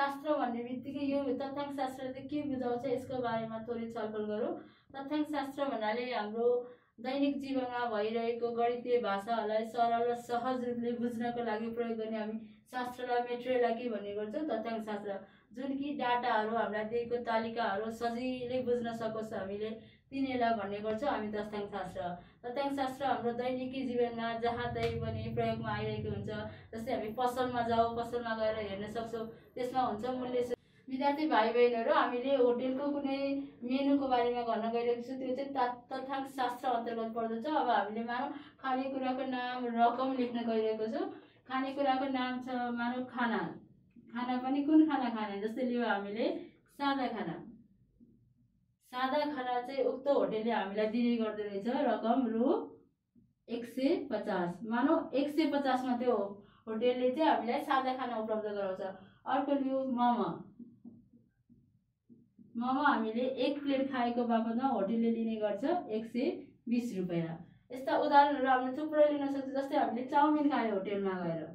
तथ्याङ्कशास्त्र भन्ने बित्तिकै यो तथ्याङ्कशास्त्र चाहिँ के बुझाउँछ यसको बारेमा थोरै छलफल गरौँ। तथ्याङ्कशास्त्र भन्नाले हाम्रो दैनिक जीवनमा भइरहेको गणितीय भाषाहरूलाई सरल र सहज रूपले बुझ्नको लागि प्रयोग गर्ने हामी शास्त्रलाई मेटेरियललाई के भन्ने गर्छौँ? तथ्याङ्कशास्त्र जुन कि डाटाहरू हामीलाई दिएको तालिकाहरू सजिलै बुझ्न सकोस् हामीले तिनीहरूलाई भन्ने गर्छौँ हामी तथ्याङ्कशास्त्र तथ्याङ्कशास्त्र हाम्रो दैनिकी जीवनमा जहाँ तै पनि प्रयोगमा आइरहेको हुन्छ जस्तै हामी पसलमा जाउँ पसलमा गएर हेर्न सक्छौँ त्यसमा हुन्छ मूल्य विद्यार्थी भाइ बहिनीहरू हामीले होटेलको कुनै मेनुको बारेमा भन्न गइरहेको छु त्यो चाहिँ तथ्याङ्क शास्त्र अन्तर्गत पर्दछ। अब हामीले मानौँ खानेकुराको नाम रकम लेख्न गइरहेको छु। खानेकुराको नाम छ मानौँ खाना। खाना पनि कुन खाना खाने? जस्तै लियो हामीले सादा खाना। सादा खाना चाहिँ उक्त होटेलले हामीलाई दिने गर्दो रहेछ। रकम रु एक सय पचास। मानौ एक सय पचासमा त्यो होटेलले चाहिँ हामीलाई सादा खाना उपलब्ध गराउँछ। अर्को लियो मोमो। मोमो हामीले एक प्लेट खाएको बापतमा होटेलले दिने गर्छ एक सय बिस रुपियाँ। यस्ता उदाहरणहरू हामीले थुप्रै लिन सक्छौँ जस्तै हामीले चाउमिन खायो होटेलमा गएर।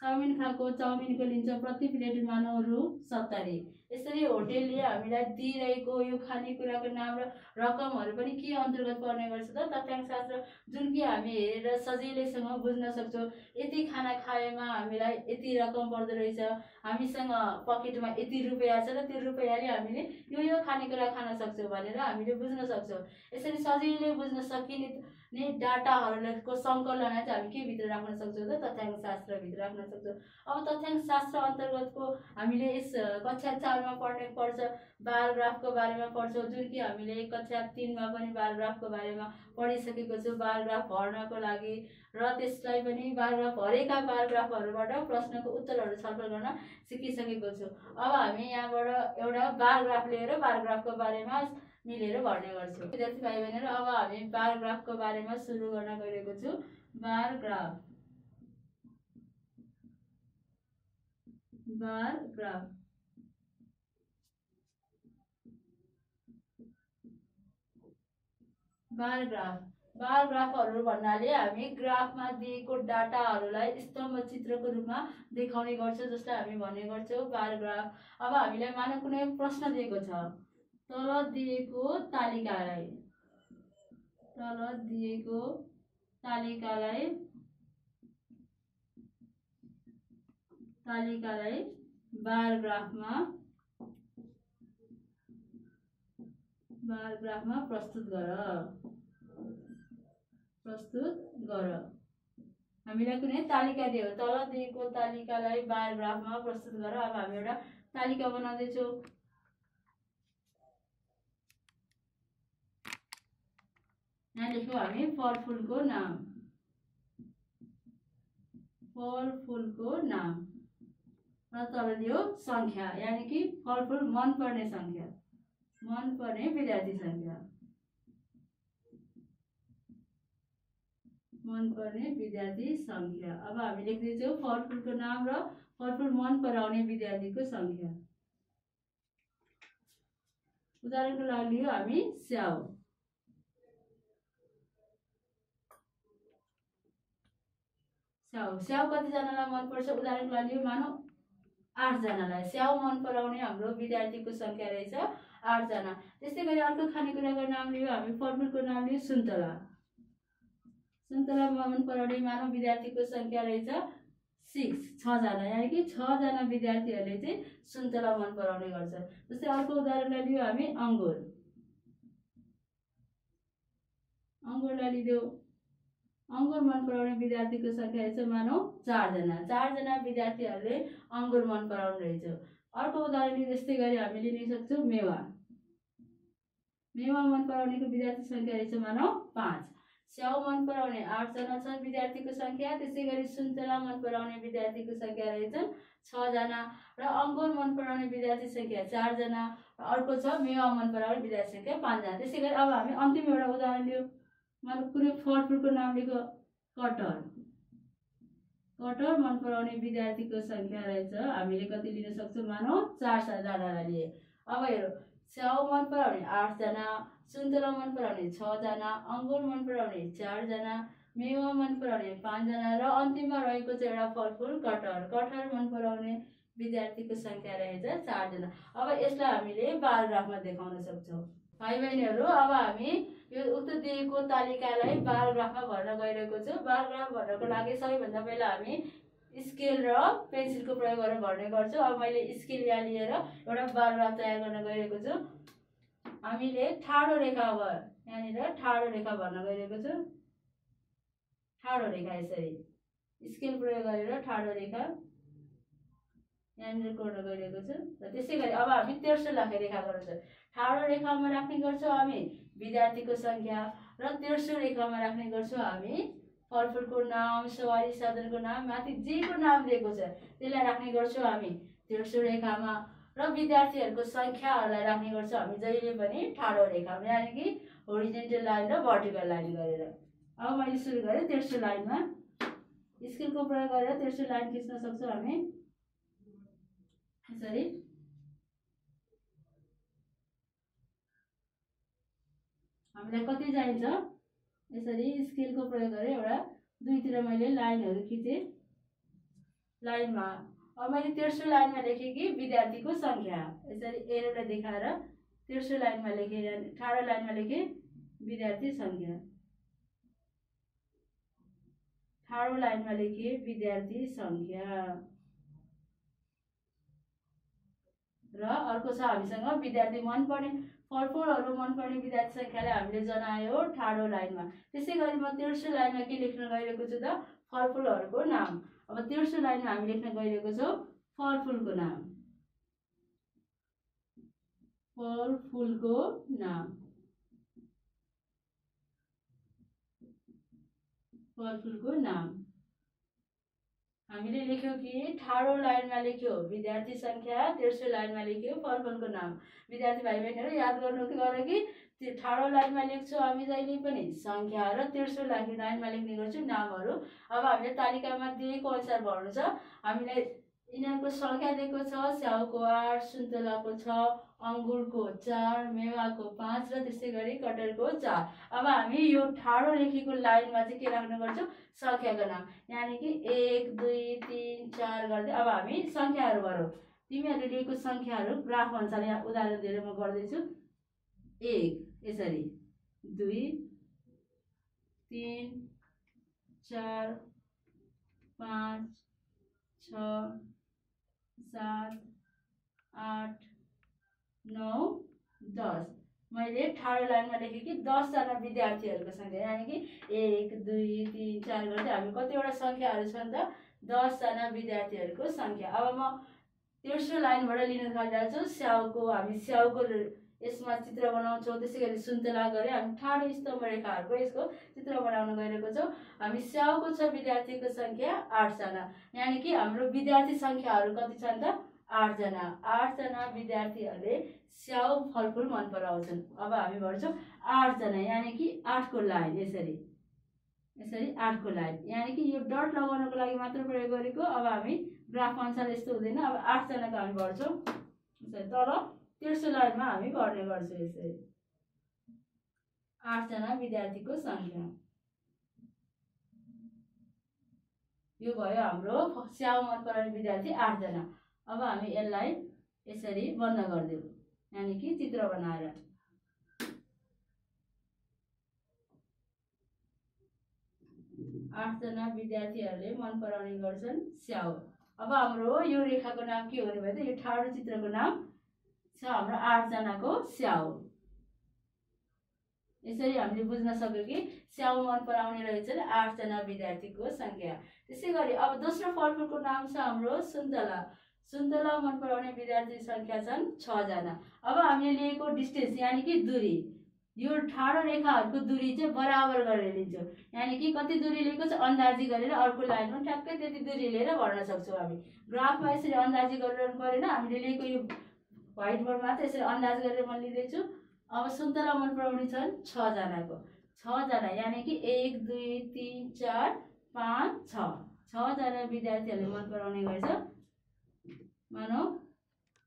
चाउमिन खाएको चाउमिनको लिन्छ प्रति प्लेट मानौ रु सत्तरी। यसरी होटेलले हामीलाई दिइरहेको यो खानेकुराको नाम र रकमहरू पनि के अन्तर्गत पर्ने गर्छ त? तथ्याङ्कशास्त्र जुन कि हामी हेरेर सजिलैसँग बुझ्न सक्छौँ यति खाना खाएमा हामीलाई यति रकम पर्दो रहेछ हामीसँग पकेटमा यति रुपियाँ छ र त्यो रुपियाँले हामीले यो यो खानेकुरा खान सक्छौँ भनेर हामीले बुझ्न सक्छौँ। यसरी सजिलै बुझ्न सकिने नै डाटाहरूको सङ्कलन चाहिँ हामी के भित्र राख्न सक्छौँ त? तथ्याङ्क शास्त्रभित्र राख्न सक्छौँ। अब तथ्याङ्क शास्त्र अन्तर्गतको हामीले यस कक्षा चारमा पढ्ने पढ्छ बायोग्राफको बारेमा पढ्छौँ जुन कि हामीले कक्षा तिनमा पनि बायोग्राफको बारेमा पढिसकेको छौँ बायोग्राफ भर्नको लागि र त्यसलाई पनि बायोग्राफ हरेका बायोग्राफहरूबाट प्रश्नको उत्तरहरू छलफल गर्न सिकिसकेको छु। अब हामी यहाँबाट एउटा बायोग्राफ लिएर बायोग्राफको बारेमा मिलेर भर्ने गर्छौँ। विद्यार्थी भाइ बहिनीहरू अब हामी बार ग्राफको बारेमा सुरु गर्न गइरहेको छु। Bar graph bar graph bar graph bar ग्राफहरू भन्नाले हामी ग्राफमा दिएको डाटाहरूलाई स्तम्भ चित्रको रूपमा देखाउने गर्छौँ जसलाई हामी भन्ने गर्छौँ बार ग्राफ अब हामीलाई मानव कुनै प्रश्न दिएको छ। तल दिएको तालिकालाई। तल दिएको तालिकालाई। तालिकालाई बार ग्राफमा बार ग्राफमा प्रस्तुत गर। प्रस्तुत गर। हामीलाई कुनै तालिका दियो। तल दिएको तालिकालाई बार ग्राफमा प्रस्तुत गर। अब हामी एउटा तालिका बनाउँदैछौँ। यहाँ लेख्यौँ हामी फलफुलको नाम। फलफुलको नाम। र तल दियो सङ्ख्या। यानि कि फलफुल मनपर्ने सङ्ख्या। मनपर्ने विद्यार्थी सङ्ख्या मनपर्ने विद्यार्थी सङ्ख्या अब हामी लेख्दैछौँ फलफुलको नाम र फलफुल मन पराउने विद्यार्थीको सङ्ख्या उदाहरणको लागि लियो हामी स्याउ। स्याउ। स्याउ कतिजनालाई मनपर्छ उदाहरणको लागि मानौँ आठजनालाई। स्याउ मन पराउने हाम्रो विद्यार्थीको सङ्ख्या रहेछ। आठजना। त्यस्तै गरी अर्को खानेकुराको नाम लियो हामी फलफुलको नाम लियो सुन्तला। सुन्तला मन पराउने मानव विद्यार्थीको सङ्ख्या रहेछ सिक्स छजना। यानि कि छजना विद्यार्थीहरूले चाहिँ सुन्तला मन पराउने गर्छ। जस्तै अर्को उदाहरणलाई लियो हामी अङ्गुर। अङ्गुरलाई लिदियो अङ्गुर मन पराउने विद्यार्थीको सङ्ख्या रहेछ मानौ चारजना। चारजना विद्यार्थीहरूले अङ्गुर मन पराउने रहेछ। अर्को उदाहरण जस्तै गरी हामी लिन सक्छौँ मेवा। मेवा मन पराउनेको विद्यार्थी सङ्ख्या रहेछ मानौ पाँच। स्याउ मन पराउने आठजना छ विद्यार्थीको सङ्ख्या त्यसै गरी सुन्तला मन पराउने विद्यार्थीको सङ्ख्या रहेछन् छजना र अङ्गुर मन पराउने विद्यार्थी सङ्ख्या चारजना अर्को छ मेवा मन पराउने विद्यार्थी सङ्ख्या पाँचजना त्यसै गरी अब हामी अन्तिम एउटा उदाहरण लियौँ मतलब कुनै फलफुलको नाम लेख्यो कटहर कटहर मन पराउने विद्यार्थीको सङ्ख्या रहेछ हामीले कति लिन सक्छौँ मानौ? चार चारजनालाई लिए अब हेरौँ। स्याउ मन पराउने आठजना सुन्तला मन पराउने छजना अङ्गुर मन पराउने चारजना मेवा मन पराउने पाँचजना र अन्तिममा रहेको चाहिँ एउटा फलफुल कटहर। कटहर मन पराउने विद्यार्थीको सङ्ख्या रहेछ चारजना। अब यसलाई हामीले बारग्राफमा देखाउन सक्छौँ। भाइ बहिनीहरू अब हामी यो उक्त दिएको तालिकालाई बारग्राफमा भर्न गइरहेको छु। बारग्राफ भर्नको लागि सबैभन्दा पहिला हामी स्केल र पेन्सिलको प्रयोग गरेर भर्ने गर्छौँ। अब मैले स्केल यहाँ लिएर एउटा बारग्राफ तयार गर्न गइरहेको छु। हामीले ठाडो रेखा अब यहाँनिर ठाडो रेखा भर्न गइरहेको छु। ठाडो रेखा यसरी। स्केल प्रयोग गरेर ठाडो रेखा यहाँनिर कोर्न गइरहेको छु। र त्यसै गरी अब हामी तेर्सो लाखे रेखा गर्छौँ ठाडो रेखामा राख्ने गर्छौँ हामी। विद्यार्थीको सङ्ख्या र तेर्सो रेखामा राख्ने गर्छौँ हामी फलफुलको नाम सवारी साधनको नाम माथि जेको नाम दिएको छ त्यसलाई राख्ने गर्छौँ हामी। तेर्सो रेखामा र विद्यार्थीहरूको सङ्ख्याहरूलाई राख्ने गर्छौँ हामी जहिले पनि ठाडो रेखामा यानि कि होरिजेन्टल लाइन र भर्टिकल लाइन गरेर। अब मैले सुरु गरेँ तेर्सो लाइनमा। स्केलको प्रयोग गरेर तेर्सो लाइन खिच्न सक्छौँ हामी। यसरी। हामीलाई कति चाहिन्छ? यसरी स्केलको प्रयोग गरेर एउटा दुईतिर मैले लाइनहरू खिचेँ। लाइनमा अब मैले तेर्सो लाइनमा लेखेँ कि विद्यार्थीको सङ्ख्या। यसरी एरोलाई देखाएर तेर्सो लाइनमा लेखेँ ठाडो लाइनमा लेखेँ विद्यार्थी सङ्ख्या। ठाडो लाइनमा लेखेँ विद्यार्थी सङ्ख्या। र अर्को छ हामीसँग विद्यार्थी मनपर्ने। फलफुलहरू मनपर्ने विद्यार्थी सङ्ख्याले हामीले जनायो ठाडो लाइनमा। त्यसै गरी म तेर्सो लाइनमा के लेख्न गइरहेको छु त? फलफुलहरूको नाम। अब तेर्सो लाइनमा हामी लेख्न गइरहेको छौँ फलफुलको नाम। फलफुलको नाम। फलफुलको नाम। हामीले लेख्यौँ कि ठाडो लाइनमा लेख्यो। विद्यार्थी सङ्ख्या तेर्सो लाइनमा लेख्यो फलफलको नाम। विद्यार्थी भाइ बहिनीहरू याद गर्नु गर कि त्यो ठाडो लाइनमा लेख्छौँ हामी जहिले पनि। सङ्ख्या र तेर्सो लागि लाइनमा लेख्ने गर्छौँ नामहरू। अब हामीले तालिकामा दिएको अनुसार भर्नु छ हामीलाई यिनीहरूको सङ्ख्या दिएको छ स्याउको आठ सुन्तलाको छ अङ्गुरको चार मेवाको पाँच र त्यसै गरी कटहरको चार। अब हामी यो ठाडो लेखेको लाइनमा चाहिँ के राख्ने गर्छौँ? सङ्ख्याको नाम। यानि कि एक दुई तिन चार गर्दै अब हामी सङ्ख्याहरू गरौँ। तिमीहरूले लिएको सङ्ख्याहरू ग्राफ अनुसार यहाँ उदाहरण दिएर म गर्दैछु। एक यसरी। दुई तिन चार पाँच छ सात आठ नौ दस। मैले ठाडो लाइनमा लेखेँ कि दसजना विद्यार्थीहरूको सङ्ख्या। यानि कि एक दुई तिन चार गर्दै हामी कतिवटा सङ्ख्याहरू छन् त? दसजना विद्यार्थीहरूको सङ्ख्या। अब म तेर्सो लाइनबाट लिन थालिरहेको छु स्याउको हामी स्याउको यसमा चित्र बनाउँछौँ। त्यसै गरी सुन्तला गरे। हामी ठाडो स्तम्भ रेखाहरूको यसको चित्र बनाउन गइरहेको छौँ। हामी स्याउको छ विद्यार्थीको सङ्ख्या आठजना। यानि कि हाम्रो विद्यार्थी सङ्ख्याहरू कति छन् त? आठजना आठजना विद्यार्थीहरूले स्याउ फलफुल मन पराउँछन्। अब हामी भन्छौँ आठजना यानि कि आठको लाइन यसरी। यसरी आठको लाइन। यानि कि यो डट लगाउनको लागि मात्र प्रयोग गरेको। अब हामी ग्राफ अनुसार यस्तो हुँदैन। अब आठजनाको हामी भर्छौँ तर तेर्सो लाइनमा हामी गर्ने गर्छौँ यसरी। आठजना विद्यार्थीको सङ्ख्या। यो भयो हाम्रो स्याउ मन पराउने विद्यार्थी आठजना अब हामी यसलाई यसरी बन्द गरिदिउँ। यानि कि चित्र बनाएर। आठजना विद्यार्थीहरूले मन पराउने गर्छन् स्याउ। अब हाम्रो यो रेखाको नाम के हुने भयो त यो ठाडो चित्रको नाम छ हाम्रो आठजनाको स्याउ। यसरी हामीले बुझ्न सक्यौँ कि स्याउ मन पराउने रहेछन् आठजना विद्यार्थीको सङ्ख्या। त्यसै गरी अब दोस्रो फलफुलको नाम छ हाम्रो सुन्तला सुन्तला मन पराउने विद्यार्थी सङ्ख्या छन् छजना। अब हामीले लिएको डिस्टेन्स यानि कि दुरी। यो ठाडो रेखाहरूको दुरी चाहिँ बराबर गरेर लिन्छौँ। यानि कि कति दुरी लिएको छ अन्दाजी गरेर अर्को लाइनमा ठ्याक्कै त्यति दुरी लिएर भर्न सक्छौँ हामी। ग्राफमा यसरी अन्दाजी गरेर परेन हामीले लिएको यो व्हाइट बोर्डमा चाहिँ यसरी अन्दाज गरेर म लिँदैछु। अब सुन्तला मन पराउने छन् छजनाको। छजना यानि कि एक दुई तिन चार पाँच छ। छजना विद्यार्थीहरूले मन पराउने गर्छ। मानौ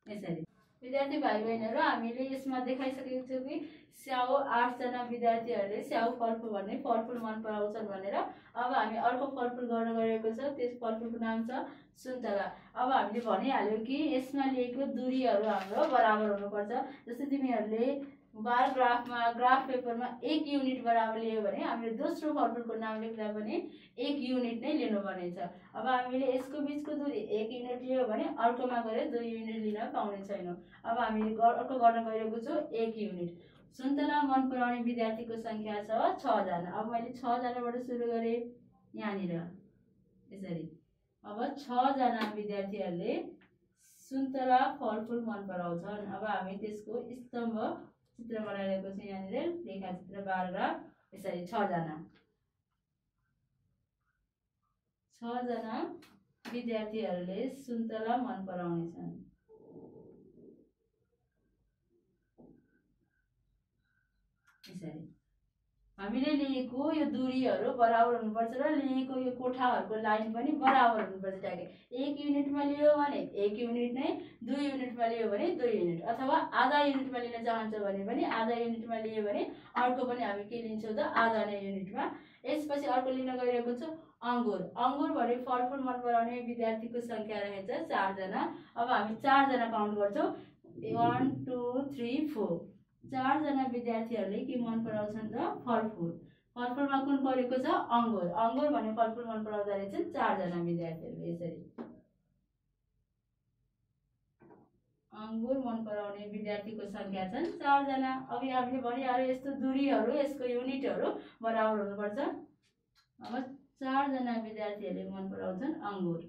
यसरी। विद्यार्थी भाइ बहिनीहरू हामीले यसमा देखाइसकेको छौँ कि स्याउ आठजना विद्यार्थीहरूले स्याउ फलफुल भन्ने फलफुल मन पराउँछन् भनेर। अब हामी अर्को फलफुल गर्न गइरहेको छ। त्यस फलफुलको नाम छ सुन्तला। अब हामीले भनिहाल्यो कि यसमा लिएको दुरीहरू हाम्रो बराबर हुनुपर्छ। जस्तै तिमीहरूले बार ग्राफमा ग्राफ पेपरमा एक युनिट बराबर लियो भने हामीले दोस्रो फलफुलको नाम लेख्दा पनि एक युनिट नै लिनुपर्ने छ अब हामीले यसको बिचको दुरी एक युनिट लियो भने अर्कोमा गएर दुई युनिट लिन पाउने छैनौँ। अब हामीले अर्को गर्न गइरहेको छु एक युनिट। सुन्तला मन पराउने विद्यार्थीको सङ्ख्या छ छजना। अब मैले छजनाबाट सुरु गरेँ यहाँनिर यसरी। अब छजना विद्यार्थीहरूले सुन्तला फलफुल मन पराउँछन्। अब हामी त्यसको स्तम्भ चित्र बनाइरहेको छु यहाँनिर रेखाचित्र बाह्र यसरी छजना। छजना विद्यार्थीहरूले सुन्तला मन पराउनेछन्। यसरी। हामीले लिएको यो दुरीहरू बराबर हुनुपर्छ र लिएको यो कोठाहरूको लाइन पनि बराबर हुनुपर्छ ट्याके एक युनिटमा लियो भने एक युनिट नै दुई युनिटमा लियो भने दुई युनिट। अथवा आधा युनिटमा लिन चाहन्छ भने पनि आधा युनिटमा लियो भने अर्को पनि हामी के लिन्छौँ त? आधा नै युनिटमा। यसपछि अर्को लिन गइरहेको छु अङ्गुर। अङ्गुर भने फलफुल मन पराउने विद्यार्थीको सङ्ख्या रहेछ चारजना। अब हामी चारजना काउन्ट गर्छौँ। वान टू थ्री फोर चारजना विद्यार्थीहरूले के मन पराउँछन् त फलफुल। फलफुलमा कुन परेको छ? अङ्गुर। अङ्गुर भन्ने फलफुल मन पराउँदा रहेछन् चारजना विद्यार्थीहरूले यसरी अङ्गुर मन पराउने विद्यार्थीको सङ्ख्या छन्। चारजना। अघि हामीले भनिहाल्यो यस्तो दुरीहरू यसको युनिटहरू बराबर हुनुपर्छ। अब चारजना विद्यार्थीहरूले मन पराउँछन् अङ्गुर।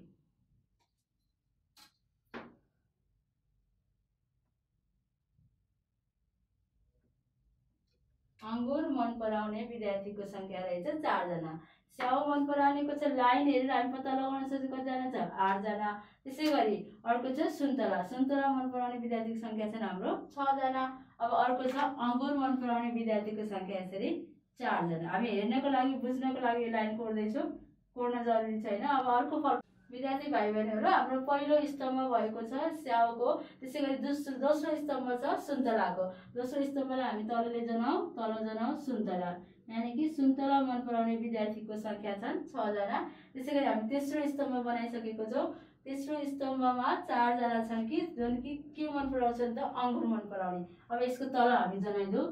अङ्गुर मन पराउने विद्यार्थीको सङ्ख्या रहेछ चारजना। स्याउ मन पराउनेको छ लाइन हेरेर हामी पत्ता लगाउन सक्छौँ कतिजना छ? आठजना। त्यसै गरी अर्को छ सुन्तला। सुन्तला मन पराउने विद्यार्थीको सङ्ख्या छन् हाम्रो? छजना। अब अर्को छ अङ्गुर मन पराउने विद्यार्थीको सङ्ख्या यसरी चारजना। हामी हेर्नको लागि बुझ्नको लागि लाइन कोर्दैछौँ। कोर्न जरुरी छैन। अब अर्को फल विद्यार्थी भाइ बहिनीहरू हाम्रो पहिलो स्तम्भ भएको छ स्याउको त्यसै गरी दोस्रो दोस्रो स्तम्भ छ सुन्तलाको। दोस्रो स्तम्भलाई हामी तलले जनाऊ तल जनाऊ सुन्तला। यानि कि सुन्तला मन पराउने विद्यार्थीको सङ्ख्या छन् छजना। त्यसै गरी हामी तेस्रो स्तम्भ बनाइसकेको छौँ। तेस्रो स्तम्भमा चारजना छन् कि जुन कि के मन पराउँछन् त अङ्गुर मन पराउने। अब यसको तल हामी जनाइदिउँ।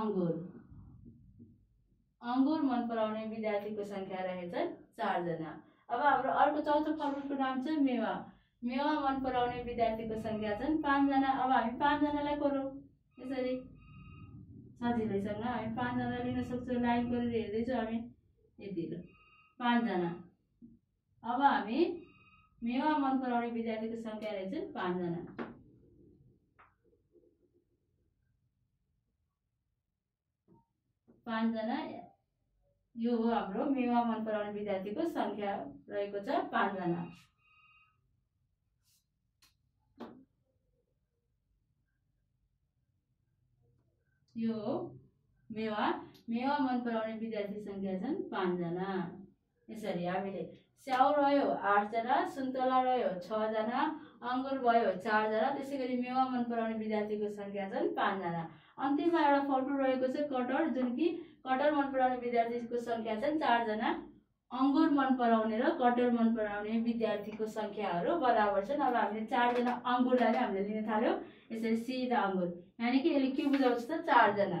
अङ्गुर। अङ्गुर मन पराउने विद्यार्थीको सङ्ख्या रहेछन् चारजना। अब हाम्रो अर्को चौथो फलफुलको नाम चाहिँ मेवा। मेवा मन पराउने विद्यार्थीको सङ्ख्या छन् पाँचजना। अब हामी पाँचजनालाई कोरौँ। यसरी। सजिलैसँग हामी पाँचजना लिन सक्छौँ लाइन गरेर हेर्दैछौँ हामी। यति ल पाँचजना। अब हामी मेवा मन पराउने विद्यार्थीको सङ्ख्या रहेछ पाँचजना। पाँचजना यो हो हाम्रो मेवा मन पराउने विद्यार्थीको सङ्ख्या रहेको छ पाँचजना। यो हो मेवा। मेवा मन पराउने विद्यार्थी सङ्ख्या छन् पाँचजना। यसरी हामीले स्याउ रह्यो आठजना सुन्तला रह्यो छजना अङ्गुर भयो चारजना त्यसै गरी मेवा मन पराउने विद्यार्थीको सङ्ख्या छन् पाँचजना। अन्तिममा एउटा फलफुल रहेको छ कटहर जुन कि कटर मन पराउने विद्यार्थीको सङ्ख्या चाहिँ चारजना। अङ्गुर मन पराउने र कटर मन पराउने विद्यार्थीको सङ्ख्याहरू बराबर छन्। अब हामीले चारजना अङ्गुरलाई नै हामीले लिन थाल्यौँ। यसरी सिधा अङ्गुर। यानि कि यसले के बुझाउँछ त? चारजना।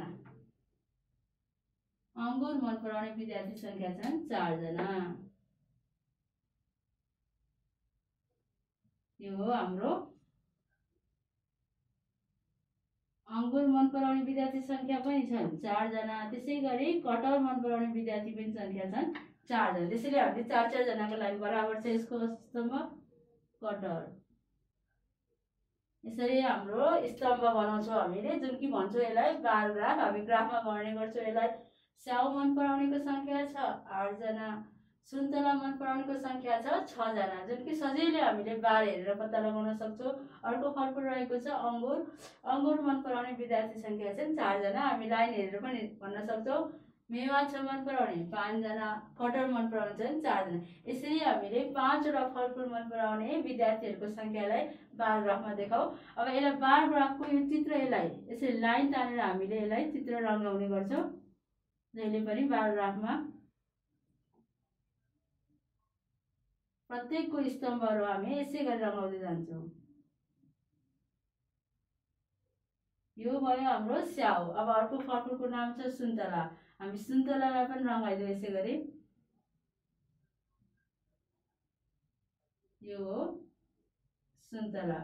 अङ्गुर मन पराउने विद्यार्थी सङ्ख्या छन् चारजना। यो हो हाम्रो अङ्गुर मन पराउने विद्यार्थी सङ्ख्या पनि छन्। चारजना त्यसै गरी कटहर मन पराउने विद्यार्थी पनि सङ्ख्या छन्। चारजना त्यसैले हामीले चार चारजनाको लागि बराबर छ यसको स्तम्भ। कटहर यसरी हाम्रो स्तम्भ बनाउँछौँ हामीले। जुन कि भन्छौँ यसलाई बार ग्राफ हामी ग्राफमा गर्ने गर्छौँ। यसलाई स्याउ मन पराउनेको सङ्ख्या छ। आठजना सुन्तला मन पराउनेको सङ्ख्या छ छजना जुन कि सजिलै हामीले बार हेरेर पत्ता लगाउन सक्छौँ। अर्को फलफुल रहेको छ अङ्गुर। अङ्गुर मन पराउने विद्यार्थी सङ्ख्या चाहिँ चारजना हामी लाइन हेरेर पनि भन्न सक्छौँ। मेवा छ मन पराउने पाँचजना कटहर मन पराउने चाहिँ चारजना। यसरी हामीले पाँचवटा फलफुल मन पराउने विद्यार्थीहरूको सङ्ख्यालाई बार ग्राफमा देखाऊ अब यसलाई बार ग्राफको यो चित्र यसलाई यसरी लाइन तानेर हामीले यसलाई चित्र रङ्गाउने गर्छौँ। जहिले पनि बार ग्राफमा प्रत्येकको स्तम्भहरू हामी यसै गरी रमाउँदै जान्छौँ यो भयो हाम्रो स्याउ अब अर्को फलफुलको नाम छ सुन्तला हामी सुन्तलालाई पनि रमाइदियो यसै गरी यो हो सुन्तला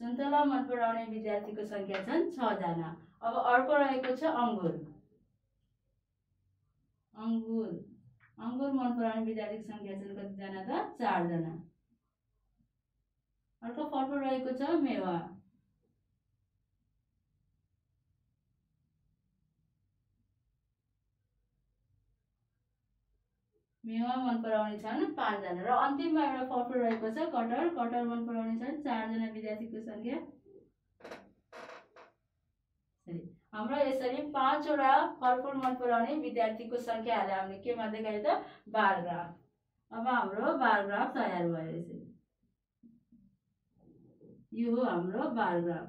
सुन्तला मन पराउने विद्यार्थीको सङ्ख्या छन् छजना अब अर्को रहेको छ अङ्गुर अङ्गुर अङ्गुर मन पराउने विद्यार्थीको सङ्ख्या चाहिँ कतिजना त चारजना अर्को फलफुल रहेको छ मेवा. मेवा मन पराउने छन् पाँचजना र अन्तिममा एउटा फलफुल रहेको छ कटहर कटहर मन पराउने छन् चारजना विद्यार्थीको सङ्ख्या हाम्रो यसरी पाँचवटा फलफुल मन पराउने विद्यार्थीको सङ्ख्याहरूलाई हामीले केमा देखायो त? बार ग्राफ अब हाम्रो बार तयार भयो यसरी यो हो हाम्रो बार ग्राफ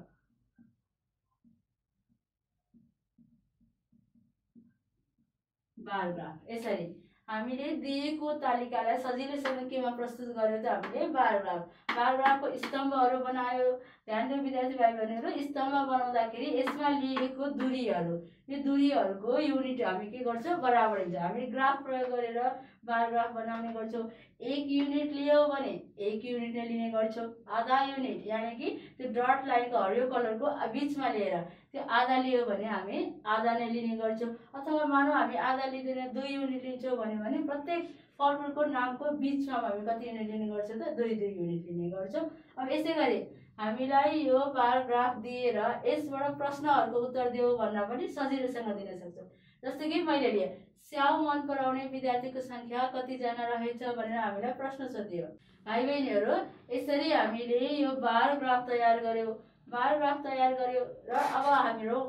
बार ग्राफ यसरी। हामीले दिएको तालिकालाई सजिलैसँग केमा प्रस्तुत गर्यो त हामीले बार ग्राफ बार ग्राफको स्तम्भहरू बनायो। ध्यान दिनु विद्यार्थी भाइ बहिनीहरू स्तम्भ बनाउँदाखेरि यसमा लिएको दुरीहरू। यो दुरीहरूको युनिट हामी के गर्छौँ? बराबर हुन्छ। हामी ग्राफ प्रयोग गरेर बार ग्राफ बनाउने गर्छौँ। एक युनिट लियो भने एक युनिट लिने गर्छौँ। आधा युनिट यानि कि त्यो डट लाइनको हरियो कलरको बिचमा लिएर त्यो आधा लियो भने हामी आधा नै लिने गर्छौँ। अथवा मानौँ हामी आधा लिँदैन दुई युनिट लिन्छौँ भन्यो भने प्रत्येक फलफुलको नामको बिचमा हामी कति युनिट लिने गर्छौँ त? दुई दुई युनिट लिने गर्छौँ। अब यसै गरी हामीलाई यो बार ग्राफ दिएर यसबाट प्रश्नहरूको उत्तर देऊ भन्दा पनि सजिलोसँग दिन सक्छौँ। जस्तै कि मैले लिएँ स्याउ मन पराउने विद्यार्थीको सङ्ख्या कतिजना रहेछ भनेर हामीलाई प्रश्न सोधियो। भाइ बहिनीहरू यसरी हामीले यो बार ग्राफ तयार गऱ्यौँ बार ग्राफ तयार गऱ्यो र अब हाम्रो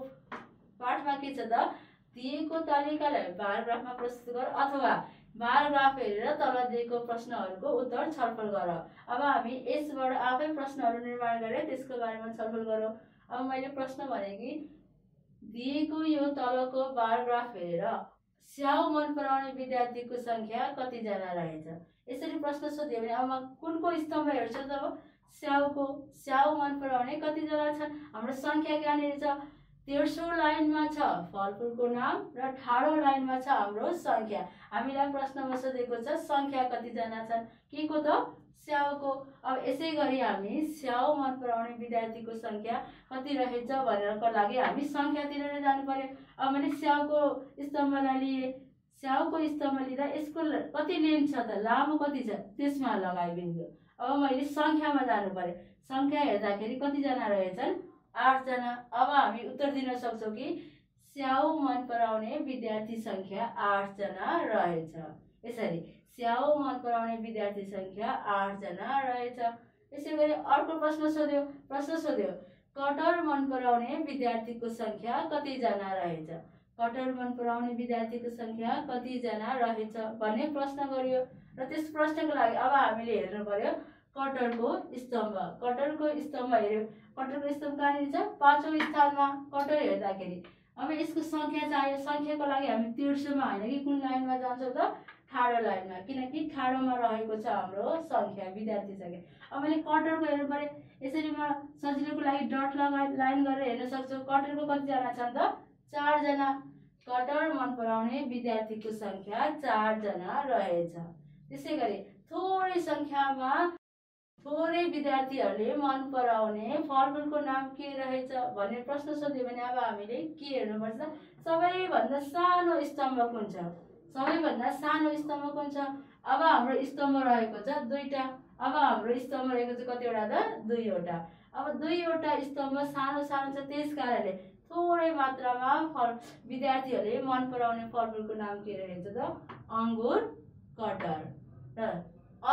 पाठमा के छ त? दिएको तालिकालाई बार ग्राफमा प्रस्तुत गर अथवा बार ग्राफ हेरेर तल दिएको प्रश्नहरूको उत्तर छलफल गर। अब हामी यसबाट आफै प्रश्नहरू निर्माण गरेर त्यसको बारेमा छलफल गरौँ। अब मैले प्रश्न भने कि दिएको यो तलको बार ग्राफ हेरेर स्याउ मन पराउने विद्यार्थीको सङ्ख्या कतिजना रहेछ? यसरी प्रश्न सोध्यो भने अब कुनको स्तम्भ हेर्छ त स्याउको स्याउ मन पराउने कतिजना छन्? हाम्रो सङ्ख्या कहाँनिर छ? तेर्सो लाइनमा छ फलफुलको नाम र ठाडो लाइनमा छ हाम्रो सङ्ख्या। हामीलाई प्रश्नमा सोधेको छ सङ्ख्या कतिजना छन्? के को त? स्याउको। अब यसै गरी हामी स्याउ मन पराउने विद्यार्थीको सङ्ख्या कति रहेछ भनेरको लागि हामी सङ्ख्यातिर नै जानु पर्यो अब मैले स्याउको स्तम्भलाई लिएँ। स्याउको स्तम्भ लिँदा यसको कति लेन्थ छ त? लामो कति छ? त्यसमा लगाइदिन्छु अब मैले सङ्ख्यामा जानु पर्यो सङ्ख्या हेर्दाखेरि कतिजना रहेछन्? आठजना अब हामी उत्तर दिन सक्छौँ कि स्याउ मन पराउने विद्यार्थी सङ्ख्या आठजना रहेछ। यसरी स्याउ मन पराउने विद्यार्थी सङ्ख्या आठजना रहेछ। यसै गरी अर्को प्रश्न सोध्यो। प्रश्न सोध्यो कटर मन पराउने विद्यार्थीको सङ्ख्या कतिजना रहेछ? कटर मन पराउने विद्यार्थीको सङ्ख्या कतिजना रहेछ? भन्ने प्रश्न गरियो। र त्यस प्रश्नको लागि अब हामीले हेर्नु पर्यो कटरको स्तम्भ। कटरको स्तम्भ हेऱ्यो। कटरको स्तम्भ कहाँनिर छ? पाँचौँ स्थानमा कटर हेर्दाखेरि। अब यसको सङ्ख्या चाहियो सङ्ख्याको लागि हामी तिर्सोमा होइन कि? कुन लाइनमा जान्छौँ त? ठाडो लाइनमा। किनकि ठाडोमा रहेको छ हाम्रो सङ्ख्या विद्यार्थी सङ्ख्या। अब मैले कटरको हेर्नु पऱ्यो। यसरी म सजिलोको लागि डट लगाए लाइन गरेर हेर्न सक्छु। कटरको कतिजना छन् त? चारजना। कटर मन पराउने विद्यार्थीको सङ्ख्या चारजना रहेछ। त्यसै गरी थोरै सङ्ख्यामा थोरै विद्यार्थीहरूले मन पराउने फलफुलको नाम के रहेछ भन्ने प्रश्न सोध्यो भने अब हामीले के हेर्नुपर्छ? सबैभन्दा सानो स्तम्भ कुन छ सबैभन्दा सानो स्तम्भ कुन छ अब हाम्रो स्तम्भ रहेको छ दुईवटा। अब हाम्रो स्तम्भ रहेको छ कतिवटा त? दुईवटा। अब दुईवटा स्तम्भ सानो सानो छ त्यस कारणले थोरै मात्रामा फल विद्यार्थीहरूले मन पराउने फलफुलको नाम के रहेछ त? अङ्गुर कटर। र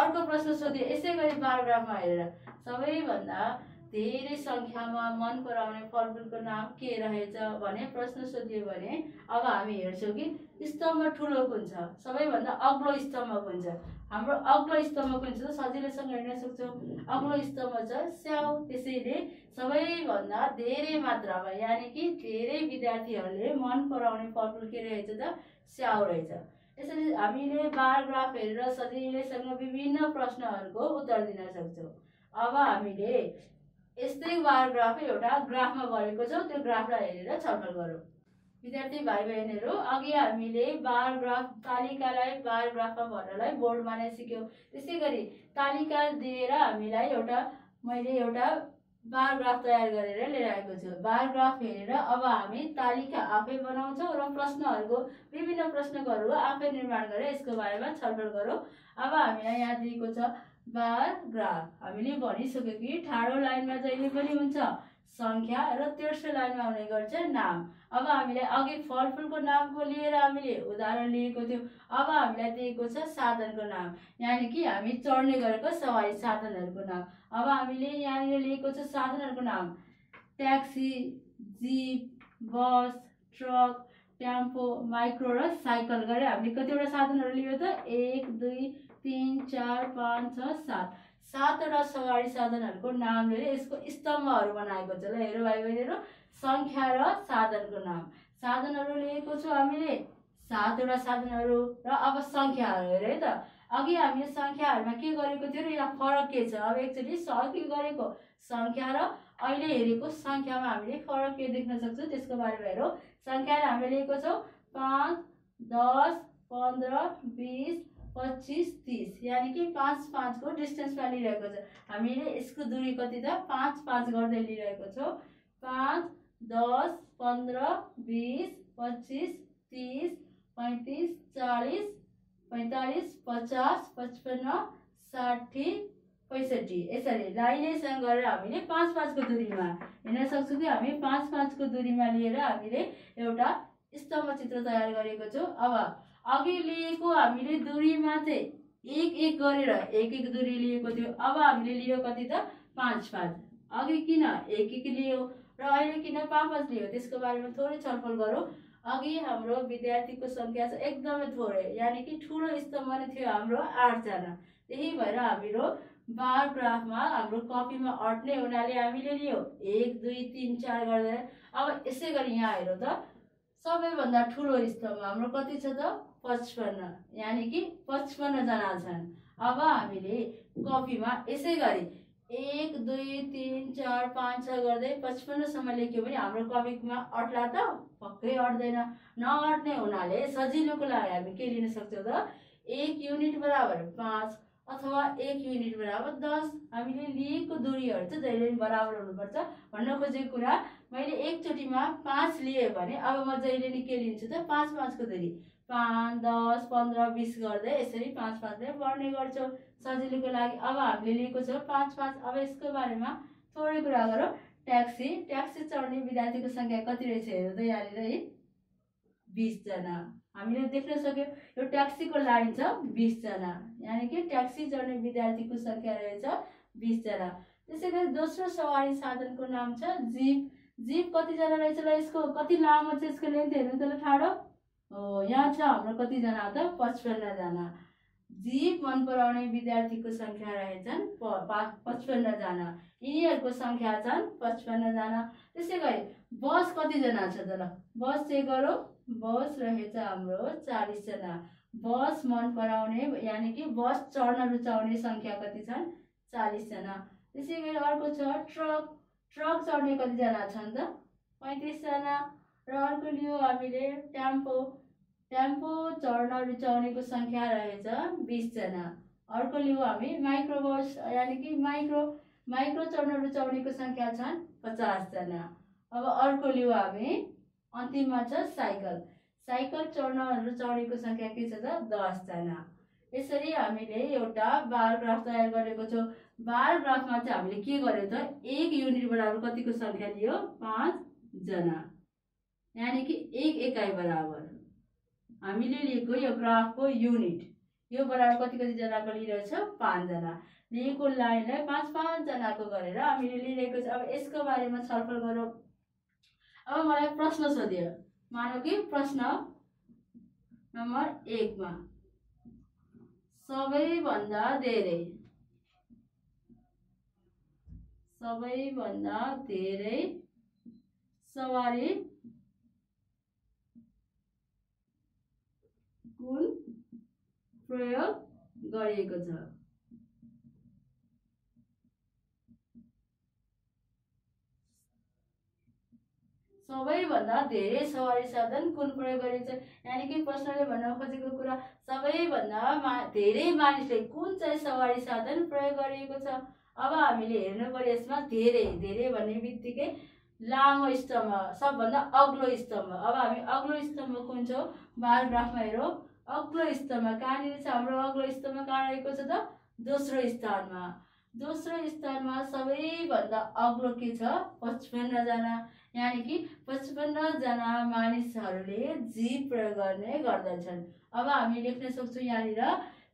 अर्को प्रश्न सोध्यो यसै गरी बायोग्राफमा हेरेर सबैभन्दा धेरै सङ्ख्यामा मन पराउने फलफुलको नाम के रहेछ? भने प्रश्न सोधियो भने अब हामी हेर्छौँ कि स्तम्भ ठुलो कुन छ? सबैभन्दा अग्लो स्तम्भ कुन छ? हाम्रो अग्लो स्तम्भ कुन छ सजिलैसँग हेर्न सक्छौँ। अग्लो स्तम्भ छ स्याउ। त्यसैले सबैभन्दा धेरै मात्रामा यानि कि धेरै विद्यार्थीहरूले मन पराउने फलफुल के रहेछ त? स्याउ रहेछ। यसरी हामीले बार ग्राफ हेरेर सजिलैसँग विभिन्न प्रश्नहरूको उत्तर दिन सक्छौँ। अब हामीले यस्तै बार ग्राफ एउटा ग्राफमा गरेको छौँ त्यो ग्राफलाई हेरेर छलफल गरौँ। विद्यार्थी भाइ बहिनीहरू अघि हामीले बार ग्राफ तालिकालाई बार ग्राफमा भन्नलाई बोर्डमा नै सिक्यौँ। त्यसै गरी तालिका दिएर हामीलाई एउटा मैले एउटा बार ग्राफ तयार गरेर लिएर आएको छु। बार ग्राफ हेरेर अब हामी तालिका आफै बनाउँछौँ र प्रश्नहरूको विभिन्न प्रश्नहरू आफै निर्माण गरेर यसको बारेमा छलफल गरौँ। अब हामीलाई यहाँ दिएको छ बार ग्राफ। हामीले भनिसक्यो कि ठाडो लाइनमा जहिले पनि हुन्छ। सङ्ख्या र तेर्सो लाइनमा हुने गर्छ नाम। अब हामीले अघि फलफुलको नामको लिएर हामीले उदाहरण लिएको थियौँ। अब हामीलाई दिएको छ साधनको नाम। यानि कि हामी चढ्ने गरेको सवारी साधनहरूको नाम। अब हामीले यहाँनिर लिएको छ साधनहरूको नाम taxi jeep bus truck tempo micro र साइकल गरेर हामीले कतिवटा साधनहरू लियो त एक दुई तिन चार पाँच छ सात सातवटा सवारी साधनहरूको नाम लिएर यसको स्तम्भहरू बनाएको छ ल हेरौँ भाइ बहिनीहरू सङ्ख्या र साधनको नाम साधनहरू लिएको छौँ हामीले सातवटा साधनहरू र अब सङ्ख्याहरू हेर है त अघि हामीले सङ्ख्याहरूमा के गरेको थियो र यहाँ फरक के छ? अब एकचोटि अघि गरेको सङ्ख्या र अहिले हेरेको सङ्ख्यामा हामीले फरक के देख्न सक्छौँ? त्यसको बारेमा हेरौँ। सङ्ख्याले हामीले लिएको छौँ पाँच दस पन्ध्र बिस पच्चिस तिस। यानि कि पाँच पाँचको डिस्टेन्समा लिइरहेको छ। हामीले यसको दुरी कति त? पाँच पाँच गर्दै लिइरहेको छौँ। पाँच दस पन्ध्र बिस पच्चिस तिस पैँतिस चालिस पैँतालिस पचास पचपन्न साठी पैँसठी। यसरी लाइनेसँग गरेर हामीले पाँच पाँचको दुरीमा हेर्न सक्छौँ कि हामी पाँच पाँचको दुरीमा लिएर हामीले एउटा स्तम्भ चित्र तयार गरेको छौँ। अब अघि लिएको हामीले दुरीमा चाहिँ एक एक गरेर एक एक दुरी लिएको थियो। अब हामीले लियो कति त? पाँच पाँच। अघि किन एक एक लियो? र अहिले किन पाँच पाँच लियो? त्यसको बारेमा थोरै छलफल गरौँ। अघि हाम्रो विद्यार्थीको सङ्ख्या चाहिँ एकदमै थोरै यानि कि ठुलो स्तम्भ नै थियो हाम्रो आठजना। त्यही भएर हाम्रो बार ग्राफमा हाम्रो कपीमा अट्ने हुनाले हामीले लियो एक दुई तिन चार गर्दा अब यसै गरी यहाँ हेरौँ त सबैभन्दा ठुलो स्तम्भ हाम्रो कति छ त? पचपन्न यानि कि पचपन्नजना छन्। अब हामीले कपीमा यसै गरी एक दुई तिन चार पाँच छ गर्दै पचपन्नसम्म लेख्यो भने हाम्रो कपीमा अट्ला त पक्कै अट्दैन नअट्ने हुनाले सजिलोको लागि हामी के लिन सक्छौँ त? एक युनिट बराबर पाँच अथवा एक युनिट बराबर दस। हामीले लिएको दुरीहरू चाहिँ जहिले पनि बराबर हुनुपर्छ भन्न खोजेको कुरा। मैले एकचोटिमा पाँच लिएँ भने अब म जहिले नि के लिन्छु त? पाँच पाँचको दुरी। पाँच दस पन्ध्र बिस गर्दै यसरी पाँच पाँचले बढ्ने गर्छौँ। सजिलोको लागि अब हामीले लिएको छौँ पाँच पाँच। अब यसको बारेमा थोरै कुरा गरौँ। ट्याक्सी ट्याक्सी चढ्ने विद्यार्थीको सङ्ख्या कति रहेछ हेर्नु त यहाँनिर है। बिसजना। हामीले देख्न सक्यौँ यो ट्याक्सीको लाइन छ बिसजना। यानि कि ट्याक्सी चढ्ने विद्यार्थीको सङ्ख्या रहेछ बिसजना। त्यसै गरी दोस्रो सवारी साधनको नाम छ जिप। जिप कतिजना रहेछ ल यसको? कति लामो छ यसको लेन्थ हेर्नु त ठाडो। यहाँ छ हाम्रो कतिजना त पचपन्नजना। जीव मन पराउने विद्यार्थीको सङ्ख्या रहेछन् पचपन्नजना यिनीहरूको सङ्ख्या छन् पचपन्नजना त्यसै गरी बस कतिजना छ त ल? बस चेक गरौँ। बस रहेछ हाम्रो चालिसजना बस मन पराउने यानि कि बस चढ्न रुचाउने सङ्ख्या कति छन्? चालिसजना त्यसै गरी अर्को छ ट्रक। ट्रक चढ्ने कतिजना छन् त? पैँतिसजना र अर्को लियो हामीले टेम्पो। टेम्पो चढ्न रुचाउनेको सङ्ख्या रहेछ बिसजना। अर्को लिउँ हामी माइक्रो बस यानि कि माइक्रो माइक्रो चढ्न रुचाउनेको सङ्ख्या छन् पचासजना। अब अर्को लिउँ हामी अन्तिममा छ साइकल साइकल चढ्न रुचाउनेको सङ्ख्या के छ त? दसजना। यसरी हामीले एउटा बार ग्राफ तयार गरेको छौँ। बार ग्राफमा चाहिँ हामीले के गर्यो त? एक युनिट बराबर कतिको सङ्ख्या लियो? पाँचजना। यानि कि एक एकाइ बराबर। हामीले लिएको यो ग्राफको युनिट। यो बराबर कति कतिजनाको लिइरहेछ? पाँचजना। लिएको लाइनलाई पाँच पाँचजनाको गरेर हामीले लिइरहेको छ। अब यसको बारेमा छलफल गरौँ। अब मलाई प्रश्न सोध्यो। मानौ कि प्रश्न नम्बर एकमा सबैभन्दा धेरै सबैभन्दा धेरै सवारी कुन प्रयोग गरिएको छ। सबैभन्दा धेरै सवारी साधन कुन प्रयोग गरिन्छ? यानि कि प्रश्नले भन्न खोजेको कुरा सबैभन्दा मा धेरै मानिसले कुन चाहिँ सवारी साधन प्रयोग गरिएको छ? अब हामीले हेर्नु पर्यो यसमा धेरै धेरै भन्ने बित्तिकै लामो स्तम्भ सबभन्दा अग्लो स्तम्भ। अब हामी अग्लो स्तम्भ कुन छौँ? बायोग्राफमा हेरौँ अग्लो स्तरमा कहाँनिर छ हाम्रो अग्लो स्तरमा कहाँ रहेको छ त? दोस्रो स्थानमा। दोस्रो स्थानमा सबैभन्दा अग्लो के छ? पचपन्नजना यानि कि पचपन्नजना मानिसहरूले जीव प्रयोग गर्ने गर्दछन्। अब हामी लेख्न सक्छौँ यहाँनिर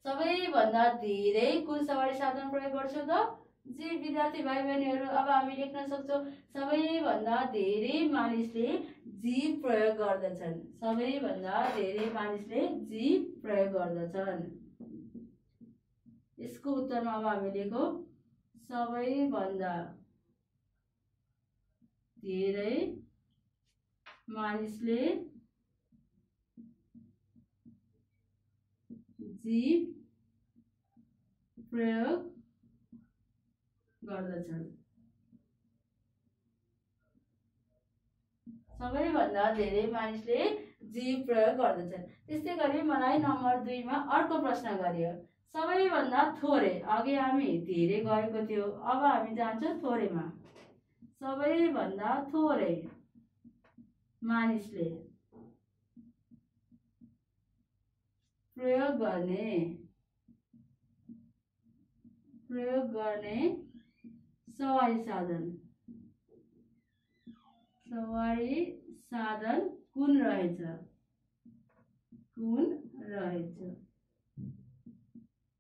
सबैभन्दा धेरै कुन सवारी साधन प्रयोग गर्छौँ त? जी विद्यार्थी भाइ बहिनीहरू अब हामी लेख्न सक्छौँ सबैभन्दा धेरै मानिसले जीव प्रयोग गर्दछन्। सबैभन्दा धेरै मानिसले जीव प्रयोग गर्दछन्। यसको उत्तरमा अब हामी लेखौँ सबैभन्दा धेरै मानिसले जीव प्रयोग गर्दछन्। सबैभन्दा धेरै मानिसले जीव प्रयोग गर्दछन्। त्यस्तै गरी मलाई नम्बर दुईमा अर्को प्रश्न गरियो। सबैभन्दा थोरै अघि हामी धेरै गएको थियो अब हामी जान्छौँ थोरैमा। सबैभन्दा थोरै मानिसले प्रयोग गर्ने प्रयोग गर्ने सवारी साधन। सवारी साधन कुन रहेछ? कुन रहेछ?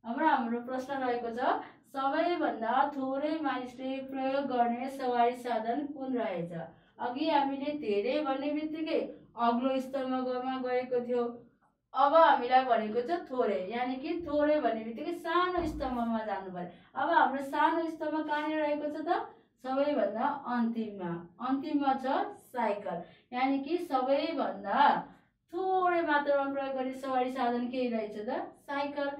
अब हाम्रो प्रश्न रहेको छ सबैभन्दा थोरै मानिसले प्रयोग गर्ने सवारी साधन कुन रहेछ? अघि हामीले धेरै भन्ने बित्तिकै अग्लो स्तरमा गएको थियो। अब हामीलाई भनेको छ थोरै यानि कि थोरै भन्ने बित्तिकै सानो स्तम्भमा जानु पर्यो अब हाम्रो सानो स्तम्भ कहाँनिर रहेको छ त? सबैभन्दा अन्तिममा। अन्तिममा छ साइकल। यानि कि सबैभन्दा थोरै मात्रामा प्रयोग गर्ने सवारी साधन के रहेछ त? साइकल।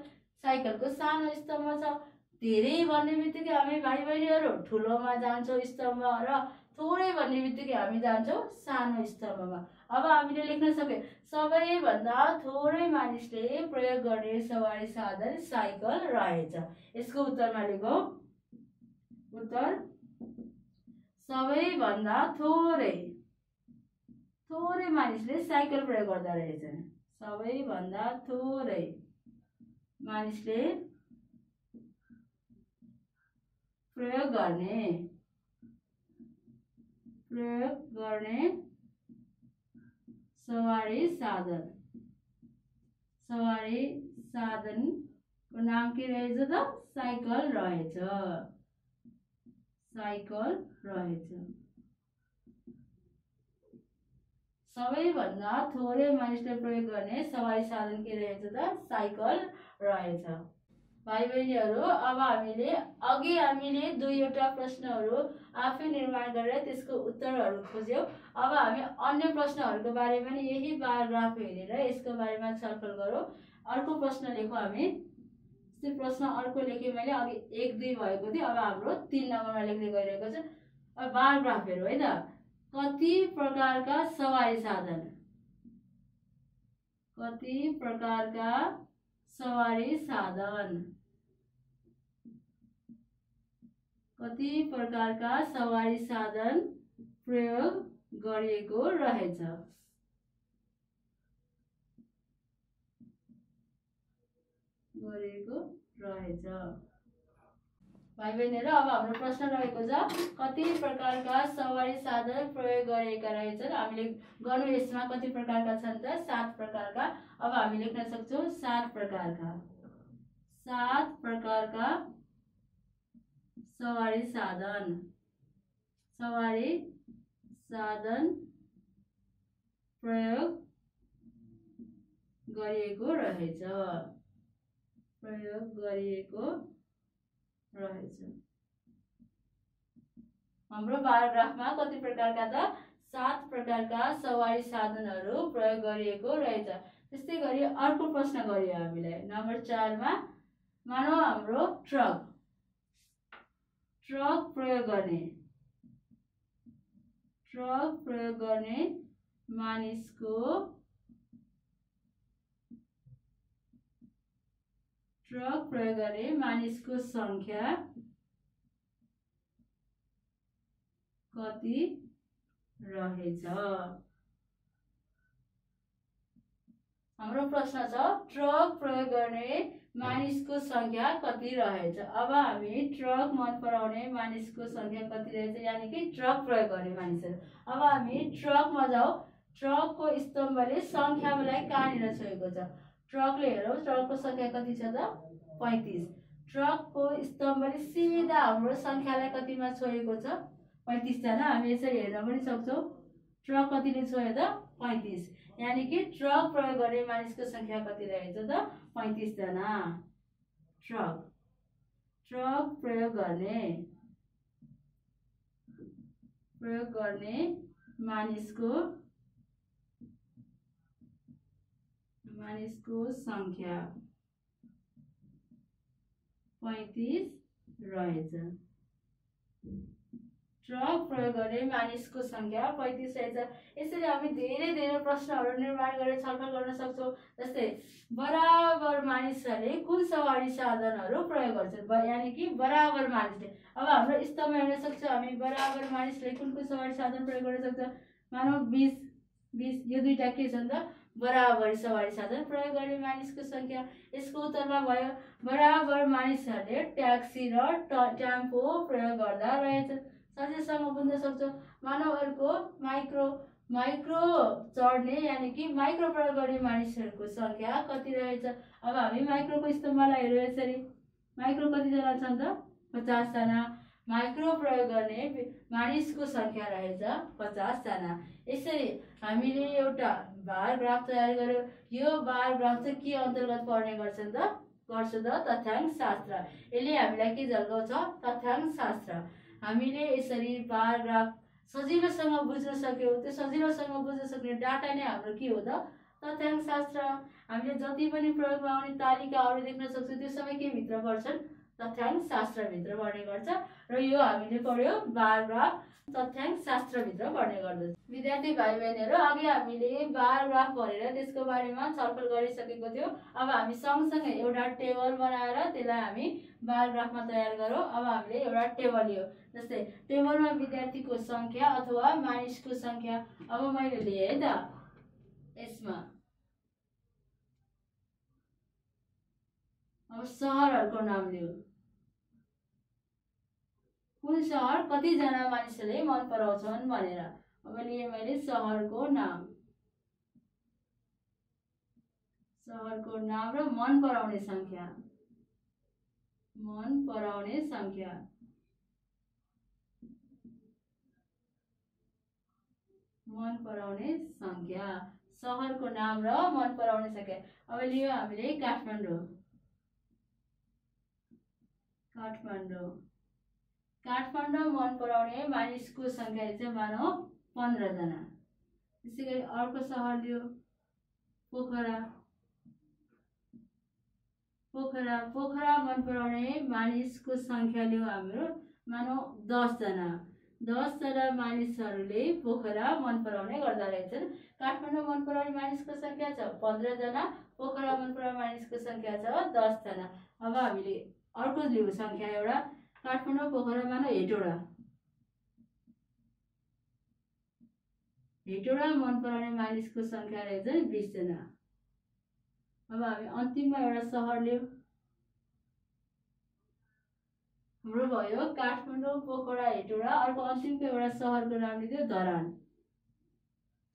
साइकलको सानो स्तम्भ छ। धेरै भन्ने बित्तिकै हामी भाइ बहिनीहरू ठुलोमा जान्छौँ स्तम्भ र थोरै भन्ने बित्तिकै हामी जान्छौँ सानो स्तम्भमा। अब हामीले लेख्न सक्यो सबैभन्दा थोरै मानिसले प्रयोग गर्ने सवारी साधन साइकल रहेछ। यसको उत्तरमा लेखौँ। उत्तर सबैभन्दा थोरै थोरै मानिसले साइकल प्रयोग गर्दा रहेछन् सबैभन्दा थोरै मानिसले प्रयोग गर्ने प्रयोग गर्ने सवारी साधन। सवारी साधनको नाम के रहेछ त? साइकल रहेछ। साइकल रहेछ। सबैभन्दा थोरै मानिसले प्रयोग गर्ने सवारी साधन के रहेछ त? साइकल रहेछ। भाइ बहिनीहरू अब हामीले अघि हामीले दुईवटा प्रश्नहरू आफै निर्माण गरेर त्यसको उत्तरहरू खोज्यौँ। अब हामी अन्य प्रश्नहरूको बारेमा पनि यही बायोग्राफ हेरेर यसको बारेमा छलफल गरौँ। अर्को प्रश्न लेखौँ हामी। त्यो प्रश्न अर्को लेखेँ मैले अघि एक दुई भएको थियो। अब हाम्रो तिन नम्बरमा लेख्ने गइरहेको छ। बायोग्राफहरू है त? कति प्रकारका सवारी साधन? कति प्रकारका सवारी साधन? कति प्रकारका सवारी साधन प्रयोग गरिएको रहेछ? गरेको रहेछ। भाइ बहिनीहरू अब हाम्रो प्रश्न रहेको छ कति प्रकारका सवारी साधन प्रयोग गरेका रहेछन्? हामीले गर्नु यसमा कति प्रकारका छन् त? सात प्रकारका। अब हामी लेख्न सक्छौँ सात प्रकारका। सात प्रकारका सवारी साधन। सवारी साधन प्रयोग गरिएको रहेछ। प्रयोग गरिएको रहेछ। हाम्रो प्याराग्राफमा कति प्रकारका त सात प्रकारका सवारी साधनहरू प्रयोग गरिएको रहेछ। त्यस्तै गरी अर्को प्रश्न गरियो हामीलाई। नम्बर चारमा मानव हाम्रो ट्रक। ट्रक प्रयोग गर्ने। ट्रक प्रयोग गर्ने मानिसको ट्रक प्रयोग गर्ने मानिसको सङ्ख्या कति रहेछ? हाम्रो प्रश्न छ ट्रक प्रयोग गर्ने मानिसको सङ्ख्या कति रहेछ? अब हामी ट्रक मन पराउने मानिसको सङ्ख्या कति रहेछ? यानि कि ट्रक प्रयोग गर्ने मानिसहरू। अब हामी ट्रकमा जाउँ ट्रकको स्तम्भले सङ्ख्यालाई कहाँनिर छोएको छ? ट्रकले हेरौँ ट्रकको सङ्ख्या कति छ त? पैँतिस। ट्रकको स्तम्भले सिधा हाम्रो सङ्ख्यालाई कतिमा छोएको छ? पैँतिसजना। हामी यसरी हेर्न पनि सक्छौँ। ट्रक कतिले छोयो त? पैँतिस। यानि कि ट्रक प्रयोग गर्ने मानिसको सङ्ख्या कति रहेछ त? पैँतिसजना। ट्रक। ट्रक प्रयोग गर्ने प्रयोग गर्ने मानिसको मानिसको सङ्ख्या पैँतिस रहेछ। ट्रक प्रयोग गर्ने मानिसको सङ्ख्या पैँतिस रहेछ। यसरी हामी धेरै धेरै प्रश्नहरू निर्माण गरेर छलफल गर्न सक्छौँ जस्तै बराबर मानिसहरूले कुन सवारी साधनहरू प्रयोग गर्छन्? यानि कि बराबर मानिसले। अब हाम्रो स्तम्भ हेर्न सक्छौँ हामी बराबर मानिसले कुन कुन सवारी साधन प्रयोग गर्न सक्छ? मानव बिस बिस यो दुइटा के छ त? बराबर सवारी साधन प्रयोग गर्ने मानिसको सङ्ख्या। यसको उत्तरमा भयो बराबर मानिसहरूले ट्याक्सी र टेम्पो प्रयोग गर्दा रहेछ। सजिलोसँग बुझ्न सक्छौँ मानवहरूको माइक्रो माइक्रो चढ्ने यानि कि माइक्रो प्रयोग गर्ने मानिसहरूको सङ्ख्या कति रहेछ? अब हामी माइक्रोको स्तम्भलाई हेऱ्यौँ यसरी। माइक्रो कतिजना छन् त? पचासजना। माइक्रो प्रयोग गर्ने मानिसको सङ्ख्या रहेछ पचासजना। यसरी हामीले एउटा बार ग्राफ तयार गर्यो। यो बार ग्राफ चाहिँ के अन्तर्गत पर्ने गर्छन् त? गर्छ त तथ्याङ्क शास्त्र। यसले हामीलाई के झल्काउँछ तथ्याङ्क शास्त्र। हामीले यसरी पाराग्राफ सजिलोसँग बुझ्न सक्यौँ। त्यो सजिलोसँग बुझ्न सक्ने डाटा नै हाम्रो के हो त? तथ्याङ्क शास्त्र। हामीले जति पनि प्रयोगमा आउने तालिकाहरू देख्न सक्छौँ त्यो सबै के भित्र पर्छन्। तथ्याङ्क शास्त्रभित्र पर्ने गर्छ। र यो हामीले पढ्यो बारग्राफ तथ्याङ्क शास्त्रभित्र पर्ने गर्दछ। विद्यार्थी भाइ बहिनीहरू अघि हामीले बार ग्राफ भरेर त्यसको बारेमा छलफल गरिसकेको थियो। अब हामी सँगसँगै एउटा टेबल बनाएर त्यसलाई हामी बार ग्राफमा तयार गरौँ। अब हामीले एउटा टेबल लियो। जस्तै टेबलमा विद्यार्थीको सङ्ख्या अथवा मानिसको सङ्ख्या। अब मैले लिएँ है त। यसमा। अब सहरहरूको नाम लियो। कुन सहर कतिजना मानिसहरूले मन पराउँछन् भनेर? अब लिएँ मैले सहरको नाम। सहरको नाम र मन पराउने सङ्ख्या। मन पराउने सङ्ख्या। मन पराउने सङ्ख्या। सहरको नाम र मन पराउने सङ्ख्या। अब लियो हामीले काठमाडौँ। काठमाडौँ। काठमाडौँ मन पराउने मानिसको सङ्ख्या चाहिँ मानौ पन्ध्रजना। त्यसै गरी अर्को सहर लियो पोखरा। पोखरा पोखरा मन पराउने मानिसको सङ्ख्या लियो हाम्रो मानौ दसजना। दसजना मानिसहरूले पोखरा मन पराउने गर्दा रहेछन् काठमाडौँ मन पराउने मानिसको सङ्ख्या छ पन्ध्रजना पोखरा मन पराउने मानिसको सङ्ख्या छ दसजना। अब हामीले अर्को लियो सङ्ख्या एउटा। काठमाडौँ पोखरा मानौ हेटौँडा। हेटौँडा मन पराउने मानिसको सङ्ख्या रहेछ बिसजना। अब हामी अन्तिममा एउटा सहर लियौँ। हाम्रो भयो काठमाडौँ पोखरा हेटौँडा। अर्को अन्तिमको एउटा सहरको नाम लिदियो धरान।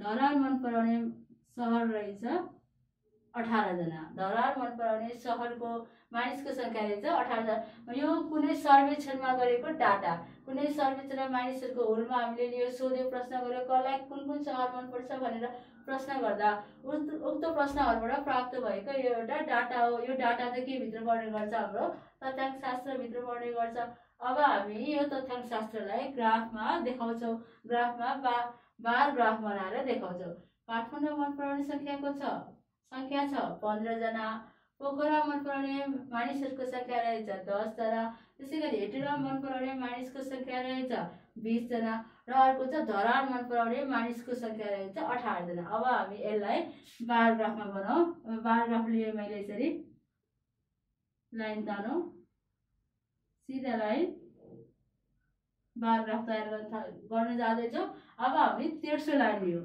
धरान मन पराउने सहर रहेछ। अठारजना धरार मन पराउने सहरको मानिसको सङ्ख्या रहेछ अठारजना यो कुनै सर्वेक्षणमा गरेको डाटा कुनै सर्वेक्षणमा मानिसहरूको हुलमा हामीले यो सोध्यो प्रश्न गर्यो कसलाई कुन कुन सहर मनपर्छ भनेर प्रश्न गर्दा उक्त प्रश्नहरूबाट प्राप्त भएको यो एउटा डाटा हो। यो डाटा चाहिँ के भित्र पर्ने गर्छ हाम्रो तथ्याङ्क शास्त्रभित्र पर्ने गर्छ। अब हामी यो तथ्याङ्क शास्त्रलाई ग्राफमा देखाउँछौँ। ग्राफमा बा बार ग्राफ बनाएर देखाउँछौँ। काठमाडौँ मन पराउने सङ्ख्याको छ? सङ्ख्या छ पन्ध्रजना पोखरा मन पराउने मानिसहरूको सङ्ख्या रहेछ दसजना त्यसै गरी हेटेरा मन पराउने मानिसको सङ्ख्या रहेछ बिसजना र अर्को छ धरार मन पराउने मानिसको सङ्ख्या रहेछ अठारजना अब हामी यसलाई बार ग्राफमा बनाऊ बार ग्राफ लिएँ मैले यसरी। लाइन तानौँ। सिधा लाइन। बार ग्राफ तयार गर्न जाँदैछौँ। अब हामी तेर्सो लाइन लियौँ।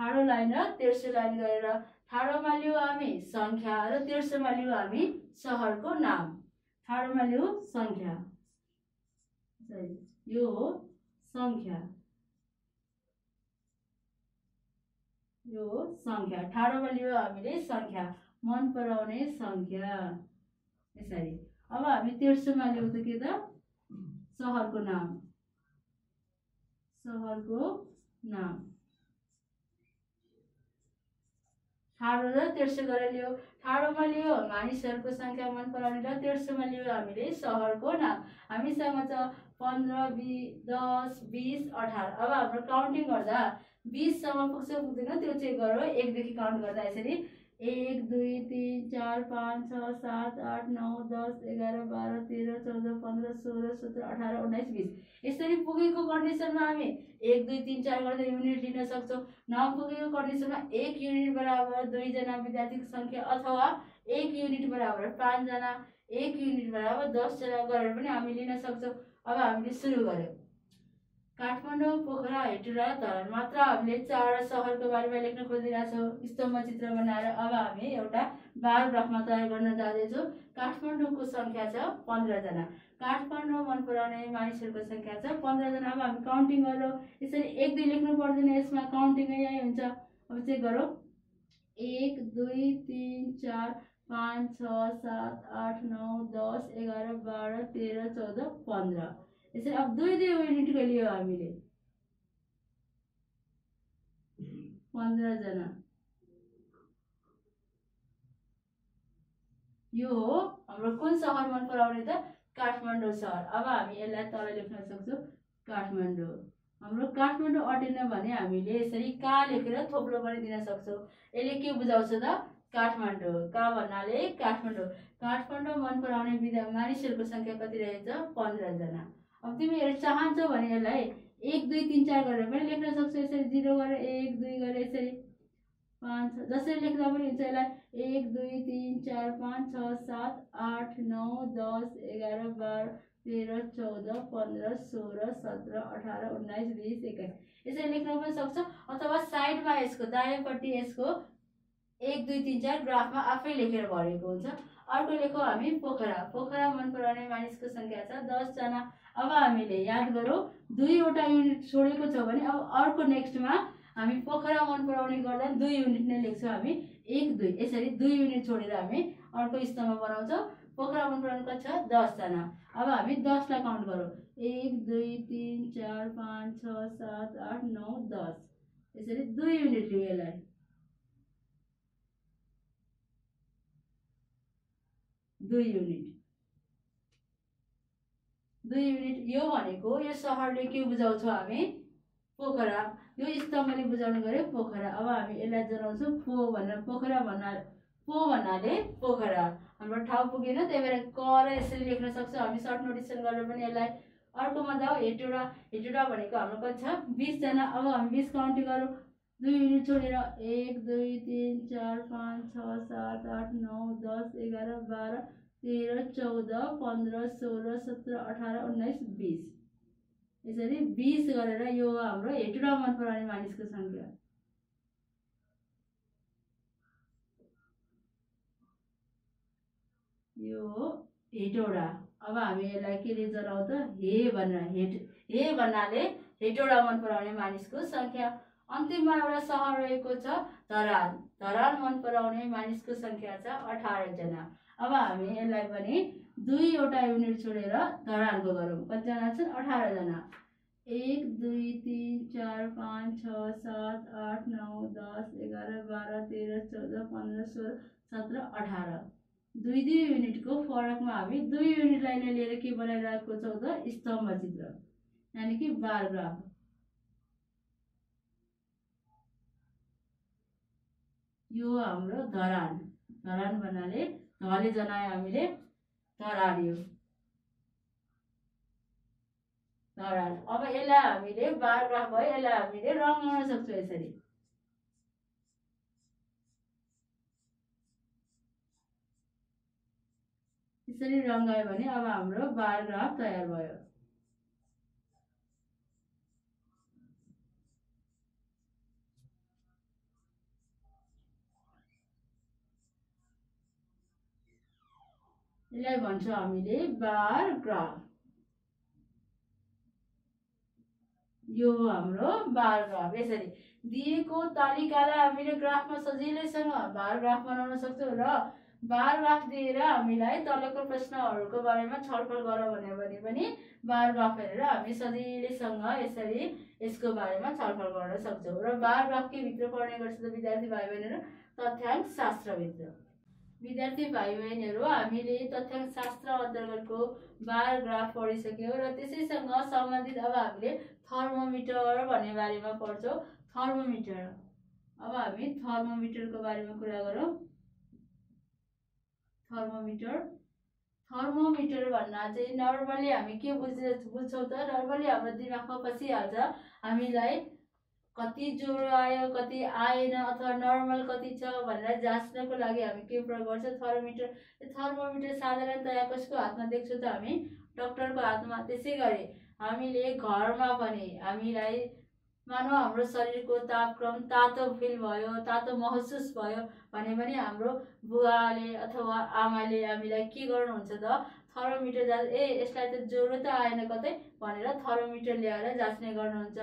ठाडो लाइन र तेर्सो लाइन गरेर ठाडोमा लियौँ हामी सङ्ख्या र तेर्सोमा लियौँ हामी सहरको नाम। ठाडोमा लियौँ सङ्ख्या। यो हो सङ्ख्या। यो हो सङ्ख्या। ठाडोमा लियो हामीले सङ्ख्या। मन पराउने सङ्ख्या। यसरी। अब हामी तेर्सोमा लियौँ त के त? सहरको नाम। सहरको नाम। ठाडो र तेर्सो गरेर लियो। ठाडोमा लियो मानिसहरूको सङ्ख्या मन पराउने र तेर्सोमा लियो। हामीले सहरको नाम हामीसँग छ पन्ध्र बि दस बिस अठार। अब हाम्रो काउन्टिङ गर्दा बिससम्म पुग्छ पुग्दैन त्यो चेक गरौँ एकदेखि काउन्ट गर्दा यसरी एक दुई तिन चार पाँच छ सात आठ नौ दस एघार बाह्र तेह्र चौध पन्ध्र सोह्र सत्र अठार उन्नाइस बिस। यसरी पुगेको कन्डिसनमा हामी एक दुई तिन चार गर्दा युनिट लिन सक्छौँ। नपुगेको कन्डिसनमा एक युनिट बराबर दुईजना विद्यार्थीको सङ्ख्या अथवा एक युनिट बराबर पाँचजना एक युनिट बराबर दसजना गरेर पनि हामी लिन सक्छौँ। अब हामीले सुरु गऱ्यौँ। काठमाडौँ पोखरा हेटुरा धरान मात्र हामीले चार सहरको बारेमा लेख्न खोजिरहेछौँ स्तम्भ चित्र बनाएर अब हामी एउटा बार ग्राफमा तयार गर्न जाँदैछौँ। काठमाडौँको सङ्ख्या छ पन्ध्रजना काठमाडौँ मन पराउने मानिसहरूको सङ्ख्या छ पन्ध्रजना अब हामी काउन्टिङ गरौँ। यसरी एक दुई लेख्नु पर्दैन यसमा काउन्टिङै यहीँ हुन्छ। अब चेक गरौँ। एक दुई तिन चार पाँच छ सात आठ नौ दस एघार बाह्र तेह्र चौध पन्ध्र। यसरी अब दुई दुई युनिटको लियो हामीले पन्ध्रजना यो हो हाम्रो कुन सहर मन पराउने त काठमाडौँ सहर अब हामी यसलाई तल लेख्न सक्छौँ काठमाडौँ हाम्रो काठमाडौँ अटेन भने हामीले यसरी कहाँ लेखेर थोप्लो पनि दिन सक्छौँ यसले के बुझाउँछ त काठमाडौँ कहाँ भन्नाले काठमाडौँ काठमाडौँ मन पराउने विधा मानिसहरूको सङ्ख्या कति रहेछ पन्ध्रजना अब तिमीहरू चाहन्छौ भने यसलाई एक दुई तिन चार गरेर पनि लेख्न सक्छौ। यसरी जिरो गरेर एक दुई गरेर यसरी पाँच छ जसरी लेख्दा पनि हुन्छ। यसलाई एक दुई तिन चार पाँच छ सात आठ नौ दस एघार बाह्र तेह्र चौध पन्ध्र सोह्र सत्र अठार उन्नाइस बिस एक्काइस। यसरी लेख्न पनि सक्छ। अथवा साइडमा यसको दायाँपट्टि यसको एक दुई तिन चार ग्राफमा आफै लेखेर भरेको हुन्छ। अर्को लेखौँ हामी पोखरा। पोखरा मन पराउने मानिसको सङ्ख्या छ दसजना। अब हामीले याद गरौँ दुईवटा युनिट छोडेको छ भने अब अर्को नेक्स्टमा हामी पोखरा मन पराउने गर्दा दुई युनिट नै लेख्छौँ हामी। एक दुई। यसरी दुई युनिट छोडेर हामी अर्को स्तम्भ बनाउँछौँ। पोखरा मन पराउने कति छ दसजना। अब हामी दसलाई काउन्ट गरौँ। एक दुई तिन चार पाँच छ सात आठ नौ दस। यसरी दुई युनिट लियो यसलाई दुई युनिट। दुई युनिट यो भनेको यो सहरले के बुझाउँछौँ हामी? पोखरा। यो स्तम्भले बुझाउनु गऱ्यो पोखरा। अब हामी यसलाई जनाउँछौँ पो भनेर। पोखरा भन्ना पो भन्नाले पोखरा। हाम्रो ठाउँ पुगेन त्यही भएर क र यसरी लेख्न सक्छौँ। हामी सर्ट नोटिसन गरेर पनि यसलाई अर्कोमा जाऊ। हेटोडा हेटोडा भनेको हाम्रो कति छ? बिसजना। अब हामी बिस काउन्टी गरौँ। दुई युनिट छोडेर एक दुई तिन चार पाँच छ सात आठ नौ दस एघार बाह्र तेह्र चौध पन्ध्र सोह्र सत्र अठार उन्नाइस बिस। यसरी बिस गरेर यो हाम्रो हेटुरा मन पराउने मानिसको सङ्ख्या। यो हो हेटौडा। अब हामी यसलाई के ले जनाउँ त? हे भनेर हेट हे भन्नाले हेटौँडा मन पराउने मानिसको सङ्ख्या। अन्तिममा एउटा सहर रहेको छ धरान। धरान मन पराउने मानिसको सङ्ख्या छ अठारजना। अब हामी यसलाई पनि दुईवटा युनिट छोडेर धरानको गरौँ। कतिजना छन्? अठारजना। एक दुई तिन चार पाँच छ सात आठ नौ दस एघार बाह्र तेह्र चौध पन्ध्र सोह्र सत्र अठार। दुई दुई युनिटको फरकमा हामी दुई युनिटलाई नै लिएर के बनाइरहेको छौँ त? स्तम्भ चित्र यानि कि बार ग्राफ। यो हाम्रो धरान धरान भन्नाले धले जनायो हामीले धरान यो धरान अब यसलाई हामीले बार ग्राफ भयो यसलाई हामीले रङ्गाउन सक्छौँ यसरी यसरी रङ्गायो भने अब हाम्रो बार ग्राफ तयार भयो यसलाई भन्छौँ हामीले बार ग्राफ। यो हाम्रो बार ग्राफ। यसरी दिएको तालिकालाई हामीले ग्राफमा सजिलैसँग बार ग्राफ बनाउन सक्छौँ र बार ग्राफ दिएर हामीलाई तलको प्रश्नहरूको बारेमा छलफल गर भन्यो भने पनि बार ग्राफ हेरेर हामी सजिलैसँग यसरी यसको बारेमा छलफल गर्न सक्छौँ। र बार ग्राफ के भित्र पर्ने गर्छ विद्यार्थी भाइ बहिनीहरू तथ्याङ्क शास्त्रभित्र। विद्यार्थी भाइ बहिनीहरू हामीले तथ्याङ्क शास्त्र अन्तर्गतको बार ग्राफ पढिसक्यौँ र त्यसैसँग सम्बन्धित अब हामीले थर्मोमिटर भन्ने बारेमा पढ्छौँ। थर्मोमिटर अब हामी थर्मोमिटरको बारेमा कुरा गरौँ। थर्मोमिटर थर्मोमिटर भन्दा चाहिँ नर्मली हामी के बुझ्छ बुझ्छौँ त नर्मली हाम्रो दिमागमा पसिहाल्छ हामीलाई कति ज्वरो आयो कति आएन अथवा नर्मल कति छ भनेर जाँच्नको लागि हामी के प्रयोग गर्छौँ थर्मोमिटर थर्मोमिटर साधारणतया कसको हातमा देख्छौँ त हामी डक्टरको हातमा। त्यसै गरी हामीले घरमा पनि हामीलाई मानव हाम्रो शरीरको तापक्रम तातो फिल भयो तातो महसुस भयो भने पनि हाम्रो बुवाले अथवा आमाले हामीलाई के गर्नुहुन्छ त थर्मोमिटर जा ए यसलाई त ज्वरो त आएन कतै भनेर थर्मोमिटर ल्याएर जाँच्ने गर्नुहुन्छ।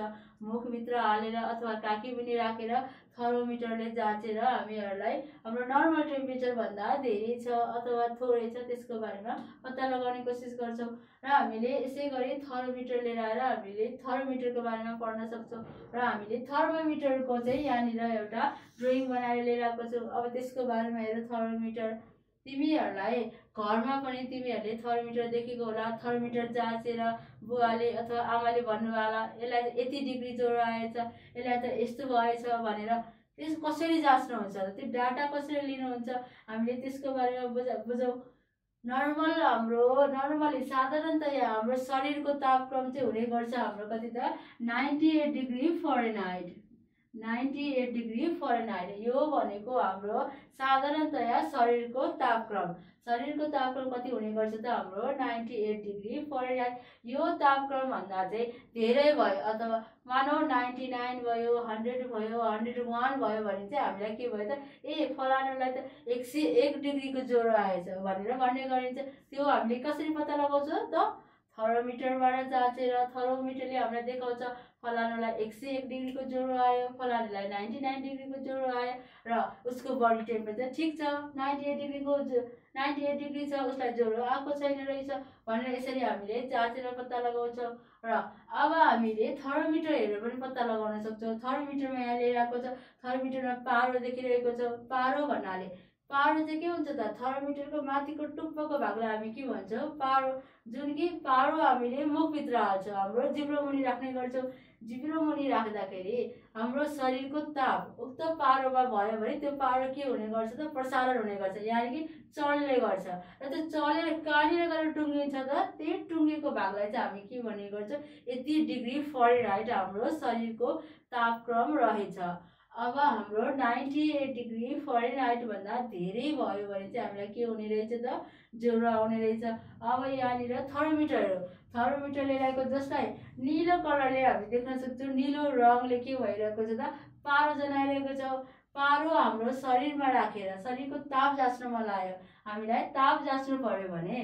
मुखभित्र हालेर अथवा काकी पनि राखेर थर्मोमिटरले जाँचेर हामीहरूलाई हाम्रो नर्मल टेम्परेचरभन्दा धेरै छ अथवा थोरै छ त्यसको बारेमा पत्ता लगाउने कोसिस गर्छौँ। र हामीले यसै गरी थर्मोमिटर लिएर आएर हामीले थर्मोमिटरको बारेमा पढ्न सक्छौँ र हामीले थर्मोमिटरको चाहिँ यहाँनिर एउटा ड्रइङ बनाएर लिएर आएको छौँ। अब त्यसको बारेमा हेर थर्मोमिटर तिमीहरूलाई घरमा पनि तिमीहरूले थर्मिटर देखेको होला थर्मिटर जाँचेर बुवाले अथवा आमाले भन्नुभयो यसलाई त यति डिग्री ज्वरो आएछ यसलाई त यस्तो भएछ भनेर त्यस कसरी जाँच्नुहुन्छ? त्यो डाटा कसरी लिनुहुन्छ? हामीले त्यसको बारेमा बुझ बुझौँ। नर्मल हाम्रो नर्मली साधारणतया हाम्रो शरीरको तापक्रम चाहिँ हुने गर्छ हाम्रो कति त ninety eight degree Fahrenheit. Ninety eight degree Fahrenheit. यो भनेको हाम्रो साधारणतया शरीरको तापक्रम। शरीरको तापक्रम कति हुने गर्छ त हाम्रो नाइन्टी एट डिग्री फरेनहाइट। यो तापक्रमभन्दा चाहिँ धेरै भयो अथवा मानव नाइन्टी नाइन भयो हन्ड्रेड भयो हन्ड्रेड वान भयो भने चाहिँ हामीलाई के भयो त ए फलानुलाई त एक सय एक डिग्रीको ज्वरो आएछ भनेर भन्ने गरिन्छ। त्यो हामीले कसरी पत्ता लगाउँछौँ त? थर्मोमिटरबाट जाँचेर थर्मोमिटरले हामीलाई देखाउँछ। फलानुलाई एक सय एक डिग्रीको ज्वरो आयो फलानुलाई नाइन्टी नाइन डिग्रीको ज्वरो आयो र उसको बडी टेम्परेचर ठिक छ नाइन्टी एट डिग्रीको नाइन्टी एट डिग्री छ उसलाई ज्वरो आएको छैन रहेछ भनेर यसरी हामीले जाँचेर पत्ता लगाउँछौँ। र अब हामीले थर्मोमिटर हेरेर पनि पत्ता लगाउन सक्छौँ। थर्मोमिटरमा यहाँ लिएर आएको छ थर्मोमिटरमा पारो देखिरहेको छ। पारो भन्नाले पारो चाहिँ के हुन्छ त? थर्मोमिटरको माथिको टुप्पोको भागलाई हामी के भन्छौँ? पारो। जुन कि पारो हामीले मुखभित्र हाल्छौँ हाम्रो जिब्रो मुनि राख्ने गर्छौँ। जिब्रो मुनि राख्दाखेरि हाम्रो शरीरको ताप उक्त पारोमा भयो भने त्यो पारो के हुने गर्छ त? प्रसारण हुने गर्छ यानि कि चल्ने गर्छ। र त्यो चलेर कहाँनिर गएर टुङ्गिन्छ त? त्यही टुङ्गेको भागलाई चाहिँ हामी के भन्ने गर्छौँ? यति डिग्री फरेनहाइट हाम्रो शरीरको तापक्रम रहेछ। अब हाम्रो नाइन्टी एट डिग्री फरेनहाइटभन्दा धेरै भयो भने चाहिँ हामीलाई के हुने रहेछ त? ज्वरो आउने रहेछ। अब यहाँनिर थर्मोमिटरहरू थर्मोमिटर ल्याएको जसलाई निलो कलरले हामी देख्न सक्छौँ। निलो रङले के भइरहेको छ त? पारो जनाइरहेको छ। पारो हाम्रो शरीरमा राखेर शरीरको ताप जाँच्न मन लाग्यो हामीलाई ताप जाँच्नु पर्यो भने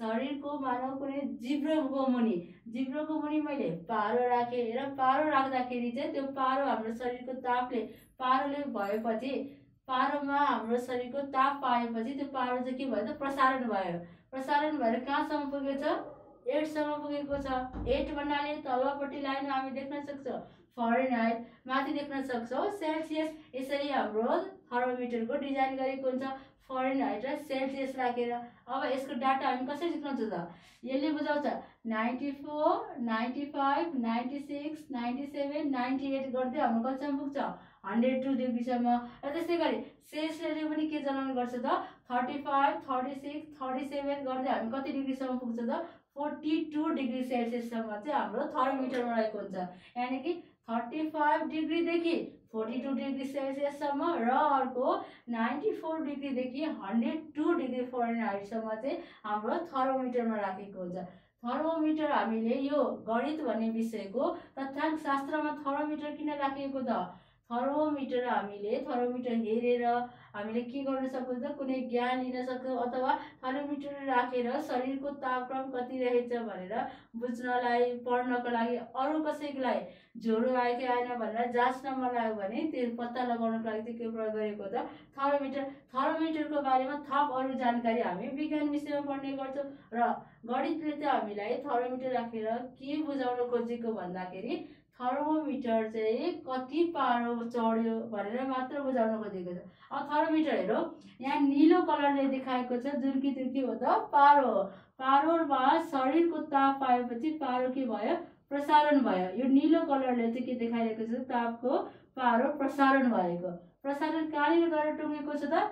शरीरको मानव कुनै जिब्रोको मुनि जिब्रोको मुनि मैले पारो राखेँ र पारो राख्दाखेरि चाहिँ त्यो पारो हाम्रो शरीरको तापले पारोले भएपछि पारोमा हाम्रो शरीरको ताप पाएपछि त्यो पारो चाहिँ के भयो त? प्रसारण भयो। प्रसारण भएर कहाँसम्म पुगेको छ एटसम्म पुगेको छ एट भन्नाले तलपट्टि लाइन हामी देख्न सक्छौँ फरेनहाइट माथि देख्न सक्छौँ सेल्सियस यसरी हाम्रो थर्मोमिटरको डिजाइन गरेको हुन्छ फरेनहाइट र सेल्सियस राखेर। अब यसको डाटा हामी कसरी सिक्नुहुन्छ त यसले बुझाउँछ ninety four ninety five ninety six ninety seven ninety eight गर्दै हाम्रो कतिसम्म पुग्छ हन्ड्रेड टू डिग्रीसम्म र त्यस्तै गरी सेल्सियसले पनि के जनाउने गर्छ त thirty five thirty six thirty seven गर्दै हामी कति डिग्रीसम्म पुग्छ त फोर्टी टू डिग्री सेल्सियससम्म चाहिँ हाम्रो थर्मोमिटरमा रहेको हुन्छ। यानि कि थर्टी फाइभ डिग्रीदेखि फोर्टी टू डिग्री सेल्सियससम्म र अर्को नाइन्टी फोर डिग्रीदेखि हन्ड्रेड टू डिग्री फरेनहाइटसम्म चाहिँ हाम्रो थर्मोमिटरमा राखेको हुन्छ। थर्मोमिटर हामीले यो गणित भन्ने विषयको तथ्याङ्क शास्त्रमा थर्मोमिटर किन राखिएको त? थर्मोमिटर हामीले थर्मोमिटर हेरेर हामीले के गर्न सक्छौँ कुनै ज्ञान लिन सक्छौँ अथवा थर्मोमिटर राखेर शरीरको तापक्रम कति रहेछ भनेर बुझ्नलाई पढ्नको लागि अरू कसैलाई ज्वरो आयो कि आएन भनेर जाँच्न मन लाग्यो भने त्यो पत्ता लगाउनको लागि चाहिँ के प्रयोग गरेको त? थर्मोमिटर थर्मोमिटरको बारेमा थप अरू जानकारी हामी विज्ञान विषयमा पढ्ने गर्छौँ र गणितले चाहिँ हामीलाई थर्मोमिटर राखेर के बुझाउन खोजेको भन्दाखेरि थर्मोमिटर चाहिँ कति पारो चढ्यो भनेर मात्र बुझाउन खोजेको छ। अब थर्मोमिटर हेरौँ। यहाँ निलो कलरले देखाएको छ जुन कि हो त पारो हो। पारोमा शरीरको ताप पाएपछि पारो के भयो? प्रसारण भयो। यो निलो कलरले चाहिँ के देखाइरहेको छ? तापको पारो प्रसारण भएको। प्रसारण कहाँनिर गएर टुङ्गेको छ त?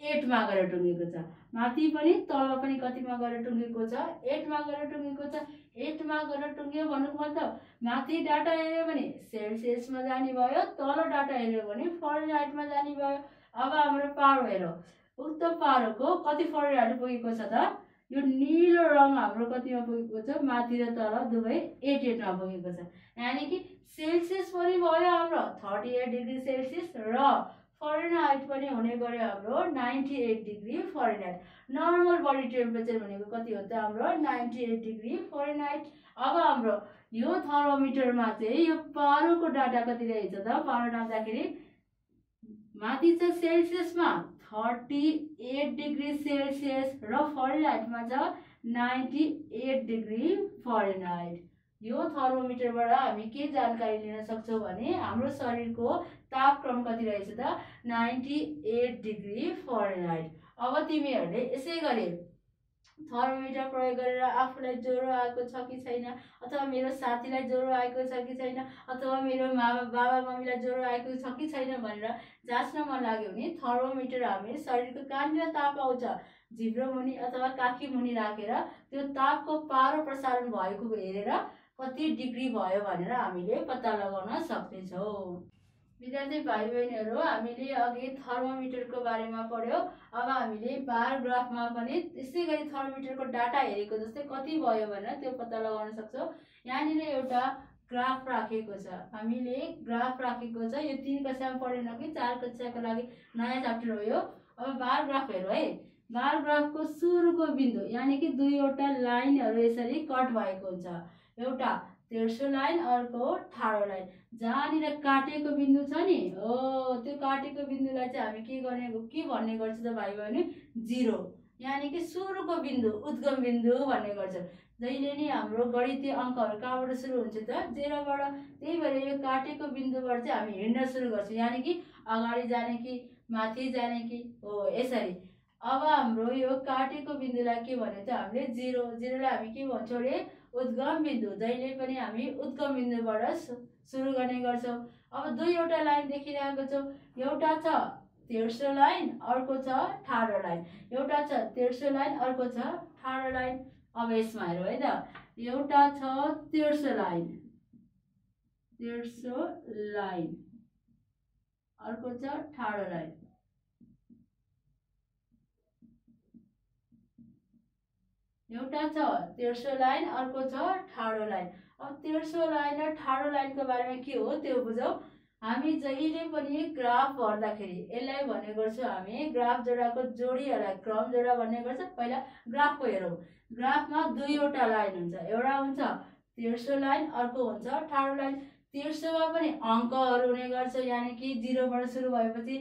एटमा गएर टुङ्गेको छ। माथि पनि तल पनि कतिमा गएर टुङ्गेको छ? एटमा गएर टुङ्गेको छ। एटमा गएर टुङ्ग्यो भन्नुको मतलब माथि डाटा हेऱ्यो भने सेल्सियसमा जाने भयो तल डाटा हेऱ्यो भने फरेनहाइटमा जाने भयो अब हाम्रो पारो हेरौँ उक्त पारोको कति फरेनहाइट पुगेको छ त यो निलो रङ हाम्रो कतिमा पुगेको छ माथि र तल दुवै एट एटमा पुगेको छ यानि कि सेल्सियस पनि भयो हाम्रो थर्टी एट डिग्री सेल्सियस र फरेनहाइट पनि हुने गऱ्यो हाम्रो ninety eight degree Fahrenheit normal body temperature भनेको कति हो त हाम्रो नाइन्टी एट डिग्री फरेनहाइट अब हाम्रो यो थर्मोमिटरमा चाहिँ यो पारोको डाटा कति रहेछ त? पारो नाप्दाखेरि माथि छ सेल्सियसमा थर्टी एट डिग्री सेल्सियस र फरेनहाइटमा छ नाइन्टी एट डिग्री फरेनहाइट यो थर्मोमिटरबाट हामी के जानकारी लिन सक्छौँ भने हाम्रो शरीरको तापक्रम कति रहेछ त? Ninety eight degree Fahrenheit. अब तिमीहरूले यसै गरी थर्मोमिटर प्रयोग गरेर आफूलाई ज्वरो आएको छ कि छैन? अथवा मेरो साथीलाई ज्वरो आएको छ कि छैन? अथवा मेरो मामा बाबा मम्मीलाई ज्वरो आएको छ कि छैन भनेर जाँच्न मन लाग्यो भने थर्मोमिटर हामी शरीरको कहाँनिर ताप आउँछ जिब्रो मुनि अथवा काखी मुनि राखेर त्यो तापको पारो प्रसारण भएको हेरेर कति डिग्री भयो भनेर हामीले पत्ता लगाउन सक्नेछौँ। विद्यार्थी भाइ बहिनीहरू हामीले अघि थर्मोमिटरको बारेमा पढ्यौँ। अब हामीले बार ग्राफमा पनि त्यसै गरी थर्मोमिटरको डाटा हेरेको जस्तै कति भयो भनेर त्यो पत्ता लगाउन सक्छौँ। यहाँनिर एउटा ग्राफ राखेको छ। हामीले ग्राफ राखेको छ। यो तिन कक्षामा पढेन कि चार कक्षाको लागि नयाँ च्याप्टर हो यो। अब बार ग्राफ हेरौँ है। बार ग्राफको सुरुको बिन्दु यानि कि दुईवटा लाइनहरू यसरी कट भएको हुन्छ। एउटा तेर्सो लाइन अर्को ठाडो लाइन। जहाँनिर काटेको बिन्दु छ नि हो त्यो काटेको बिन्दुलाई चाहिँ हामी के गर्ने के भन्ने गर्छ त भाइ बहिनी? जिरो। यानि कि सुरुको बिन्दु उद्गम बिन्दु भन्ने गर्छ। जहिले नि हाम्रो गणितीय अङ्कहरू कहाँबाट सुरु हुन्छ त? जेरोबाट। त्यही भएर यो काटेको बिन्दुबाट चाहिँ हामी हिँड्न सुरु गर्छौँ। यानि कि अगाडि जाने कि माथि जाने कि हो यसरी। अब हाम्रो यो काटेको बिन्दुलाई के भन्यो त? हामीले जिरो। जिरोलाई हामी के भन्छौँ अरे? उद्गम बिन्दु जहिले पनि हामी उद्गम बिन्दुबाट सुरु गर्ने गर्छौँ। अब दुईवटा लाइन देखिरहेको छौँ। एउटा छ तेर्सो लाइन अर्को छ ठाडो लाइन। एउटा छ तेर्सो लाइन अर्को छ ठाडो लाइन। अब यसमा हेरौँ है त। एउटा छ तेर्सो लाइन। तेर्सो लाइन। अर्को छ ठाडो लाइन। एउटा छ तेर्सो लाइन अर्को छ ठाडो लाइन। अब तेर्सो लाइन र ठाडो लाइनको बारेमा के हो त्यो बुझौँ। हामी जहिले पनि ग्राफ पढ्दाखेरि यसलाई भन्ने गर्छौँ हामी ग्राफ जोडाको जोडीहरूलाई क्रम जोडा भन्ने गर्छ। पहिला ग्राफको हेरौँ। ग्राफमा दुईवटा लाइन हुन्छ। एउटा हुन्छ तेर्सो लाइन अर्को हुन्छ ठाडो लाइन। तेर्सोमा पनि अङ्कहरू हुने गर्छ यानि कि जिरोबाट सुरु भएपछि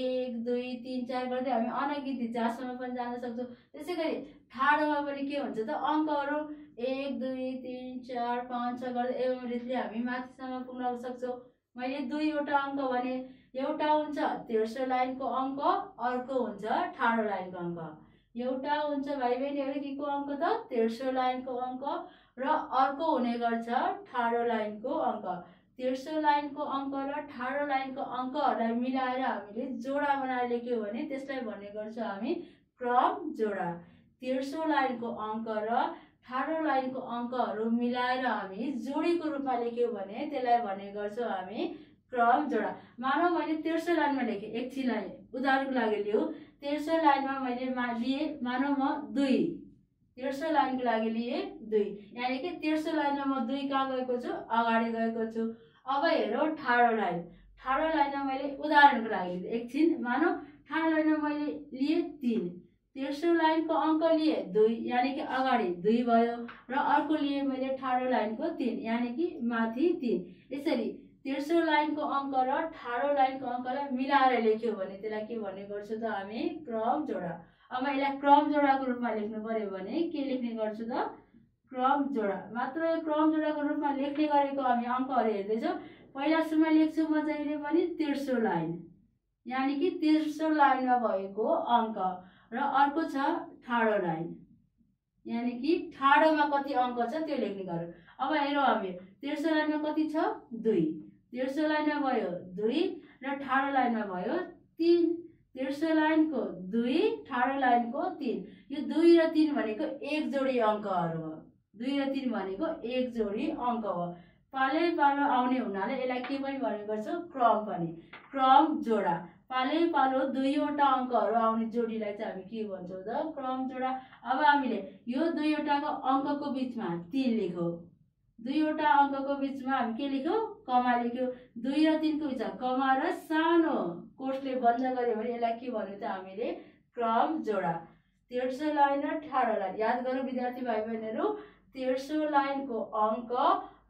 एक दुई तिन चार गर्दै हामी अनगिन्ती जहाँसम्म पनि जान सक्छौँ। त्यसै गरी ठाडोमा पनि के हुन्छ त? अङ्कहरू एक दुई तिन चार पाँच छ गर्दै एवं रीतिले हामी माथिसम्म पुग्न सक्छौँ। मैले दुईवटा अङ्क भने एउटा हुन्छ तेर्सो लाइनको अङ्क अर्को हुन्छ ठाडो लाइनको अङ्क। एउटा हुन्छ भाइ बहिनीहरू केको अङ्क त तेर्सो लाइनको अङ्क र अर्को हुने गर्छ ठाडो लाइनको अङ्क। तेर्सो लाइनको अङ्क र ठाडो लाइनको अङ्कहरूलाई मिलाएर हामीले जोडा बनाएर लेख्यौँ भने त्यसलाई भन्ने गर्छौँ हामी क्रम जोडा। तेर्सो लाइनको अङ्क र ठाडो लाइनको अङ्कहरू मिलाएर हामी जोडीको रूपमा लेख्यौँ भने त्यसलाई भन्ने गर्छौँ हामी क्रम जोडा। मानौ मैले तेर्सो लाइनमा लेखेँ एकछिनलाई उदाहरणको लागि लियो तेर्सो लाइनमा मैले मा लिएँ मानौ म दुई। तेर्सो लाइनको लागि लिएँ दुई। यानि कि तेर्सो लाइनमा म दुई कहाँ गएको छु? अगाडि गएको छु। अब हेरौँ ठाडो लाइन। ठाडो लाइनमा मैले उदाहरणको लागि एकछिन मानौ ठाडो लाइनमा मैले लिएँ तिन। तेर्सो लाइनको अङ्क लिएँ दुई यानि कि अगाडि दुई भयो र अर्को लिएँ मैले ठाडो लाइनको तिन यानि कि माथि तिन। यसरी तेर्सो लाइनको अङ्क र ठाडो लाइनको अङ्कलाई मिलाएर लेख्यो भने त्यसलाई के भन्ने गर्छु त हामी? क्रम जोडा। अब यसलाई क्रम जोडाको रूपमा लेख्नु पर्यो भने के लेख्ने गर्छु त? क्रम जोडा। मात्र क्रम जोडाको रूपमा लेख्ने गरेको हामी अङ्कहरू हेर्दैछौँ। पहिला सुरुमा लेख्छु म जहिले पनि तेर्सो लाइन यानि कि तेर्सो लाइनमा भएको अङ्क। र अर्को छ ठाडो लाइन। यानि कि ठाडोमा कति अङ्क छ त्यो लेख्ने गरौँ। अब हेरौँ हामी तेर्सो लाइनमा कति छ? दुई। तेर्सो लाइनमा भयो दुई र ठाडो लाइनमा भयो तिन। तेर्सो लाइनको दुई ठाडो लाइनको तिन। यो दुई र तिन भनेको एक जोडी अङ्कहरू हो। दुई र तिन भनेको एक जोडी अङ्क हो। पालै पालो आउने हुनाले यसलाई के पनि भन्ने गर्छौँ? क्रम पनि। क्रम जोडा। पालै पालो दुईवटा अङ्कहरू आउने जोडीलाई चाहिँ हामी के भन्छौँ त? क्रम जोडा। अब हामीले यो दुईवटाको अङ्कको बिचमा तिन लेख्यौँ दुईवटा अङ्कको बिचमा हामी के लेख्यौँ कमा लेख्यौँ। दुई र तिनको बिचमा कमा र सानो कोर्सले बन्द गऱ्यो भने यसलाई के भन्यो त हामीले? क्रम जोडा। तेर्सो लाइन र ठाडो लाइन। याद गरौँ विद्यार्थी भाइ बहिनीहरू तेर्सो लाइनको अङ्क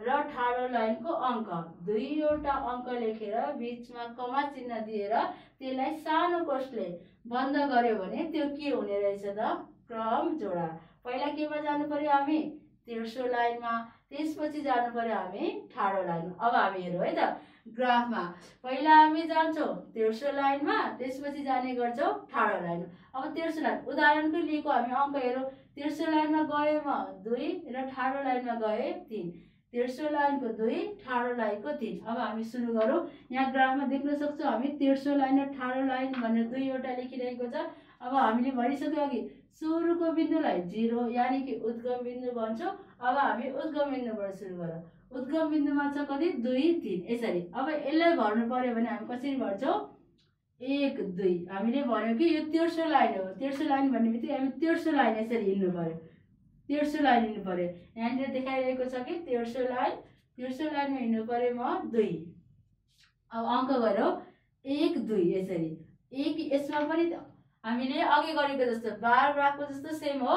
र ठाडो लाइनको अङ्क। दुईवटा अङ्क लेखेर बिचमा कमा चिन्ह दिएर त्यसलाई सानो कोषले बन्द गर्यो भने त्यो के हुने रहेछ त? क्रम जोडा। पहिला केमा जानु पर्यो हामी? तेर्सो लाइनमा। त्यसपछि जानु पर्यो हामी ठाडो लाइनमा। अब हामी हेरौँ है त ग्राफमा। पहिला हामी जान्छौँ तेर्सो लाइनमा त्यसपछि जाने गर्छौँ ठाडो लाइनमा। अब तेर्सो लाइन। उदाहरणको लिएको हामी अङ्क हेरौँ। तेर्सो लाइनमा गएँ म दुई र ठाडो लाइनमा गएँ तिन। तेर्सो लाइनको दुई ठाडो लाइनको तिन। अब हामी सुरु गरौँ। यहाँ ग्राफमा देख्न सक्छौँ हामी तेर्सो लाइन र ठाडो लाइन भनेर दुईवटा लेखिरहेको छ। अब हामीले भनिसक्यो अघि सुरुको बिन्दुलाई जिरो यानि कि उद्गम बिन्दु भन्छौँ। अब हामी उद्गम बिन्दुबाट सुरु गरौँ। उद्गम बिन्दुमा छ कति? दुई तिन। यसरी। अब यसलाई भर्नु पर्यो भने हामी कसरी भर्छौँ? एक दुई। हामीले भन्यौँ कि यो तेर्सो लाइन हो। तेर्सो लाइन भन्ने बित्तिकै हामी तेर्सो लाइन यसरी हिँड्नु पऱ्यो तेर्सो लाइन हिँड्नु पऱ्यो यहाँनिर देखाइरहेको छ कि? तेर्सो लाइन तेर्सो लाइनमा हिँड्नु पऱ्यो म दुई। अब अङ्क गरौँ। एक दुई यसरी। एक यसमा पनि हामीले अघि गरेको जस्तो बार ग्राफको जस्तो सेम हो।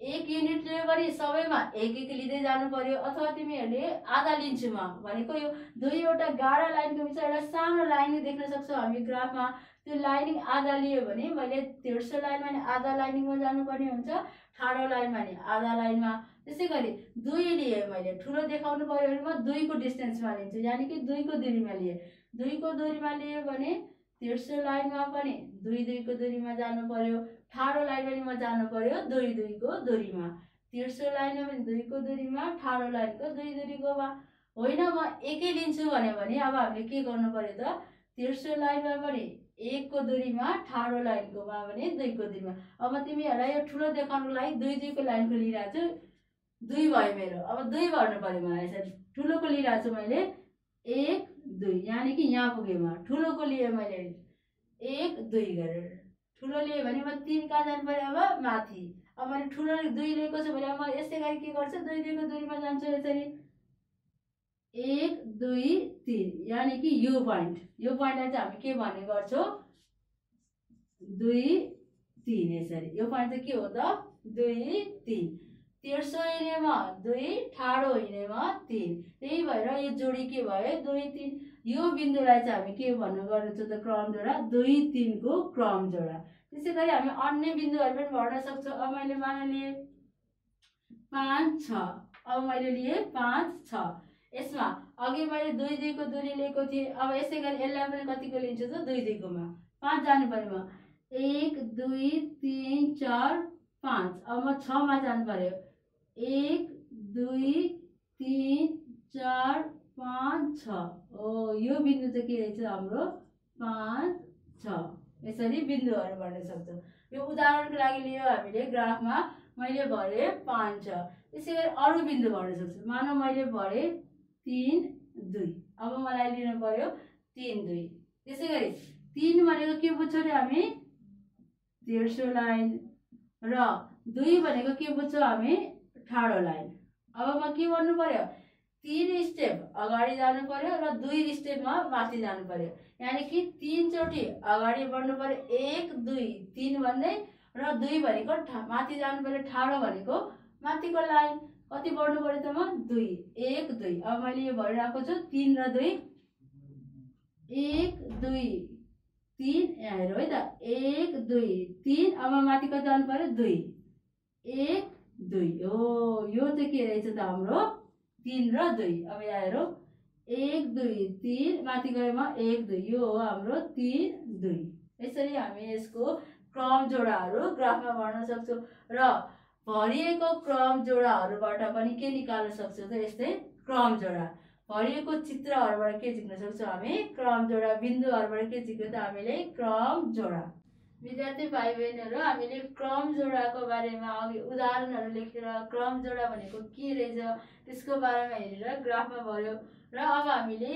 एक युनिट लियो भने सबैमा एक एक लिँदै जानु पर्यो। अथवा तिमीहरूले आधा लिन्छु म भनेको यो दुईवटा गाढा लाइनको बिच एउटा सानो लाइन देख्न सक्छौ हामी ग्राफमा। त्यो लाइनिङ आधा लियो भने मैले तेर्सो लाइनमा नि आधा लाइनिङमा जानुपर्ने हुन्छ ठाडो लाइनमा नि आधा लाइनमा। त्यसै गरी दुई लिएँ मैले। ठुलो देखाउनु पऱ्यो भने म दुईको डिस्टेन्समा लिन्छु यानि कि दुईको दुरीमा लिएँ। दुईको दुरीमा लियो भने तेर्सो लाइनमा पनि दुई दुईको दुरीमा जानु पर्यो ठाडो लाइन पनि म जानु पर्यो दुई दुईको दुरीमा। तेर्सो लाइनमा पनि दुईको दुरीमा ठाडो लाइनको दुई दुरीकोमा होइन म एकै लिन्छु भने अब हामीले के गर्नु पर्यो त? तेर्सो लाइनमा पनि एकको दुरीमा ठाडो लाइनकोमा भने दुईको दुरीमा अब तिमीहरूलाई यो ठुलो देखाउनुको लागि दुई दुईको लाइनको लिइरहेको छु। दुई भयो मेरो। अब दुई भर्नु पऱ्यो मलाई यसरी। ठुलोको लिइरहेको छु मैले एक दुई। यानि कि यहाँ पुगेँ ठुलोको लिएँ मैले। एक दुई गरेर। ठुलो लिएँ भने म तिन कहाँ जानु पऱ्यो अब? माथि। अब मैले ठुलो दुई लिएको छु भने म यस्तै गरी के गर्छु? दुई दुईको दुरीमा जान्छु यसरी। एक दुई तिन। यानि कि यो पोइन्ट यो पोइन्टलाई चाहिँ हामी के भन्ने गर्छौँ? दुई तिन यसरी। यो पोइन्ट चाहिँ के हो त? दुई तिन। तेर्सो हिँडेमा दुई ठाडो हिँडेमा तिन। त्यही भएर यो जोडी के भयो? दुई तिन। यो बिन्दुलाई चाहिँ हामी के भन्नु गर्नेछौँ त? क्रम जोडा। दुई तिनको क्रम जोडा। त्यसै गरी हामी अन्य बिन्दुहरू पनि भर्न सक्छौँ। अब मैले मान लिएँ पाँच छ। अब मैले लिएँ पाँच छ। यसमा अघि मैले दुई दुईको दुरी लिएको थिएँ। अब यसै गरी यसलाई पनि कतिको लिन्छु त? दुई दुईकोमा। पाँच जानु पऱ्यो म। एक दुई तिन चार पाँच। अब म छमा जानु पऱ्यो एक दुई तिन चार पाँच छ। ओ यो बिन्दु चाहिँ के रहेछ हाम्रो? पाँच छ। यसरी बिन्दुहरू भर्न सक्छौँ। यो उदाहरणको लागि लियो हामीले ग्राफमा। मैले भरेँ पाँच छ। त्यसै गरी अरू बिन्दु भर्न सक्छु। मानव मैले भरेँ तिन दुई। अब मलाई लिनु पर्यो तिन दुई। त्यसै गरी तिन भनेको के बुझ्छौँ अरे हामी? तेर्सो लाइन। र दुई भनेको के बुझ्छौँ हामी? ठाडो लाइन। अब म के गर्नु पर्यो? तिन स्टेप अगाडि जानु पर्यो र दुई स्टेपमा माथि जानु पर्यो। यानि कि तिनचोटि अगाडि बढ्नु पर्यो। एक दुई। तिन भन्दै र दुई भनेको माथि जानु पर्यो। ठाडो भनेको माथिको लाइन। कति बढ्नु पऱ्यो त म? दुई। एक दुई। अब मैले यो भरिरहेको छु। तिन र दुई। एक दुई। तिन यहाँ हेरौँ है त। एक दुई। तिन। अब माथि कति जानु पऱ्यो? दुई। एक दुई। हो यो चाहिँ के रहेछ त हाम्रो? तिन र दुई। अब यहाँ हेरौँ। एक दुई। तिन। माथि गएमा एक दुई। यो हो हाम्रो तिन दुई। यसरी हामी यसको क्रम जोडाहरू ग्राफमा भर्न सक्छौँ। र भरिएको क्रम जोडाहरूबाट पनि के निकाल्न सक्छौँ त यस्तै क्रम जोडा। भरिएको चित्रहरूबाट के झिक्न सक्छौँ हामी? क्रम जोडा। बिन्दुहरूबाट के झिक्यो त हामीले? क्रम जोडा। विद्यार्थी भाइ बहिनीहरू हामीले क्रम जोडाको बारेमा अघि उदाहरणहरू लेखेर क्रम जोडा भनेको के रहेछ त्यसको बारेमा हेरेर ग्राफमा भर्यो। र अब हामीले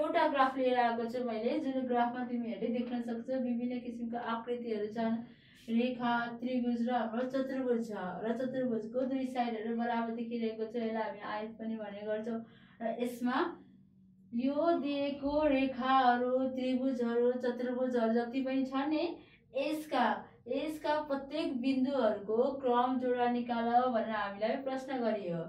एउटा ग्राफ लिएर आएको छु मैले जुन ग्राफमा तिमीहरूले देख्न सक्छौ। विभिन्न किसिमको आकृतिहरू छन्। रेखा त्रिभुज र हाम्रो चतुर्भुज छ। र चतुर्भुजको दुई साइडहरू बराबर देखिरहेको छ यसलाई हामी आयत पनि भन्ने गर्छौँ। र यसमा यो दिएको रेखाहरू त्रिभुजहरू चतुर्भुजहरू जति पनि छन् नि यसका यसका प्रत्येक बिन्दुहरूको क्रम जोडा निकाल भनेर हामीलाई प्रश्न गरियो।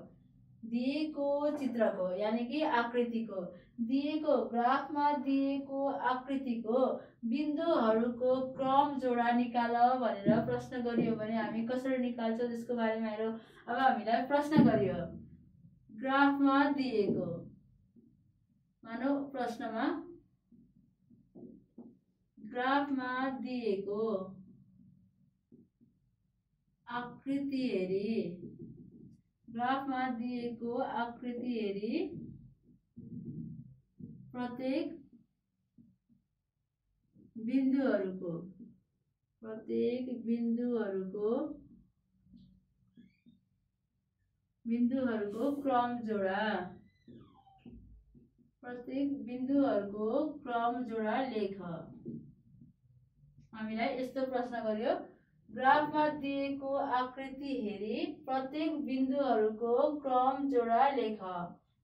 दिएको चित्रको यानि कि आकृतिको। दिएको ग्राफमा दिएको आकृतिको बिन्दुहरूको क्रम जोडा निकाल भनेर प्रश्न गरियो भने हामी कसरी निकाल्छौँ त्यसको बारेमा हेरौँ। अब हामीलाई प्रश्न गरियो। ग्राफमा दिएको मानौ प्रश्नमा। ग्राफमा दिएको आकृति हेरी। ग्राफमा दिएको आकृति हेरी। प्रत्येक बिन्दुहरूको प्रत्येक बिन्दुहरूको बिन्दुहरूको क्रम जोडा। प्रत्येक बिन्दुहरूको क्रम जोडा लेख। हामीलाई यस्तो प्रश्न गर्यो ग्राफमा दिएको आकृति हेरी प्रत्येक बिन्दुहरूको क्रम जोडा लेख।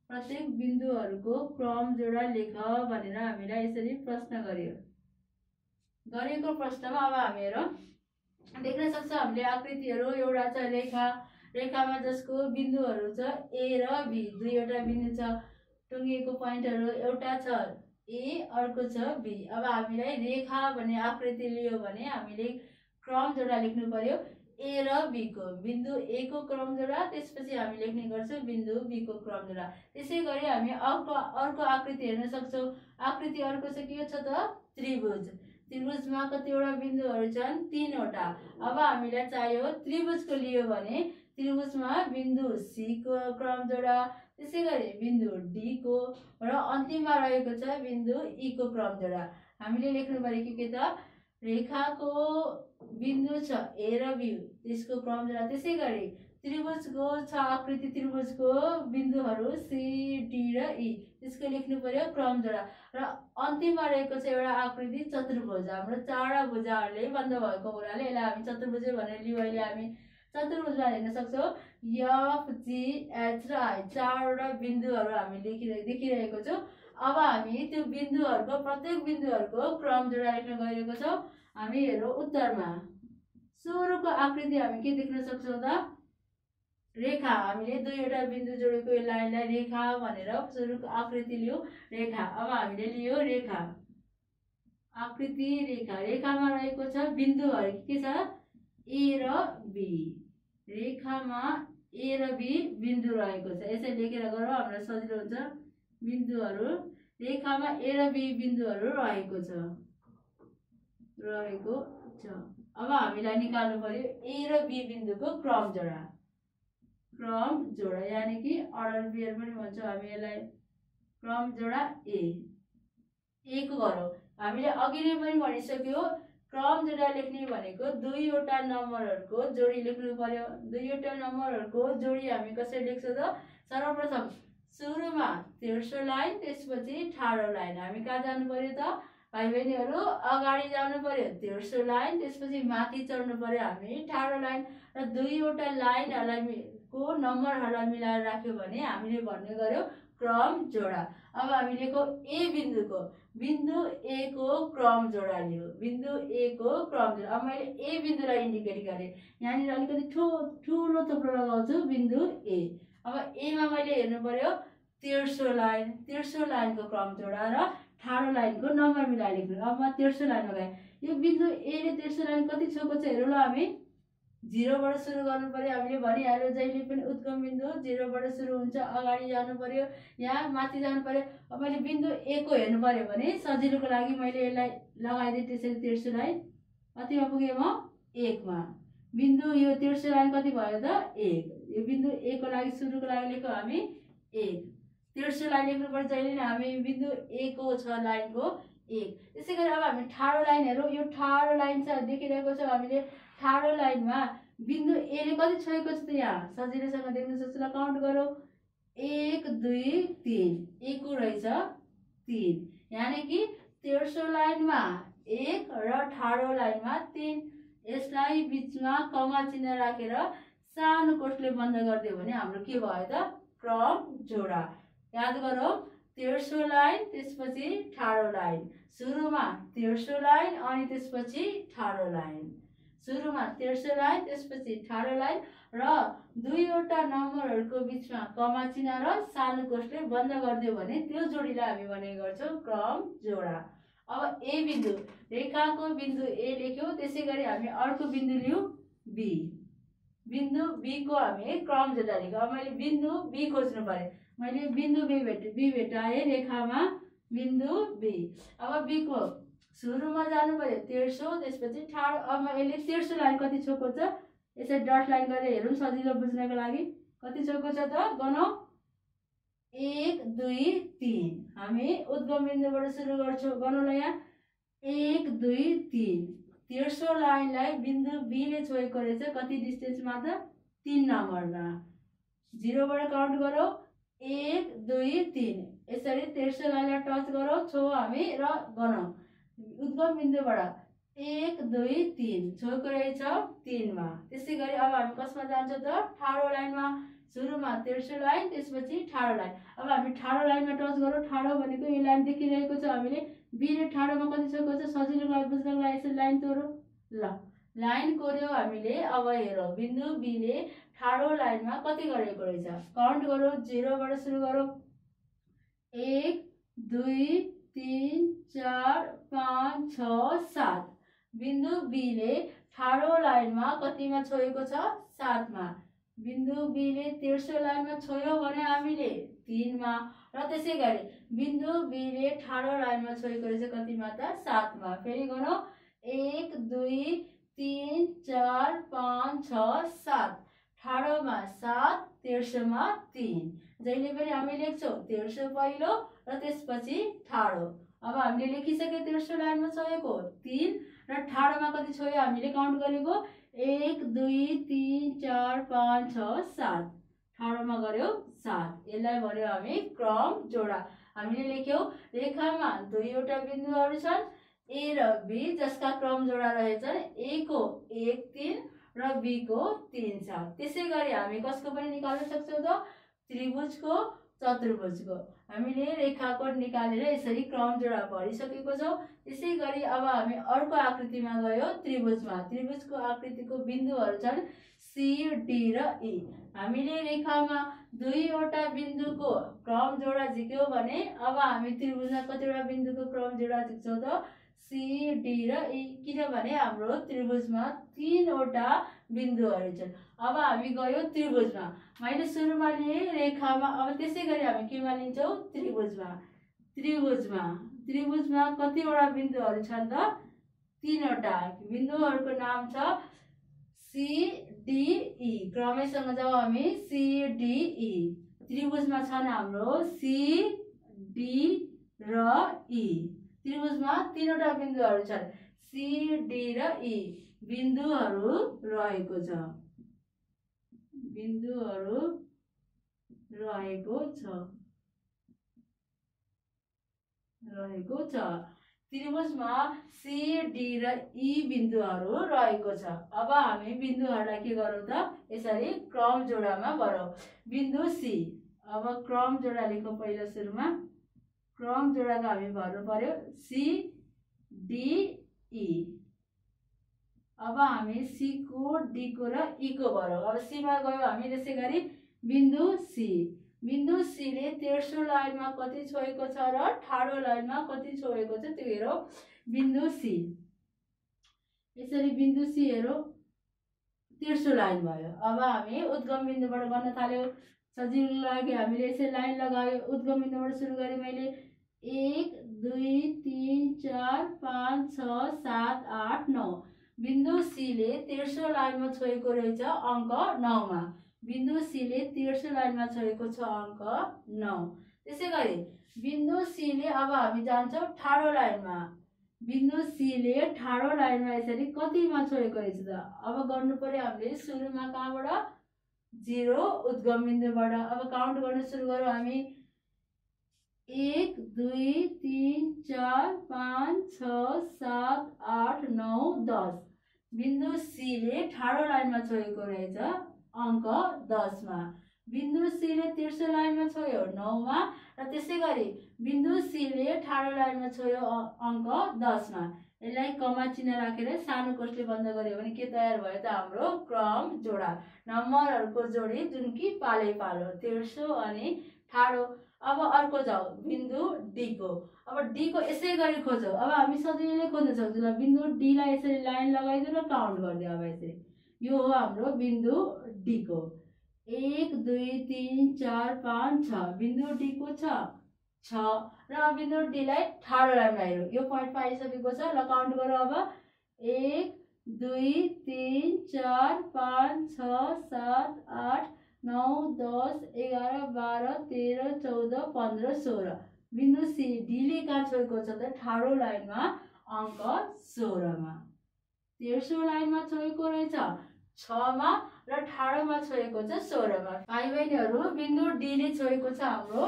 प्रत्येक बिन्दुहरूको क्रम जोडा लेख भनेर हामीलाई यसरी प्रश्न गर्यो। गरेको प्रश्नमा अब हामीहरू देख्न सक्छौँ हामीले आकृतिहरू एउटा छ रेखा। रेखामा जसको बिन्दुहरू छ ए र बी। दुईवटा बिन्दु छ टुङ्गिएको पोइन्टहरू एउटा छ ए अर्को छ बी। अब हामीलाई रेखा भन्ने आकृति लियो भने हामीले क्रम जोडा लेख्नु पर्यो। ए र बीको बिन्दु ए को क्रम जोडा त्यसपछि हामी लेख्ने गर्छौँ बिन्दु बीको क्रम जोडा त्यसै गरी हामी अर्को अर्को आकृति हेर्न सक्छौँ। आकृति अर्को चाहिँ के छ त? त्रिभुज। त्रिभुजमा कतिवटा बिन्दुहरू छन्? तिनवटा। अब हामीलाई चाहियो त्रिभुजको लियो भने त्रिभुजमा बिन्दु सीको क्रम जोडा त्यसै गरी बिन्दु डीको र अन्तिममा रहेको छ बिन्दु ईको क्रम जोडा हामीले लेख्नु पऱ्यो के त? रेखाको बिन्दु छ ए र बी त्यसको क्रम जोडा त्यसै गरी। त्रिभुजको छ आकृति त्रिभुजको बिन्दुहरू सी डी र ई त्यसको लेख्नु पर्यो क्रम जोडा र अन्तिममा रहेको छ एउटा आकृति चतुर्भुज। हाम्रो चारवटा भुजाहरूले बन्द भएको हुनाले यसलाई हामी चतुर्भुजै भनेर लियो। अहिले हामी चतुर्भुजमा हेर्न सक्छौँ। एफ जी एच र आई चारवटा बिन्दुहरू हामी लेखिरहे देखिरहेको छौँ। अब हामी त्यो बिन्दुहरूको प्रत्येक बिन्दुहरूको क्रम जोडा लेख्न गइरहेको छौँ। हामी हेरौँ उत्तरमा। सुरुको आकृति हामी के देख्न सक्छौँ त? रेखा। हामीले दुईवटा बिन्दु जोडेको यो लाइनलाई रेखा भनेर सुरुको आकृति लियो। रेखा। अब हामीले लियो रेखा। आकृति रेखा। रेखामा रहेको छ बिन्दुहरू। के छ? ए र बी। रेखामा ए र बी बिन्दु रहेको छ। यसरी लेखेर गरौँ। हामीलाई सजिलो हुन्छ। बिन्दुहरू। रेखामा ए र बी बिन्दुहरू रहेको छ। रहेको छ। अब हामीलाई निकाल्नु पर्यो ए र बी बिन्दुको क्रम जोडा। क्रम जोडा यानि कि अर्डर बियर पनि भन्छौँ हामी यसलाई। क्रम जोडा ए एको गरौँ हामीले अघि नै पनि भनिसक्यो क्रम जोडा लेख्ने भनेको दुईवटा नम्बरहरूको जोडी लेख्नु पर्यो। दुईवटा नम्बरहरूको जोडी हामी कसरी लेख्छौँ त? सर्वप्रथम सुरुमा तेर्सो लाइन त्यसपछि ठाडो लाइन। हामी कहाँ जानु पर्यो त? बहिनीहरू अगाडि जानु पर्यो तेर्सो लाइन त्यसपछि माथि चढ्नु पर्यो हामी। ठाडो लाइन र दुईवटा लाइनहरूलाई को नम्बरहरूलाई मिलाएर राख्यो भने हामीले भन्ने गर्यो क्रम जोडा। अब हामी लेखौँ ए बिन्दुको। बिन्दु ए को क्रम जोडा लियो। बिन्दु ए को क्रम जोडा। अब मैले ए बिन्दुलाई इन्डिकेट गरेँ। यहाँनिर अलिकति ठु ठुलो थुप्रो लगाउँछु। बिन्दु ए। अब एमा मैले हेर्नु पर्यो तेर्सो लाइन। तेर्सो लाइनको क्रम जोडा र ठाडो लाइनको नम्बर मिलाएर लेख्नु। अब म तेर्सो लाइन लगाएँ यो बिन्दु एले तेर्सो लाइन कति छोएको छ हेरौँ ल हामी। जिरोबाट सुरु गर्नु पर्यो। हामीले भनिहाल्यो जहिले पनि उत्कम बिन्दु जिरोबाट सुरु हुन्छ अगाडि जानु पर्यो यहाँ माथि जानु पर्यो। अब मैले बिन्दु एको हेर्नु पर्यो भने सजिलोको लागि मैले यसलाई लगाइदिएँ त्यसरी तेर्सो लाइन। कतिमा पुगेँ म? एकमा। बिन्दु यो तेर्सो लाइन कति भयो त? एक। यो बिन्दु एको लागि सुरुको लागि लेख्यौँ हामी। एक। तेर्सो लाइन लेख्नु पर्यो जहिले नै हामी बिन्दु एको छ लाइनको एक। त्यसै गरी अब हामी ठाडो लाइन हेरौँ। यो ठाडो लाइन छ देखिरहेको छ। हामीले ठाडो लाइनमा बिन्दु एले कति छोएको छ त यहाँ? सजिलैसँग देख्न सक्छु। ल काउन्ट गरौँ। एक दुई तिन। एको रहेछ? तिन। यानि कि तेर्सो लाइनमा एक र ठाडो लाइनमा तिन। यसलाई बिचमा कमा चिन्ह राखेर सानो कोठले बन्द गरिदियो भने हाम्रो के भयो त? क्रम जोडा। याद गरौँ तेर्सो लाइन त्यसपछि ठाडो लाइन। सुरुमा तेर्सो लाइन अनि त्यसपछि ठाडो लाइन। सुरुमा तेर्सो लाइन त्यसपछि ठाडो लाइन र दुईवटा नम्बरहरूको बिचमा कमा चिन्ह र सानो कोषले बन्द गरिदियो भने त्यो जोडीलाई हामी भन्ने गर्छौँ क्रम जोडा। अब ए बिन्दु रेखाको बिन्दु ए लेख्यौँ त्यसै गरी हामी अर्को बिन्दु लियौँ बी। बिन्दु बीको हामी क्रम जोडा लेख्यौँ। अब मैले बिन्दु बी खोज्नु पऱ्यो। मैले बिन्दु बी भेट बी भेटाएँ रेखामा बिन्दु बी। अब बीको सुरुमा जानु पर्यो तेर्सो त्यसपछि ठाडो अब यसले तेर्सो लाइन कति छोएको छ यसरी डट लाइन गरेर हेरौँ सजिलो बुझ्नको लागि। कति छोएको छ त? गनौँ। एक दुई तिन। हामी उद्गम बिन्दुबाट सुरु गर्छौँ ल यहाँ। एक दुई तिन। तेर्सो लाइनलाई बिन्दु बीले छोएको रहेछ कति डिस्टेन्समा त? तिन नम्बरमा। जिरोबाट काउन्ट गरौँ। एक दुई तिन। यसरी तेर्सो लाइनलाई टच गरौँ छौँ हामी र गनौँ। उद्गम बिन्दुबाट एक दुई तिन। छोएको रहेछ तिनमा। त्यसै गरी अब हामी कसमा जान्छौँ त? ठाडो लाइनमा। सुरुमा तेर्सो लाइन त्यसपछि ठाडो लाइन। अब हामी ठाडो लाइनमा टच गरौँ। ठाडो भनेको यो लाइन देखिरहेको छ। हामीले बिरे ठाडोमा कति छोएको छ? सजिलो लागि बुझ्नको लागि यसरी लाइन तोरौँ ल लाइन कोर्यौँ हामीले। अब हेरौँ। बिन्दु बीले ठाडो लाइनमा कति गरेको रहेछ? काउन्ट गरौँ जिरोबाट सुरु गरौँ। एक दुई तिन चार पाँच छ सात। बिन्दु बीले ठाडो लाइनमा कतिमा छोएको छ? सातमा। बिन्दु बीले तेर्सो लाइनमा छोयो भने हामीले तिनमा। र त्यसै गरी बिन्दु बीले ठाडो लाइनमा छोएको रहेछ कतिमा त? सातमा। फेरि गरौँ। एक दुई तिन चार पाँच छ सात। ठाडोमा सात तेर्सोमा तिन। जहिले पनि हामी लेख्छौँ तेर्सो पहिलो र त्यसपछि ठाडो। अब हामीले लेखिसक्यो तेर्सो लाइनमा छोएको तिन र ठाडोमा कति छोयो हामीले काउन्ट गरेको? एक दुई तिन चार पाँच छ सात। ठाडोमा गऱ्यो सात। यसलाई भन्यो हामी क्रम जोडा। हामीले लेख्यौँ रेखामा दुईवटा बिन्दुहरू छन् ए र बी जसका क्रम जोडा रहेछन्। ए को एक तिन र बीको तिन छ। त्यसै गरी हामी कसको पनि निकाल्न सक्छौँ त? त्रिभुजको चतुर्भुजको। हामीले रेखाकोट निकालेर यसरी क्रम जोडा भरिसकेको छौँ। त्यसै गरी अब हामी अर्को आकृतिमा गयो त्रिभुजमा। त्रिभुजको आकृतिको बिन्दुहरू छन् सी डी र ई हामीले रेखामा दुईवटा बिन्दुको क्रम जोडा झिक्यौँ भने अब हामी त्रिभुजमा कतिवटा बिन्दुको क्रम जोडा झिक्छौँ त? सी डी र ई किनभने हाम्रो त्रिभुजमा तिनवटा बिन्दुहरू छन्। अब हामी गयो त्रिभुजमा। मैले सुरुमा लिएँ रेखामा अब त्यसै गरी हामी केमा लिन्छौँ त्रिभुजमा। त्रिभुजमा। त्रिभुजमा कतिवटा बिन्दुहरू छन् त? तिनवटा बिन्दुहरूको नाम छ सिडिई क्रमैसँग जाउँ हामी। सिडिई त्रिभुजमा छन् हाम्रो सी डी र ई त्रिभुजमा तिनवटा बिन्दुहरू छन्। सी डी र ई बिन्दुहरू रहेको छ। बिन्दुहरू रहेको छ। रहेको छ। त्रिभुजमा सी डी र ई बिन्दुहरू रहेको छ। अब हामी बिन्दुहरूलाई के गरौँ त? यसरी क्रम जोडामा गरौँ। बिन्दु सी अब क्रम जोडा लेखौँ पहिलो सुरुमा क्रम जोडाको हामी भर्नु पर्यो सी डिई अब हामी सीको डीको र ईको भरौँ। अब सीमा गयो हामी त्यसै गरी बिन्दु सी बिन्दु सीले तेर्सो लाइनमा कति छोएको छ र ठाडो लाइनमा कति छोएको छ त्यो हेरौँ। बिन्दु सी यसरी बिन्दु सी हेरौँ। तेर्सो लाइन भयो। अब हामी उद्गम बिन्दुबाट गर्न थाल्यो। सजिलो लाग्यो। हामीले यसरी लाइन लगायो। उद्गम बिन्दुबाट सुरु गरेँ मैले। एक दुई तिन चार पाँच छ सात आठ नौ। बिन्दु सीले तेर्सो लाइनमा छोएको रहेछ अङ्क नौमा। बिन्दु सीले तेर्सो लाइनमा छोएको छ अङ्क नौ। त्यसै गरी बिन्दु सीले अब हामी जान्छौँ ठाडो लाइनमा। बिन्दु सीले ठाडो लाइनमा यसरी कतिमा छोएको रहेछ त? अब गर्नु पर्यो हामीले सुरुमा कहाँबाट? जिरो उद्गम बिन्दुबाट। अब काउन्ट गर्न सुरु गरौँ हामी। एक दुई तिन चार पाँच छ सात आठ नौ दस। बिन्दु सीले ठाडो लाइनमा छोएको रहेछ अङ्क दसमा। बिन्दु सीले तेर्सो लाइनमा छोयो नौमा। र त्यसै गरी बिन्दु सीले ठाडो लाइनमा छोयो अङ्क दसमा। यसलाई कमा चिन्ह राखेर सानो कोषले बन्द गऱ्यो भने के तयार भयो त हाम्रो क्रम जोडा। नम्बरहरूको जोडी जुन कि पालै पालो तेर्सो अनि ठाडो। अब अर्को जाउँ बिन्दु डीको अब डीको यसै गरी खोजौँ। अब हामी सजिलै खोज्न सक्छौँ ल बिन्दु डीलाई यसरी लाइन लगाइदिउँ र काउन्ट गरिदिउँ अब यसरी। यो हो हाम्रो बिन्दु डीको एक दुई तिन चार पाँच छ। बिन्दु डीको छ? छ। र बिन्दु डीलाई ठाडो लाइनमा हेरौँ यो पोइन्ट पाइसकेको छ ल काउन्ट गरौँ अब। एक दुई तिन चार पाँच छ सात आठ नौ दस एघार बाह्र तेह्र चौध पन्ध्र सोह्र। बिन्दु सी डीले कहाँ छोएको छ त ठाडो लाइनमा अङ्क सोह्रमा। तेर्सो लाइनमा छोएको रहेछ छमा र ठाडोमा छोएको छ सोह्रमा। भाइ बहिनीहरू बिन्दु डीले छोएको छ हाम्रो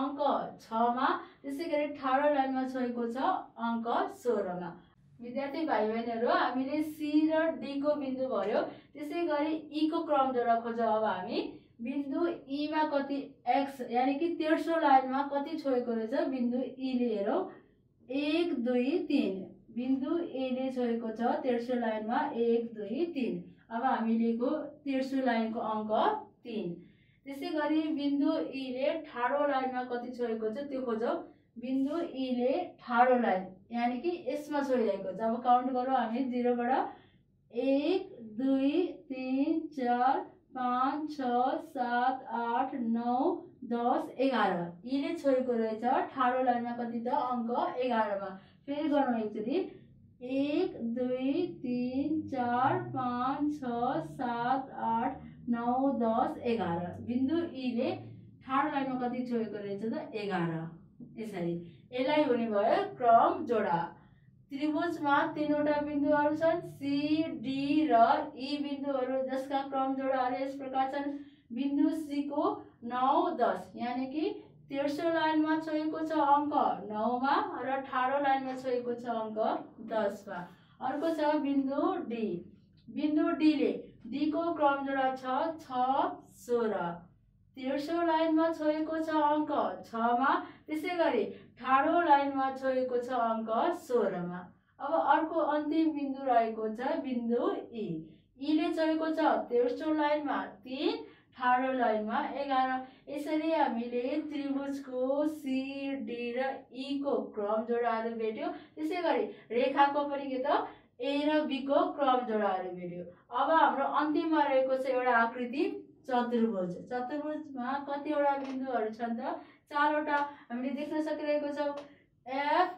अङ्क छमा त्यसै गरी ठाडो लाइनमा छोएको छ अङ्क सोह्रमा। विद्यार्थी भाइ बहिनीहरू हामीले सी र डीको बिन्दु भर्यो। त्यसै गरी ईको क्रम जोडा खोजौँ अब हामी बिन्दु ईमा कति एक्स यानि कि तेर्सो लाइनमा कति छोएको रहेछ बिन्दु ईले हेरौँ। एक दुई तिन। बिन्दु एले छोएको छ तेर्सो लाइनमा एक दुई तिन। अब हामीले तेर्सो लाइनको अङ्क तिन। त्यसै गरी बिन्दु ईले ठाडो लाइनमा कति छोएको छ त्यो खोजौँ। बिन्दु ईले ठाडो लाइन। यानि कि यसमा छोइरहेको छ। अब काउन्ट गरौँ हामी जिरोबाट एक दुई तिन चार पाँच छ सात आठ नौ दस एघार। यीले छोएको रहेछ। ठाडो लाइनमा कति त अङ्क एघारमा। फेरि गरौँ एकचोटि। एक दुई तिन चार पाँच छ सात आठ नौ दस एघार। बिन्दु ईले ठाडो लाइनमा कति छोएको रहेछ त? एघार। यसरी। यसलाई हुने भयो क्रम जोडा। त्रिभुजमा तिनवटा बिन्दुहरू छन् सी डी र ई बिन्दुहरू जसका क्रम जोडाहरू यस प्रकार छन्। बिन्दु सीको नौ दस यानि कि तेर्सो लाइनमा छोएको छ अङ्क नौमा र ठाडो लाइनमा छोएको छ अङ्क दसमा। अर्को छ बिन्दु डी बिन्दु डीले डीको क्रम जोडा छ छ सोह्र। तेर्सो लाइनमा छोएको छ अङ्क छमा। त्यसै गरी ठाडो लाइनमा छोएको छ अङ्क सोह्रमा। अब अर्को अन्तिम बिन्दु रहेको छ बिन्दु ई ईले छोएको छ तेर्सो लाइनमा तिन ठाडो लाइनमा एघार। यसरी हामीले त्रिभुजको सी डी र ईको क्रम जोडाहरू भेट्यौँ। त्यसै गरी रेखाको पनि के त? ए र बीको क्रम जोडाहरू भेट्यो। अब हाम्रो अन्तिममा रहेको छ एउटा आकृति चतुर्भुज। चतुर्भुजमा कतिवटा बिन्दुहरू छन् त? चारवटा हामीले देख्न सकिरहेको छौँ। एफ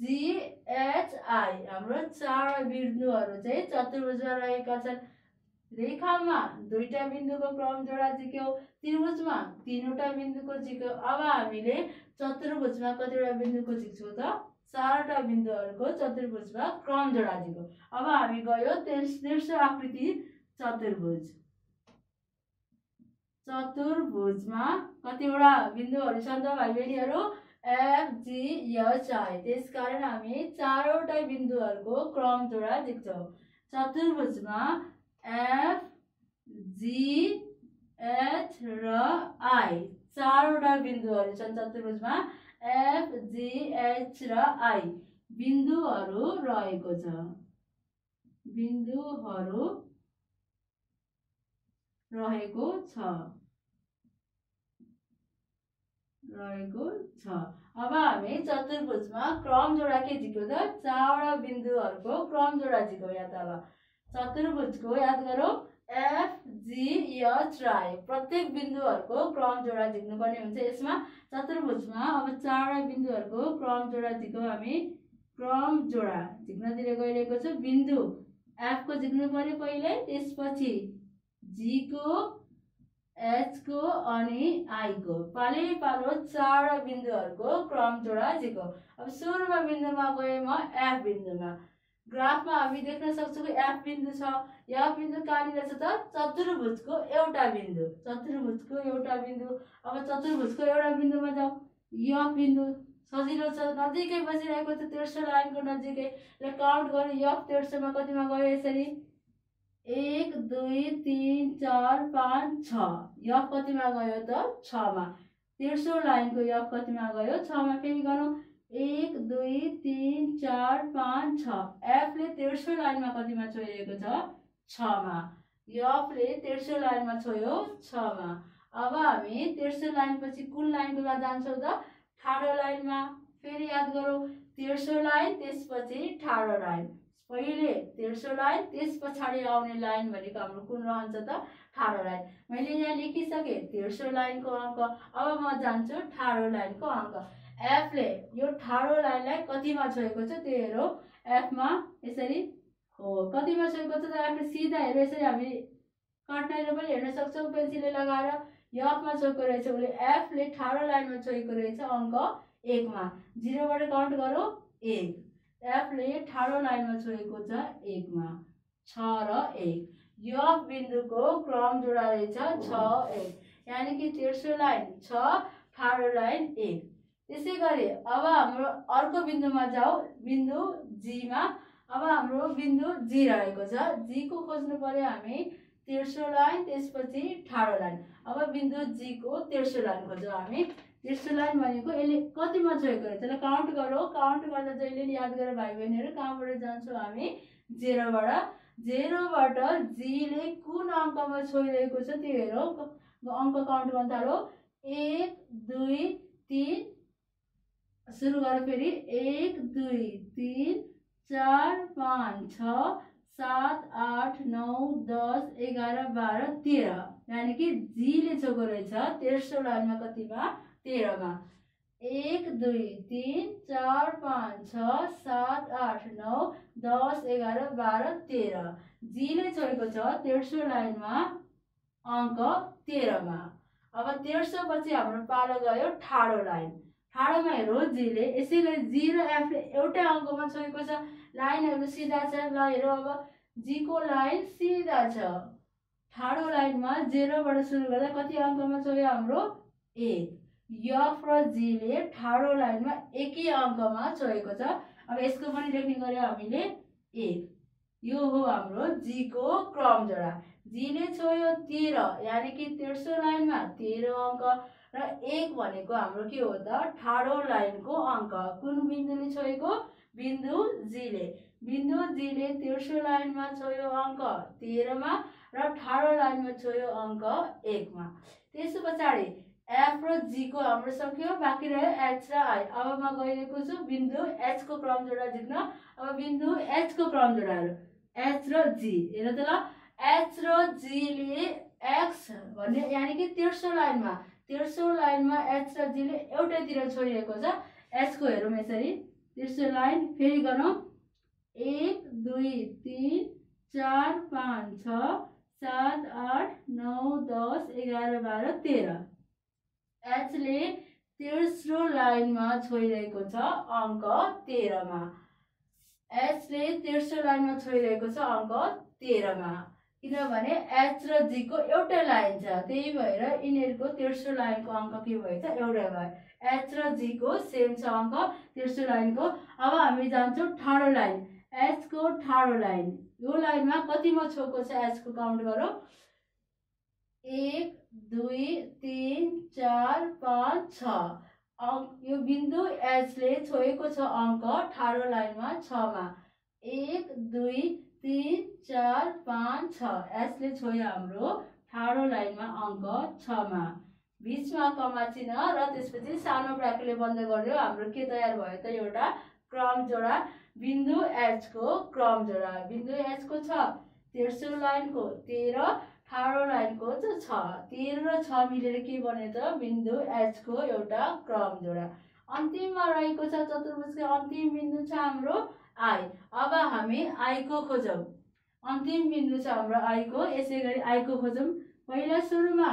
जिएचआई हाम्रो चार बिन्दुहरू चाहिँ चतुर्भुजमा रहेका छन्। रेखामा दुईटा बिन्दुको क्रम जोडा झिक्यौँ त्रिभुजमा तिनवटा बिन्दुको झिक्यौँ। अब हामीले चतुर्भुजमा कतिवटा बिन्दुको झिक्छौँ त? चारवटा बिन्दुहरूको चतुर्भुजमा क्रम जोडा झिक्यौँ। अब हामी गयो तेर्स तेर्सो आकृति चतुर्भुज। चतुर्भुजमा कतिवटा बिन्दुहरू छन् त भाइ बहिनीहरू एफजिएचआई त्यस कारण हामी चारवटा बिन्दुहरूको क्रम जोडा देख्छौँ। चतुर्भुजमा एफ जी एच र आई चारवटा बिन्दुहरू छन् चतुर्भुजमा। एफ एच र आई बिन्दुहरू रहेको छ। बिन्दुहरू रहेको छ। रहेको छ। अब हामी चतुर्भुजमा क्रम जोडा के झिक्यो त? चारवटा बिन्दुहरूको क्रम जोडा झिक्यो याद अब चतुर्भुजको याद गरौँ। एफ जी राई प्रत्येक बिन्दुहरूको क्रम जोडा झिक्नुपर्ने हुन्छ यसमा। चतुर्भुजमा अब चारवटा बिन्दुहरूको क्रम जोडा झिक्यौँ हामी। क्रम जोडा झिक्नतिर गइरहेको छ। बिन्दु एफको झिक्नु पऱ्यो पहिले त्यसपछि जीको एचको अनि आईको। पालै पालो चारवटा बिन्दुहरूको क्रम जोडा झिको अब सुरुमा बिन्दुमा गएँ म एफ बिन्दुमा। ग्राफमा हामी देख्न सक्छौँ कि एफ बिन्दु छ। एफ बिन्दु कहाँनिर छ त? चतुर्भुजको एउटा बिन्दु। चतुर्भुजको एउटा बिन्दु। अब चतुर्भुजको एउटा बिन्दुमा जाउँ यफ बिन्दु सजिलो छ। नजिकै बसिरहेको छ तेर्सो लाइनको नजिकै। ल काउन्ट गरौँ। यफ तेर्सोमा कतिमा गयो यसरी? एक दुई तिन चार पाँच छ। यफ कतिमा गयो त छमा। तेर्सो लाइनको यफ कतिमा गयो? छमा। फेरि गरौँ। एक दुई तिन चार पाँच छ। एफले तेर्सो लाइनमा कतिमा छोइरहेको छ? छमा। यफले तेर्सो लाइनमा छोयो? छमा। अब हामी तेर्सो लाइनपछि कुन लाइनको लागि जान्छौँ त? ठाडो लाइनमा। फेरि याद गरौँ। तेर्सो लाइन त्यसपछि ठाडो लाइन। पहिले तेर्सो लाइन त्यस पछाडि आउने लाइन भनेको हाम्रो कुन रहन्छ त? ठाडो लाइन। मैले यहाँ लेखिसकेँ तेर्सो लाइनको अङ्क। अब म जान्छु ठाडो लाइनको अङ्क। एफले यो ठाडो लाइनलाई कतिमा छोएको छ त्यो हेरौँ। एफमा यसरी हो। कतिमा छोएको छ त? एफले सिधा हेरौँ यसरी हामी काट्नेर पनि हेर्न सक्छौँ पेन्सिलले लगाएर। एफमा छोएको रहेछ उसले एफले ठाडो लाइनमा छोएको रहेछ अङ्क एकमा। जिरोबाट काउन्ट गरौँ एक। एफले ठाडो लाइनमा छोएको छ एकमा छ र एक। यफ बिन्दुको क्रम जोडा रहेछ छ एक। यानि कि तेर्सो लाइन छ ठाडो लाइन एक। त्यसै गरी अब हाम्रो अर्को बिन्दुमा जाऊ बिन्दु जीमा। अब हाम्रो बिन्दु जी रहेको छ। जीको खोज्नु पर्यो हामी तेर्सो लाइन त्यसपछि ठाडो लाइन। अब बिन्दु जीको तेर्सो लाइन खोज्छौँ हामी। तेस्रो लाइन भनेको यसले कतिमा छोएको रहेछ त्यसलाई काउन्ट गरौँ काउन्ट गर्दा जहिले याद गरेर भाइ बहिनीहरू कहाँबाट जान्छौँ हामी? जेरोबाट जेरोबाट जीले कुन अङ्कमा छोइरहेको छ त्यो हेरौँ। अङ्क काउन्ट गर्न थालो। एक दुई तिन। सुरु गर फेरि। एक दुई तिन चार पाँच छ सात आठ नौ दस एघार बाह्र तेह्र। यानि कि जीले छोएको रहेछ। तेर्सो लाइनमा कतिमा? तेह्रमा एक दुई तिन चार पाँच छ सात आठ नौ दस एघार बाह्र तेह्र। जीले छोएको छ तेर्सो लाइनमा अङ्क तेह्रमा अब तेर्सो पछि हाम्रो पालो गयो ठाडो लाइन। ठाडोमा हेरौँ जीले यसै गरी जी र एफले एउटै अङ्कमा छोएको छ। लाइनहरू सिधा छ। ल हेरौँ अब। जीको लाइन सिधा छ। ठाडो लाइनमा जेरोबाट सुरु गर्दा कति अङ्कमा छोयो हाम्रो एक। यफ र जीले ठाडो लाइनमा एकै अङ्कमा छोएको छ। अब यसको पनि लेख्ने गऱ्यो हामीले एक। यो हो हाम्रो जीको क्रम जोडा। जीले छोयो तेह्र यानि कि तेर्सो लाइनमा तेह्र अङ्क। र एक भनेको हाम्रो के हो त? ठाडो लाइनको अङ्क। कुन बिन्दुले छोएको? बिन्दु जीले। बिन्दु जीले तेर्सो लाइनमा छोयो अङ्क तेह्रमा र ठाडो लाइनमा छोयो अङ्क एकमा। त्यसो पछाडि एफ र जीको हाम्रो सक्यो। बाँकी रह्यो एच र आई अब म गइरहेको छु बिन्दु एचको क्रम जोडा झिक्न अब बिन्दु एचको क्रम जोडाहरू एच र जी हेर त ल। एच र जीले एक्स भन्ने यानि कि तेर्सो लाइनमा। तेर्सो लाइनमा एच र जीले एउटैतिर छोडिएको छ। एचको हेरौँ यसरी। तेर्सो लाइन फेरि गरौँ। एक दुई तिन चार पाँच छ सात आठ नौ दस एघार बाह्र तेह्र। एचले तेस्रो लाइनमा छोइरहेको छ अङ्क तेह्रमा। एचले तेर्सो लाइनमा छोइरहेको छ अङ्क तेह्रमा। किनभने एच र जीको एउटै लाइन छ त्यही भएर यिनीहरूको तेर्सो लाइनको अङ्क के भएछ? एउटै भयो एच र जीको सेम छ अङ्क तेर्सो लाइनको। अब हामी जान्छौँ ठाडो लाइन। एचको ठाडो लाइन। यो लाइनमा कतिमा छोएको छ? एचको काउन्ट गरौँ। एक दुई तिन चार पाँच छ। अङ्क यो बिन्दु एचले छोएको छ अङ्क ठाडो लाइनमा छमा। एक दुई तिन चार पाँच छ। एसले छोयो हाम्रो ठाडो लाइनमा अङ्क छमा। बिचमा कमा चिन्ह र त्यसपछि सानो ब्राकेटले बन्द गरिदियो हाम्रो के तयार भयो त एउटा क्रम जोडा। बिन्दु एचको क्रम जोडा। बिन्दु एचको छ। तेर्सो लाइनको तेह्र ठाडो लाइनको चाहिँ छ। तेह्र र छ मिलेर के बन्यो त? बिन्दु एचको एउटा क्रम जोडा। अन्तिममा रहेको छ चतुर्भुजको अन्तिम बिन्दु छ हाम्रो आई अब हामी आईको खोजौँ। अन्तिम बिन्दु छ हाम्रो आईको यसै गरी आईको खोजौँ। पहिला सुरुमा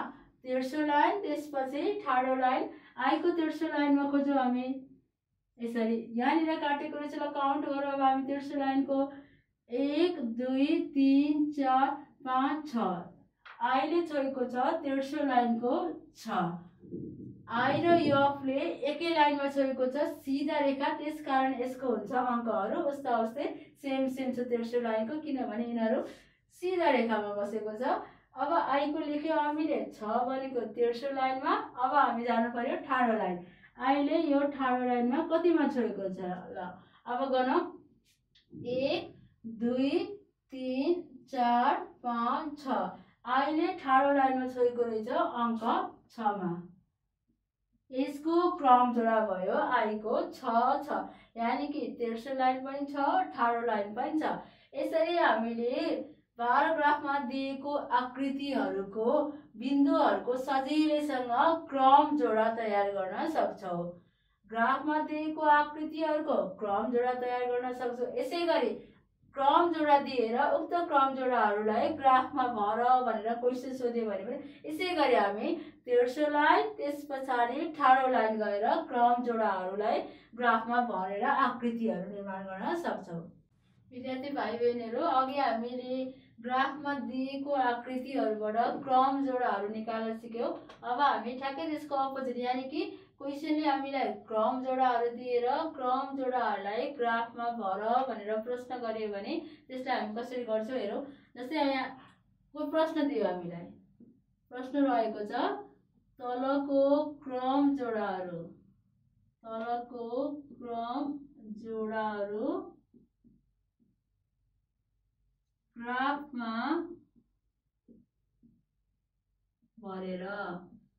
तेर्सो लाइन त्यसपछि ठाडो लाइन। आईको तेर्सो लाइनमा खोजौँ हामी। यसरी यहाँनिर काटेको रहेछ ल काउन्ट गरौँ। अब हामी तेर्सो लाइनको एक दुई तिन चार पाँच छ। आईले छोएको छ तेर्सो लाइनको छ। आई र यफले एकै लाइनमा छोएको छ सिधा रेखा त्यस कारण यसको हुन्छ अङ्कहरू। उस्ता उस्तै सेम सेम छ तेर्सो लाइनको किनभने यिनीहरू सिधा रेखामा बसेको छ। अब आईको लेख्यो हामीले छ भनेको तेर्सो लाइनमा अब हामी जानु पर्यो ठाडो लाइन आईले यो ठाडो लाइनमा कतिमा छोएको छ ल अब गरौँ। एक दुई तिन चार पाँच छ। आईले ठाडो लाइनमा छोएको रहेछ अङ्क छमा। यसको क्रम जोडा भयो आईको छ छ। यानि कि तेर्सो लाइन पनि छ ठाडो लाइन पनि छ। यसरी हामीले प्याराग्राफमा दिएको आकृतिहरूको बिन्दुहरूको सजिलैसँग क्रम जोडा तयार गर्न सक्छौँ। ग्राफमा दिएको आकृतिहरूको क्रम जोडा तयार गर्न सक्छौँ। यसै गरी क्रम जोडा दिएर उक्त क्रम जोडाहरूलाई ग्राफमा भर भनेर क्वेसन सोध्यो भने पनि यसै गरी हामी तेर्सो लाइन त्यस पछाडि ठाडो लाइन गएर क्रम जोडाहरूलाई ग्राफमा भरेर आकृतिहरू निर्माण गर्न सक्छौँ। विद्यार्थी भाइ बहिनीहरू अघि हामीले ग्राफमा दिएको आकृतिहरूबाट क्रम जोडाहरू निकाल्न सिक्यौँ। अब हामी ठ्याक्कै त्यसको अपोजिट यानि कि क्वेसनले हामीलाई क्रम जोडाहरू दिएर क्रम जोडाहरूलाई ग्राफमा भर भनेर प्रश्न गर्यो भने त्यसलाई हामी कसरी गर्छौँ हेरौँ। जस्तै यहाँ कोही प्रश्न दियो हामीलाई। प्रश्न रहेको छ तलको क्रम जोडाहरू। तलको क्रम जोडाहरू ग्राफमा भरेर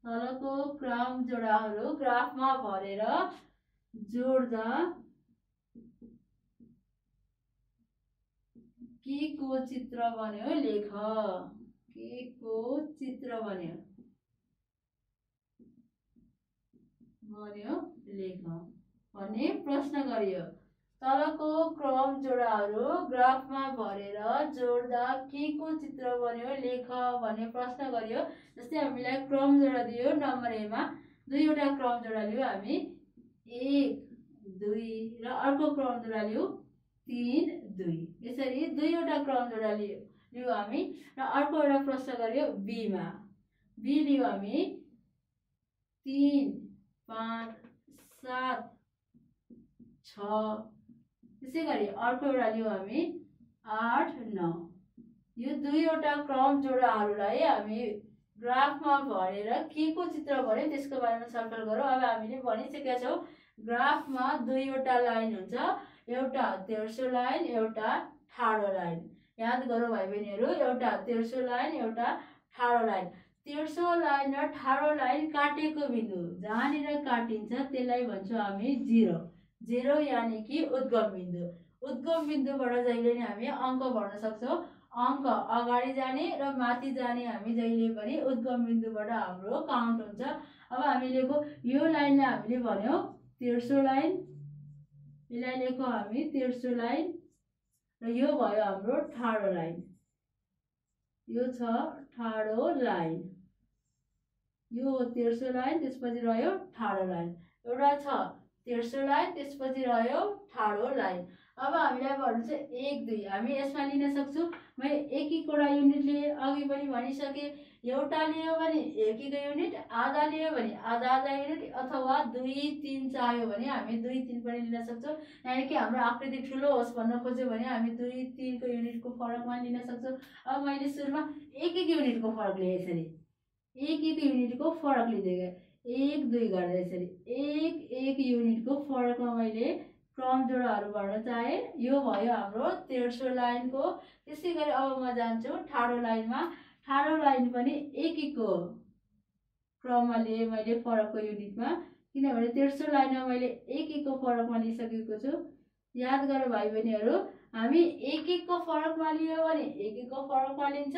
तलको क्रम जोडाहरू ग्राफमा भरेर जोड्दा के को चित्र बन्यो लेख। के को चित्र बन्यो? बन्यो लेख। भन्ने प्रश्न गरियो। तलको क्रम जोडाहरू ग्राफमा भरेर जोड्दा के को चित्र बन्यो लेख भन्ने प्रश्न गरियो जस्तै हामीलाई क्रम जोडा दियो नम्बर एमा दुईवटा क्रम जोडा लियो हामी। एक दुई र अर्को क्रम जोडा लियो तिन दुई। यसरी दुईवटा क्रम जोडा लियो लियो हामी र अर्को एउटा प्रश्न गर्यो बीमा बी लियो हामी तिन पाँच सात छ त्यसै गरी अर्को एउटा लियो हामी आठ नौ। यो दुईवटा क्रम जोडाहरूलाई हामी ग्राफमा भरेर के को चित्र भन्यो त्यसको बारेमा छलफल गरौँ। अब हामीले भनिसकेका छौँ ग्राफमा दुईवटा लाइन हुन्छ। एउटा तेर्सो लाइन एउटा ठाडो लाइन याद गरौँ भाइ बहिनीहरू एउटा तेर्सो लाइन एउटा ठाडो लाइन तेर्सो लाइन र ठाडो लाइन काटेको बिन्दु जहाँनिर काटिन्छ त्यसलाई भन्छौँ हामी जिरो जिरो यानि कि उद्गम बिन्दु। उद्गम बिन्दुबाट जहिले नि हामी अङ्क भर्न सक्छौँ। अङ्क अगाडि जाने र माथि जाने हामी जहिले पनि उद्गम बिन्दुबाट हाम्रो काउन्ट हुन्छ। अब हामीले यो लाइनलाई हामीले भन्यौँ तेर्सो लाइन यसलाई लेखौँ हामी तेर्सो लाइन र यो भयो हाम्रो ठाडो लाइन। यो छ ठाडो लाइन। यो तेर्सो लाइन त्यसपछि रह्यो ठाडो लाइन। एउटा छ तेर्सो लाइन त्यसपछि रह्यो ठाडो लाइन। अब हामीलाई भन्नु चाहिँ एक दुई। हामी यसमा लिन सक्छौँ। मैले एक एकवटा युनिट लिएँ अघि पनि भनिसकेँ। एउटा लियो भने एक एक युनिट आधा लियो भने आधा आधा युनिट अथवा दुई तिन चाह्यो भने हामी दुई तिन पनि लिन सक्छौँ। यानि कि हाम्रो आकृति ठुलो होस् भन्न खोज्यो भने हामी दुई तिनको युनिटको फरकमा लिन सक्छौँ। अब मैले सुरुमा एक एक युनिटको फरक लिएँ यसरी। एक एक युनिटको फरक लिँदै गएँ। एक दुई गर्दा यसरी एक एक युनिटको फरकमा मैले क्रम जोडाहरू भर्न चाहेँ। यो भयो हाम्रो तेर्सो लाइनको। त्यसै गरी अब म जान्छु ठाडो लाइनमा। ठाडो लाइन पनि एक एकको क्रममा लिएँ मैले फरकको युनिटमा। किनभने तेर्सो लाइनमा मैले एक एकको फरकमा लिइसकेको छु। याद गर भाइ बहिनीहरू हामी एक एकको फरकमा लियो भने एक एकको फरकमा लिन्छ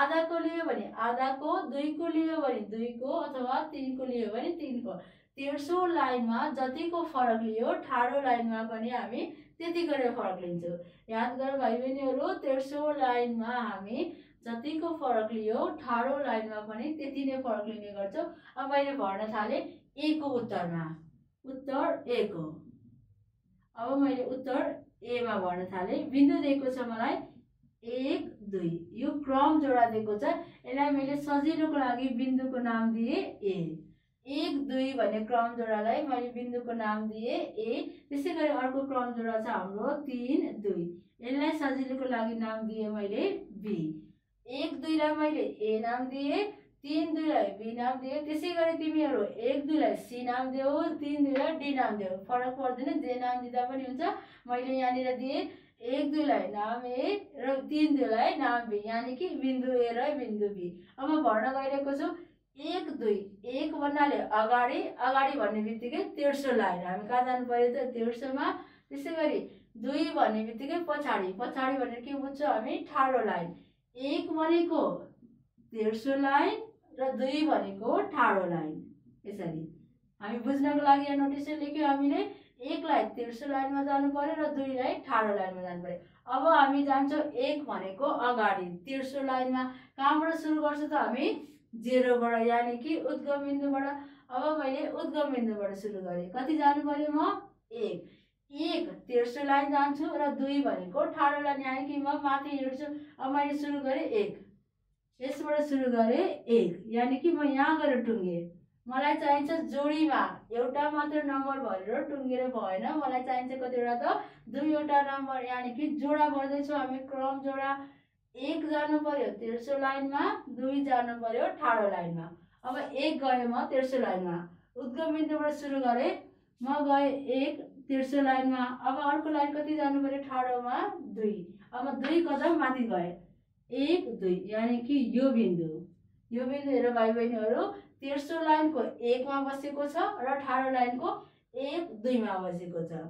आधाको लियो भने आधाको दुईको लियो भने दुईको अथवा तिनको लियो भने तिनको। तेर्सो लाइनमा जतिको फरक लियो ठाडो लाइनमा पनि हामी त्यति गरेर फरक लिन्छौँ। याद गर भाइ बहिनीहरू तेर्सो लाइनमा हामी जतिको फरक लियो ठाडो लाइनमा पनि त्यति नै फरक लिने गर्छौँ। अब मैले भर्न थालेँ एको उत्तरमा? उत्तर एक हो अब मैले उत्तर एमा भर्न थालेँ। बिन्दु दिएको छ मलाई एक दुई। यो क्रम जोडा दिएको छ। यसलाई मैले सजिलोको लागि बिन्दुको नाम दिएँ ए। एक दुई भन्ने क्रम जोडालाई मैले बिन्दुको नाम दिएँ ए। त्यसै गरी अर्को क्रम जोडा छ हाम्रो तिन दुई। यसलाई सजिलोको लागि नाम दिएँ मैले बी। एक दुईलाई मैले ए नाम दिएँ। तिन दुईलाई बी नाम दियो। त्यसै गरी तिमीहरू एक दुईलाई सी नाम देऊ तिन दुईलाई डी नाम देऊ फरक पर्दैन जे नाम दिँदा पनि हुन्छ। मैले यहाँनिर दिएँ एक दुईलाई नाम ए र तिन दुईलाई नाम बी। यानि कि बिन्दु ए र बिन्दु बी। अब भर्न गइरहेको छु। एक दुई। एक भन्नाले अगाडि अगाडि भन्ने बित्तिकै तेर्सो लाइन। हामी कहाँ जानु पऱ्यो त? तेर्सोमा। त्यसै गरी दुई भन्ने बित्तिकै पछाडि। पछाडि भनेर के बुझ्छौँ हामी? ठाडो लाइन। एक भनेको तेर्सो लाइन र दुई भनेको ठाडो लाइन। यसरी। हामी बुझ्नको लागि यहाँ नोटिस लेख्यौँ। हामीले एकलाई तेर्सो लाइनमा जानु पर्यो र दुईलाई ठाडो लाइनमा जानु पर्यो अब हामी जान्छौँ एक भनेको अगाडि। तेर्सो लाइनमा कहाँबाट सुरु गर्छौँ त हामी जेरोबाट यानि कि उद्गम बिन्दुबाट। अब मैले उद्गम बिन्दुबाट सुरु गरेँ। कति जानु पर्यो म? एक। एक तेर्सो लाइन जान्छु र दुई भनेको ठाडो लाइन। यानि कि म माथि हिँड्छु। अब मैले सुरु गरेँ एक। यसबाट सुरु गरेँ एक। यानि कि म यहाँ गएर टुङ्गेँ। मलाई चाहिन्छ जोडीमा एउटा मात्र नम्बर भरेर टुङ्गेर भएन। मलाई चाहिन्छ कतिवटा त दुईवटा नम्बर। यानि कि जोडा गर्दैछौँ हामी। क्रम जोडा एक जानु पर्यो तेर्सो लाइनमा दुई जानु पर्यो ठाडो लाइनमा। अब एक गएँ म तेर्सो लाइनमा। उद्गम बिन्दुबाट सुरु गरेँ म गएँ एक तेर्सो लाइनमा। अब अर्को लाइन कति जानु पर्यो ठाडोमा? दुई। अब दुई कदम माथि गएँ। एक दुई यानि कि यो बिन्दु यो बिन्दु हेर भाइ बहिनीहरू तेर्सो लाइनको एकमा बसेको छ र ठाडो लाइनको एक दुईमा बसेको छ।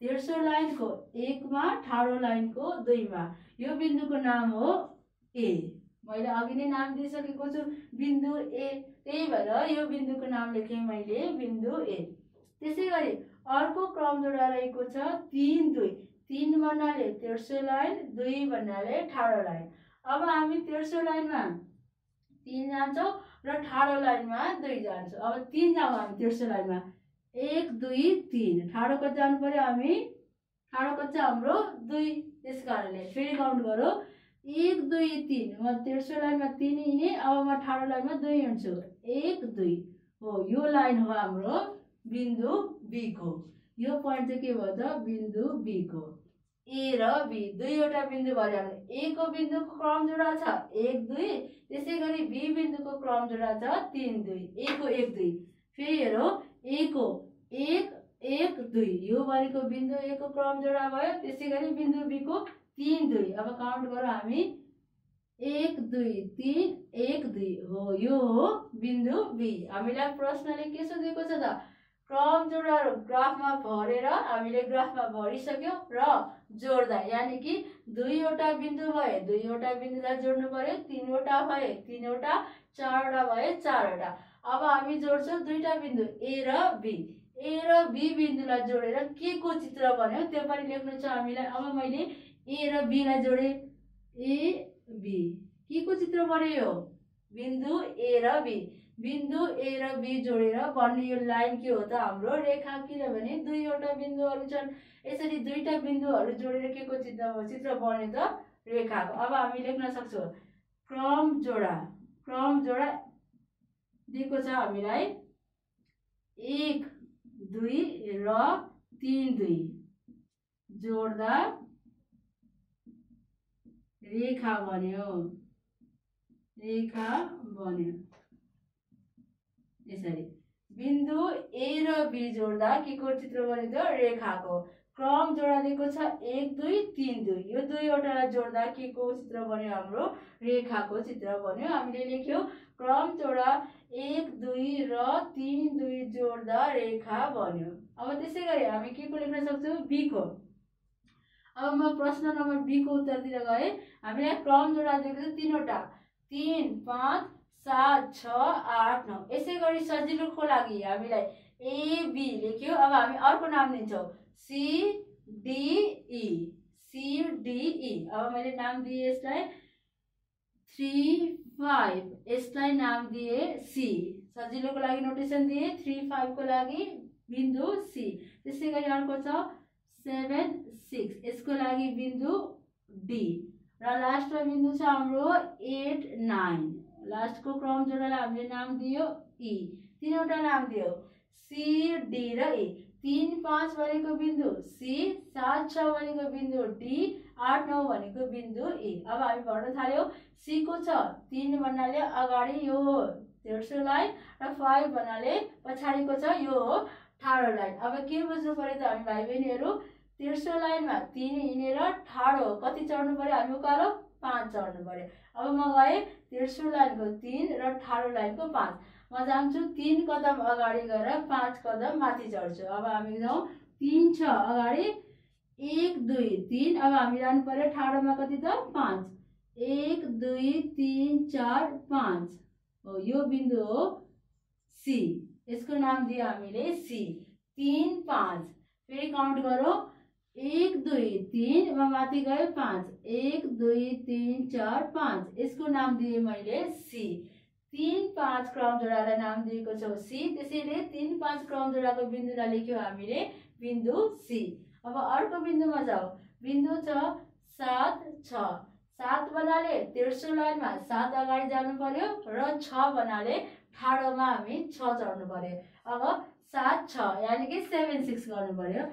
तेर्सो लाइनको एकमा ठाडो लाइनको दुईमा। यो बिन्दुको नाम हो ए। मैले अघि नै नाम दिइसकेको छु बिन्दु ए। त्यही भएर यो बिन्दुको नाम लेखेँ मैले बिन्दु ए। त्यसै गरी अर्को क्रम जोडा रहेको छ तिन दुई। तिन भन्नाले तेर्सो लाइन दुई भन्नाले ठाडो लाइन। अब हामी तेर्सो लाइनमा तिन जान्छौँ र ठाडो लाइनमा दुई जान्छौँ। अब तिन जाउँ हामी तेर्सो लाइनमा। एक दुई तिन। ठाडो कति जानु पऱ्यो हामी। ठाडो कति हाम्रो दुई। त्यस कारणले फेरि काउन्ट गरौँ। एक दुई तिन। म तेर्सो लाइनमा तिन हिँडेँ अब म ठाडो लाइनमा दुई हिँड्छु। एक दुई। हो यो लाइन हो हाम्रो बिन्दु बीको यो पोइन्ट चाहिँ के भयो त? बिन्दु बीको ए र बी दुईवटा बिन्दु भयो हाम्रो ए को बिन्दुको क्रम जोडा छ एक दुई। त्यसै गरी बी बिन्दुको क्रम जोडा छ तिन दुई। ए को एक दुई। फेरि हेरौँ ए को एक एक दुई। यो भनेको बिन्दु ए को क्रम जोडा भयो त्यसै गरी बिन्दु बी को तिन दुई। अब काउन्ट गरौँ हामी। एक दुई तिन एक दुई। हो यो हो बिन्दु बी हामीलाई प्रश्नले के सोधेको छ त? क्रम जोडा ग्राफमा भरेर हामीले ग्राफमा भरिसक्यौँ र जोड्दा यानि कि दुईवटा बिन्दु भए दुईवटा बिन्दुलाई जोड्नु पर्यो तिनवटा भए तिनवटा चारवटा भए चारवटा। अब हामी जोड्छौँ दुईवटा बिन्दु ए र बी। ए र बी बिन्दुलाई जोडेर के को चित्र बन्यो त्यो पनि लेख्नु छ हामीलाई। अब मैले ए र बीलाई जोडेँ। A B. के को चित्र बन्यो यो? बिन्दु ए र बी। बिन्दु ए र बी जोडेर बन्ने यो लाइन के हो त हाम्रो रेखा किनभने दुईवटा बिन्दुहरू छन्। यसरी दुईवटा बिन्दुहरू जोडेर के को चित्र चित्र बन्यो त रेखाको। अब हामी लेख्न सक्छौँ क्रम जोडा। क्रम जोडा दिएको छ हामीलाई एक दुई र तिन दुई। जोड्दा रेखा बन्यो। रेखा बन्यो। यसरी। बिन्दु ए र बी जोड्दा के को चित्र बनेको रेखाको। क्रम जोडा दिएको छ एक दुई तिन दुई। यो दुईवटालाई जोड्दा के को चित्र बन्यो? हाम्रो रेखाको चित्र बन्यो। हामीले लेख्यौँ क्रम जोडा एक दुई र तिन दुई जोड्दा रेखा बन्यो। अब त्यसै गरी हामी के को लेख्न सक्छौँ? बीको अब म प्रश्न नम्बर बीको उत्तरतिर गएँ। हामीलाई क्रम जोडा दिएको छ तिनवटा। तिन पाँच सात छ आठ नौ। यसै गरी सजिलोको लागि हामीलाई एबी लेख्यो। अब हामी अर्को नाम दिन्छौँ सिडिई सिडिई अब मैले नाम दिएँ यसलाई। थ्री फाइभ यसलाई नाम दिएँ सी सजिलोको लागि नोटेसन दिएँ। थ्री फाइभको लागि बिन्दु सी त्यसै गरी अर्को छ। सेभेन सिक्स यसको लागि बिन्दु डी र लास्टमा बिन्दु छ हाम्रो एट नाइन लास्टको क्रम जोडालाई हामीले नाम दियो ई तिनवटा नाम दियो। सी डी र ई तिन पाँच भनेको बिन्दु। सी सात छ भनेको बिन्दु। डी आठ नौ भनेको बिन्दु ई अब हामी भर्न थाल्यौँ। सीको छ? तिन भन्नाले अगाडि यो हो। तेर्सो लाइन र फाइभ भन्नाले पछाडिको छ। यो हो। ठाडो लाइन। अब के बुझ्नु पऱ्यो त हामी भाइ बहिनीहरू तेर्सो लाइनमा तिन हिँडेर ठाडो कति चढ्नु पऱ्यो हामी उकालो पाँच चढ्नु पऱ्यो अब म गएँ। तेर्सो लाइनको तिन र ठाडो लाइनको पाँच। म जान्छु तिन कदम अगाडि गएर पाँच कदम माथि चढ्छु अब हामी जाउँ। तिन छ अगाडि। एक दुई तिन। अब हामी जानु पऱ्यो ठाडोमा कति त? पाँच। एक दुई तिन चार पाँच। हो यो बिन्दु हो सी यसको नाम दियो हामीले सी तिन पाँच। फेरि काउन्ट गरौँ। एक दुई तिन म माथि गयो पाँच। एक दुई तिन चार पाँच। यसको नाम दिएँ मैले सी तिन पाँच क्रम जोडालाई नाम दिएको छौँ सी त्यसैले तिन पाँच क्रम जोडाको बिन्दुलाई लेख्यौँ हामीले बिन्दु सी अब अर्को बिन्दुमा जाऊ। बिन्दु छ सात छ। सात भन्नाले तेर्सो लाइनमा सात अगाडि जानु पर्यो र छ भन्नाले ठाडोमा हामी छ चढ्नु पर्यो। अब सात छ यानि कि सेभेन सिक्स गर्नु पर्यो।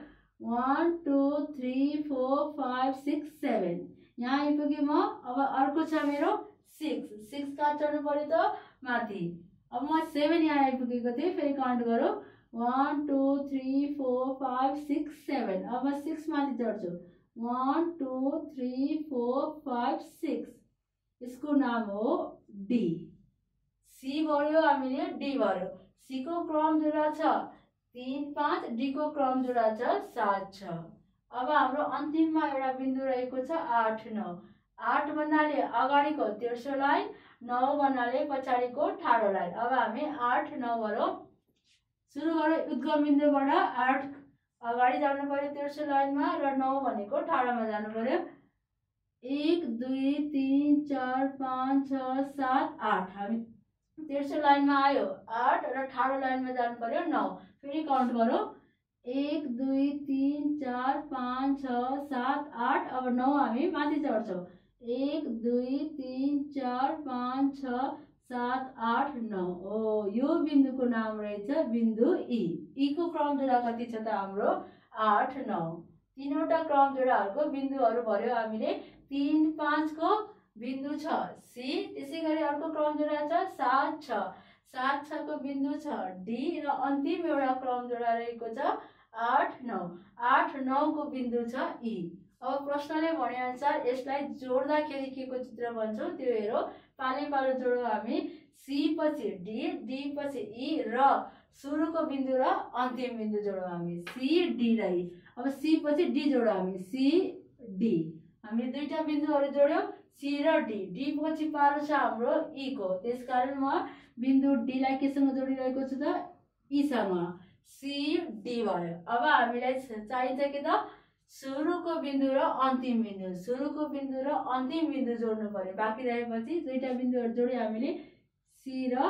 One two three four five six seven यहाँ आइपुगेँ म अब अर्को छ मेरो सिक्स सिक्स कहाँ चढ्नु पऱ्यो त माथि. अब म सेभेन यहाँ आइपुगेको थिएँ फेरि काउन्ट गरौँ. One two three four five six seven अब म सिक्स माथि चढ्छु. One two three four five six यसको नाम हो डी सी भर्यो हामीले डी भर्यो सीको क्रम जोडा छ? तिन पाँच डीको क्रम जोडा छ सात छ। अब हाम्रो अन्तिममा एउटा बिन्दु रहेको छ आठ नौ। आठ भन्नाले अगाडिको तेर्सो लाइन नौ भन्नाले पछाडिको ठाडो लाइन। अब हामी आठ नौ सुरु गरौँ उद्गम बिन्दुबाट। आठ अगाडि जानु पर्यो तेर्सो लाइनमा र नौ भनेको ठाडोमा जानु पर्यो एक दुई तिन चार पाँच छ सात आठ। हामी तेर्सो लाइनमा आयो आठ र ठाडो लाइनमा जानु पर्यो नौ। फेरि काउन्ट गरौँ। एक दुई तिन चार पाँच छ सात आठ अब नौ हामी माथि चढ्छौँ। एक दुई तिन चार पाँच छ सात आठ नौ। हो यो बिन्दुको नाम रहेछ बिन्दु ई ईको क्रम जोडा कति छ त हाम्रो आठ नौ। तिनवटा क्रम जोडाहरूको बिन्दुहरू भर्यो हामीले तिन पाँचको बिन्दु छ। सी त्यसै गरी अर्को क्रम जोडा छ। सात छ। सात छको बिन्दु छ। डी र अन्तिम एउटा क्रम जोडा रहेको छ। आठ नौ। आठ नौको बिन्दु छ। ई। अब प्रश्नले भनेअनुसार यसलाई जोड्दाखेरि के को चित्र भन्छौँ? त्यो हेरौँ। पाले पालो जोडौँ हामी। सी पछि डी डी पछि ई र सुरुको बिन्दु र अन्तिम बिन्दु जोडौँ हामी। सी डीलाई अब सी पछि डी जोडौँ हामी। C D. हामीले दुईवटा बिन्दुहरू जोड्यौँ। सी र डी डी पछि पालो छ हाम्रो ईको त्यसकारण म बिन्दु डीलाई केसँग जोडिरहेको छु त ईसँग सी डी भयो. अब हामीलाई चाहिन्छ कि त? सुरुको बिन्दु र अन्तिम बिन्दु. सुरुको बिन्दु र अन्तिम बिन्दु जोड्नु पर्यो. बाँकी रहेपछि दुईवटा बिन्दुहरू जोड्यो हामीले सी र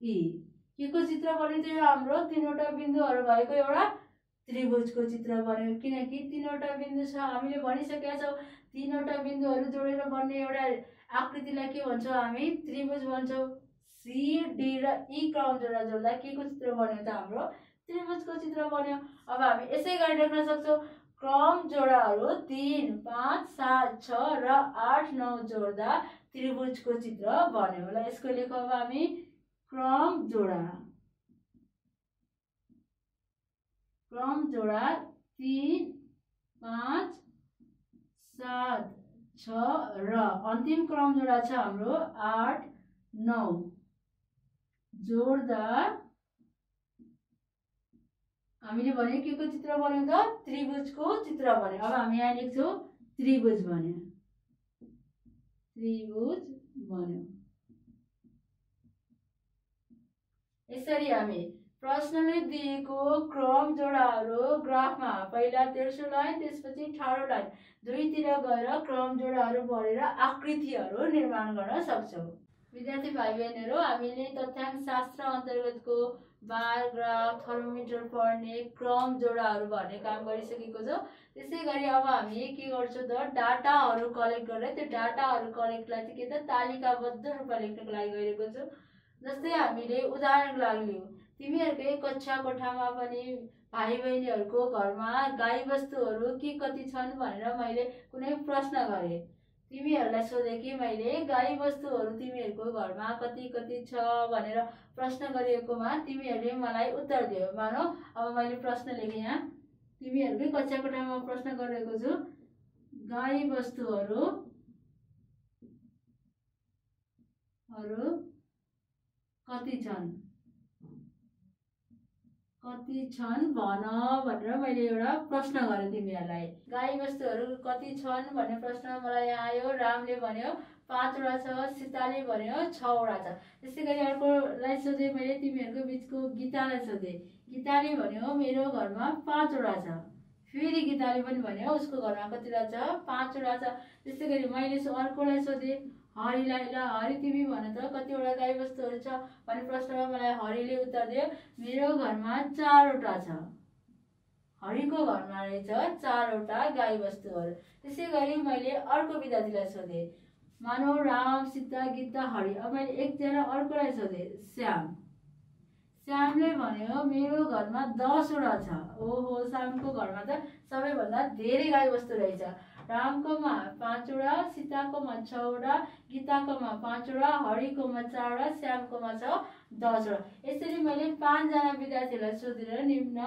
ई के को चित्र बन्यो त्यो हाम्रो? तिनवटा बिन्दुहरू भएको एउटा त्रिभुजको चित्र बन्यो। किनकि तिनवटा बिन्दु छ। हामीले भनिसकेका छौँ। तिनवटा बिन्दुहरू जोडेर बन्ने एउटा आकृतिलाई के भन्छौँ हामी? त्रिभुज भन्छौँ। सी डी र ई क्रम जोडा जोड्दा के को चित्र बन्यो त हाम्रो? त्रिभुजको चित्र बन्यो। अब हामी यसै गरी लेख्न सक्छौँ। क्रम जोडाहरू तिन पाँच सात छ र आठ नौ जोड्दा त्रिभुजको चित्र बन्यो। ल यसको लेखौँ हामी क्रम जोडा। क्रम जोडा तिन पाँच सात छ र अन्तिम क्रम जोडा छ हाम्रो आठ नौ। जोड्दा हामीले भन्यो के को चित्र बन्यो त? त्रिभुजको चित्र बन्यो। अब हामी यहाँ लेख्छौँ त्रिभुज भन्यो त्रिभुज बन्यो। यसरी हामी प्रश्नले दिएको क्रम जोडाहरू ग्राफमा पहिला तेर्सो लाइन त्यसपछि ठाडो लाइन। दुईतिर गएर क्रम जोडाहरू भरेर आकृतिहरू निर्माण गर्न सक्छौँ। विद्यार्थी भाइ बहिनीहरू हामीले तथ्याङ्क शास्त्र अन्तर्गतको बार ग्राफ थर्मोमिटर पढ्ने क्रम जोडाहरू भन्ने काम गरिसकेको छौँ। त्यसै गरी अब हामी के गर्छौँ त डाटाहरू कलेक्ट गरेर त्यो डाटाहरू कलेक्टलाई चाहिँ के त तालिकाबद्ध रूपमा लेख्नको लागि गइरहेको छौँ। जस्तै हामीले उदाहरणको लागि लियौँ। तिमीहरूकै कक्षा कोठामा पनि भाइ बहिनीहरूको घरमा गाई बस्तुहरू के कति छन् भनेर मैले कुनै प्रश्न गरेँ। तिमीहरूलाई सोधेँ कि मैले गाई बस्तुहरू तिमीहरूको घरमा कति कति छ भनेर प्रश्न गरिएकोमा तिमीहरूले मलाई उत्तर दियो। मानौ अब मैले प्रश्न लेखेँ यहाँ। तिमीहरूकै कक्षा कोठामा प्रश्न गरिरहेको छु। गाई वस्तुहरू कति छन्? कति छन् भन भनेर मैले एउटा प्रश्न गरेँ तिमीहरूलाई। गाई बस्तुहरू कति छन् भन्ने प्रश्न मलाई आयो। रामले भन्यो पाँचवटा छ सीताले भन्यो छवटा छ। त्यसै गरी अर्कोलाई सोधेँ मैले तिमीहरूको बिचको गीतालाई सोधेँ। गीताले भन्यो मेरो घरमा पाँचवटा छ। फेरि गीताले पनि भन्यो उसको घरमा कतिवटा छ? पाँचवटा छ। त्यस्तै गरी मैले अर्कोलाई सोधेँ। हरिलाई ल हरि तिमी भन त कतिवटा गाईबस्तुहरू छ भन्ने प्रश्नमा मलाई हरिले उत्तर दियो। मेरो घरमा चारवटा छ। हरिको घरमा रहेछ चारवटा गाईबस्तुहरू। त्यसै गरी मैले अर्को विद्यार्थीलाई सोधेँ। मानव राम सीता गीता हरि। अब मैले एकजना अर्कोलाई सोधेँ श्याम। श्यामले भन्यो मेरो घरमा दसवटा छ। ओहो श्यामको घरमा त सबैभन्दा धेरै गाईबस्तु रहेछ। रामकोमा पाँचवटा सीताकोमा छवटा गीताकोमा पाँचवटा हरिकोमा चारवटा श्यामकोमा छ दसवटा। यसरी मैले पाँचजना विद्यार्थीहरूलाई सोधेर निम्न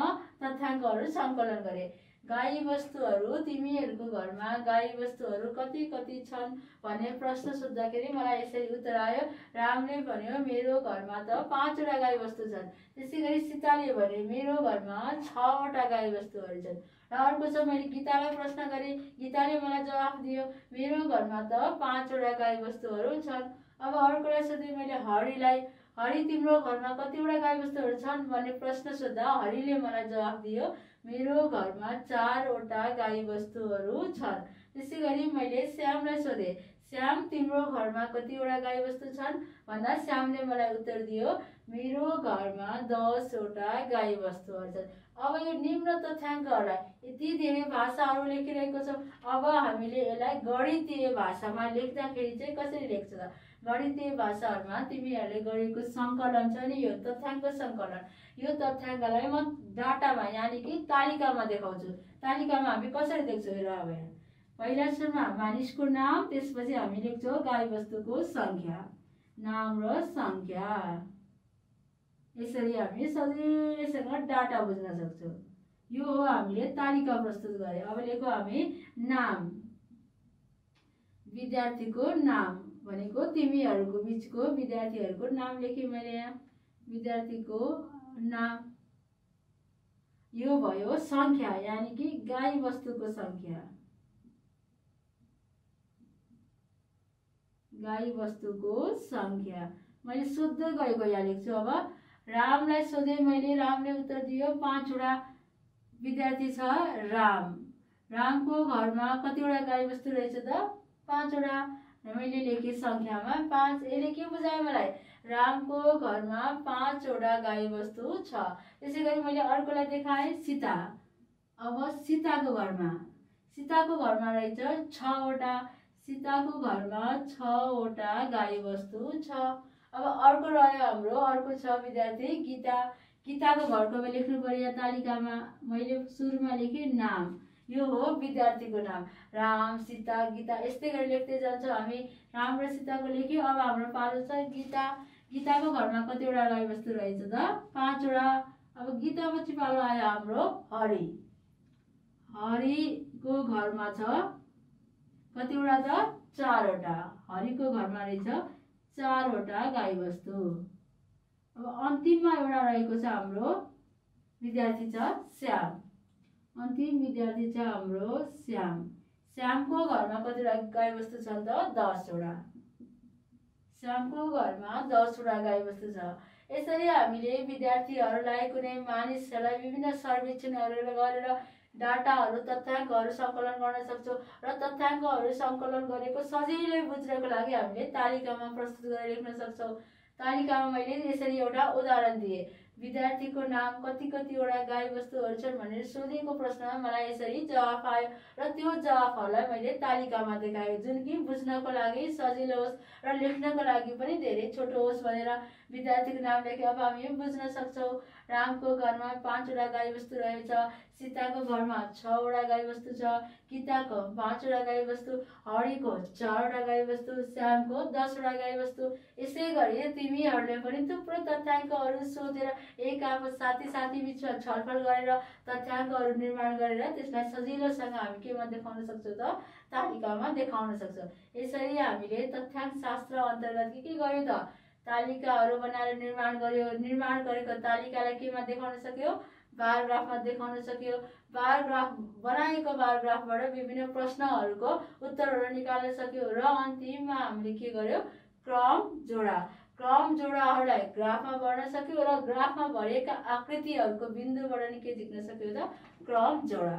तथ्याङ्कहरू सङ्कलन गरेँ। गाई वस्तुहरू तिमीहरूको घरमा गाई वस्तुहरू कति कति छन् भन्ने प्रश्न सोद्धाखेरि मलाई यसरी उत्तर आयो। रामले भन्यो मेरो घरमा त पाँचवटा गाई वस्तु छन्। त्यसै गरी सीताले भन्यो मेरो घरमा छवटा गाई वस्तुहरू छन्। र अर्को छ मैले गीतालाई प्रश्न गरेँ गीताले मलाई जवाफ दियो मेरो घरमा त पाँचवटा गाई वस्तुहरू छन्। अब अर्कोलाई सोधेँ मैले हरिलाई हरि तिम्रो घरमा कतिवटा गाई वस्तुहरू छन्? भन्ने प्रश्न सोद्धा हरिले मलाई जवाफ दियो मेरो घरमा चारवटा गाई वस्तुहरू छन्। त्यसै गरी मैले श्यामलाई सोधेँ श्याम तिम्रो घरमा कतिवटा गाई वस्तु छन्? भन्दा श्यामले मलाई उत्तर दियो मेरो घरमा दसवटा गाई वस्तुहरू छन्। अब यो निम्न तथ्याङ्कहरूलाई यति धेरै भाषाहरू लेखिरहेको छौँ। अब हामीले यसलाई गणितीय भाषामा लेख्दाखेरि चाहिँ कसरी लेख्छ त? गणितीय भाषाहरूमा तिमीहरूले गरेको सङ्कलन छ नि यो तथ्याङ्क सङ्कलन। यो तथ्याङ्कलाई म डाटामा यानि कि तालिकामा देखाउँछु। तालिकामा हामी कसरी देख्छौँ र अब यहाँ पहिला सुरुमा मानिसको नाम त्यसपछि हामी लेख्छौँ गाईबस्तुको सङ्ख्या। नाम र सङ्ख्या। यसरी हामी सजिलैसँग डाटा बुझ्न सक्छौँ। यो हो हामीले तालिका प्रस्तुत गरे। अब लेखौँ हामी नाम। विद्यार्थीको नाम भनेको तिमीहरूको बिचको विद्यार्थीहरूको नाम लेखेँ मैले यहाँ। विद्यार्थीको नाम। यो भयो सङ्ख्या यानि कि गाई वस्तुको सङ्ख्या। गाई वस्तुको सङ्ख्या। मैले सोध्दै गएको यहाँ लेख्छु। अब रामलाई सोधेँ मैले रामले उत्तर दियो पाँचवटा विद्यार्थी छ राम। रामको घरमा कतिवटा गाईबस्तु रहेछ त? पाँचवटा। मैले लेखेँ सङ्ख्यामा पाँच। यसले के बुझायो मलाई? रामको घरमा पाँचवटा गाईबस्तु छ। त्यसै गरी मैले अर्कोलाई देखाएँ सीता। अब सीताको घरमा। सीताको घरमा रहेछ छवटा। सीताको घरमा छवटा गाईबस्तु छ। अब अर्को रह्यो हाम्रो अर्को छ विद्यार्थी गीता। गीताको घरकोमा लेख्नु पर्यो तालिकामा। मैले सुरुमा लेखेँ नाम। यो हो विद्यार्थीको नाम। राम सीता गीता यस्तै गरी लेख्दै जान्छौँ। हामी राम र सीताको लेख्यौँ। अब हाम्रो पालो छ। गीता। गीताको घरमा कतिवटा गाईबस्तु रहेछ त? पाँचवटा। अब गीतापछि पालो आयो हाम्रो हरि। हरिको घरमा छ कतिवटा त? चारवटा। हरिको घरमा रहेछ चारवटा गाईबस्तु अब अन्तिममा एउटा रहेको छ हाम्रो विद्यार्थी छ श्याम। अन्तिम विद्यार्थी छ हाम्रो श्याम। श्यामको घरमा कतिवटा गाईबस्तु छन् त? दसवटा। श्यामको घरमा दसवटा गाईबस्तु छ। यसरी हामीले विद्यार्थीहरूलाई कुनै मानिसहरूलाई विभिन्न सर्वेक्षणहरू गरेर डाटाहरू तथ्याङ्कहरू सङ्कलन गर्न सक्छौँ र तथ्याङ्कहरू सङ्कलन गरेको सजिलै बुझ्नको लागि हामीले तालिकामा प्रस्तुत गरेर लेख्न सक्छौँ। तालिकामा मैले यसरी एउटा उदाहरण दिएँ। विद्यार्थीको नाम कति कतिवटा गाईबस्तुहरू छन् भनेर सोधेको प्रश्नमा मलाई यसरी जवाफ आयो र त्यो जवाफहरूलाई मैले तालिकामा देखाएँ जुन कि बुझ्नको लागि सजिलो होस् र लेख्नको लागि पनि धेरै छोटो होस् भनेर। विद्यार्थीको नाम लेखेँ अब हामी बुझ्न सक्छौँ। रामको घरमा पाँचवटा गाईबस्तु रहेछ। सीताको घरमा छवटा गाईबस्तु छ गीताको पाँचवटा गाईबस्तु हरिको चारवटा गाईबस्तु श्यामको दसवटा गाईबस्तु यसै गरी तिमीहरूले पनि थुप्रो तथ्याङ्कहरू सोधेर एक आपस साथी साथी बिचमा छलफल गरेर तथ्याङ्कहरू निर्माण गरेर त्यसलाई सजिलोसँग हामी केमा देखाउन सक्छौँ त? तालिकामा देखाउन सक्छौँ। यसरी हामीले तथ्याङ्क शास्त्र अन्तर्गत के के गर्यो त? तालिकाहरू बनाएर निर्माण गर्यो निर्माण गरेको तालिकालाई केमा देखाउन सक्यो? बायोग्राफमा देखाउन सक्यो बायोग्राफ बनाएको बायोग्राफबाट विभिन्न प्रश्नहरूको उत्तरहरू निकाल्न सक्यो र अन्तिममा हामीले के गर्यो? क्रम जोडा। क्रम जोडाहरूलाई ग्राफमा भर्न सक्यो र ग्राफमा भरिएका आकृतिहरूको बिन्दुबाट नि के झिक्न सक्यो त? क्रम जोडा।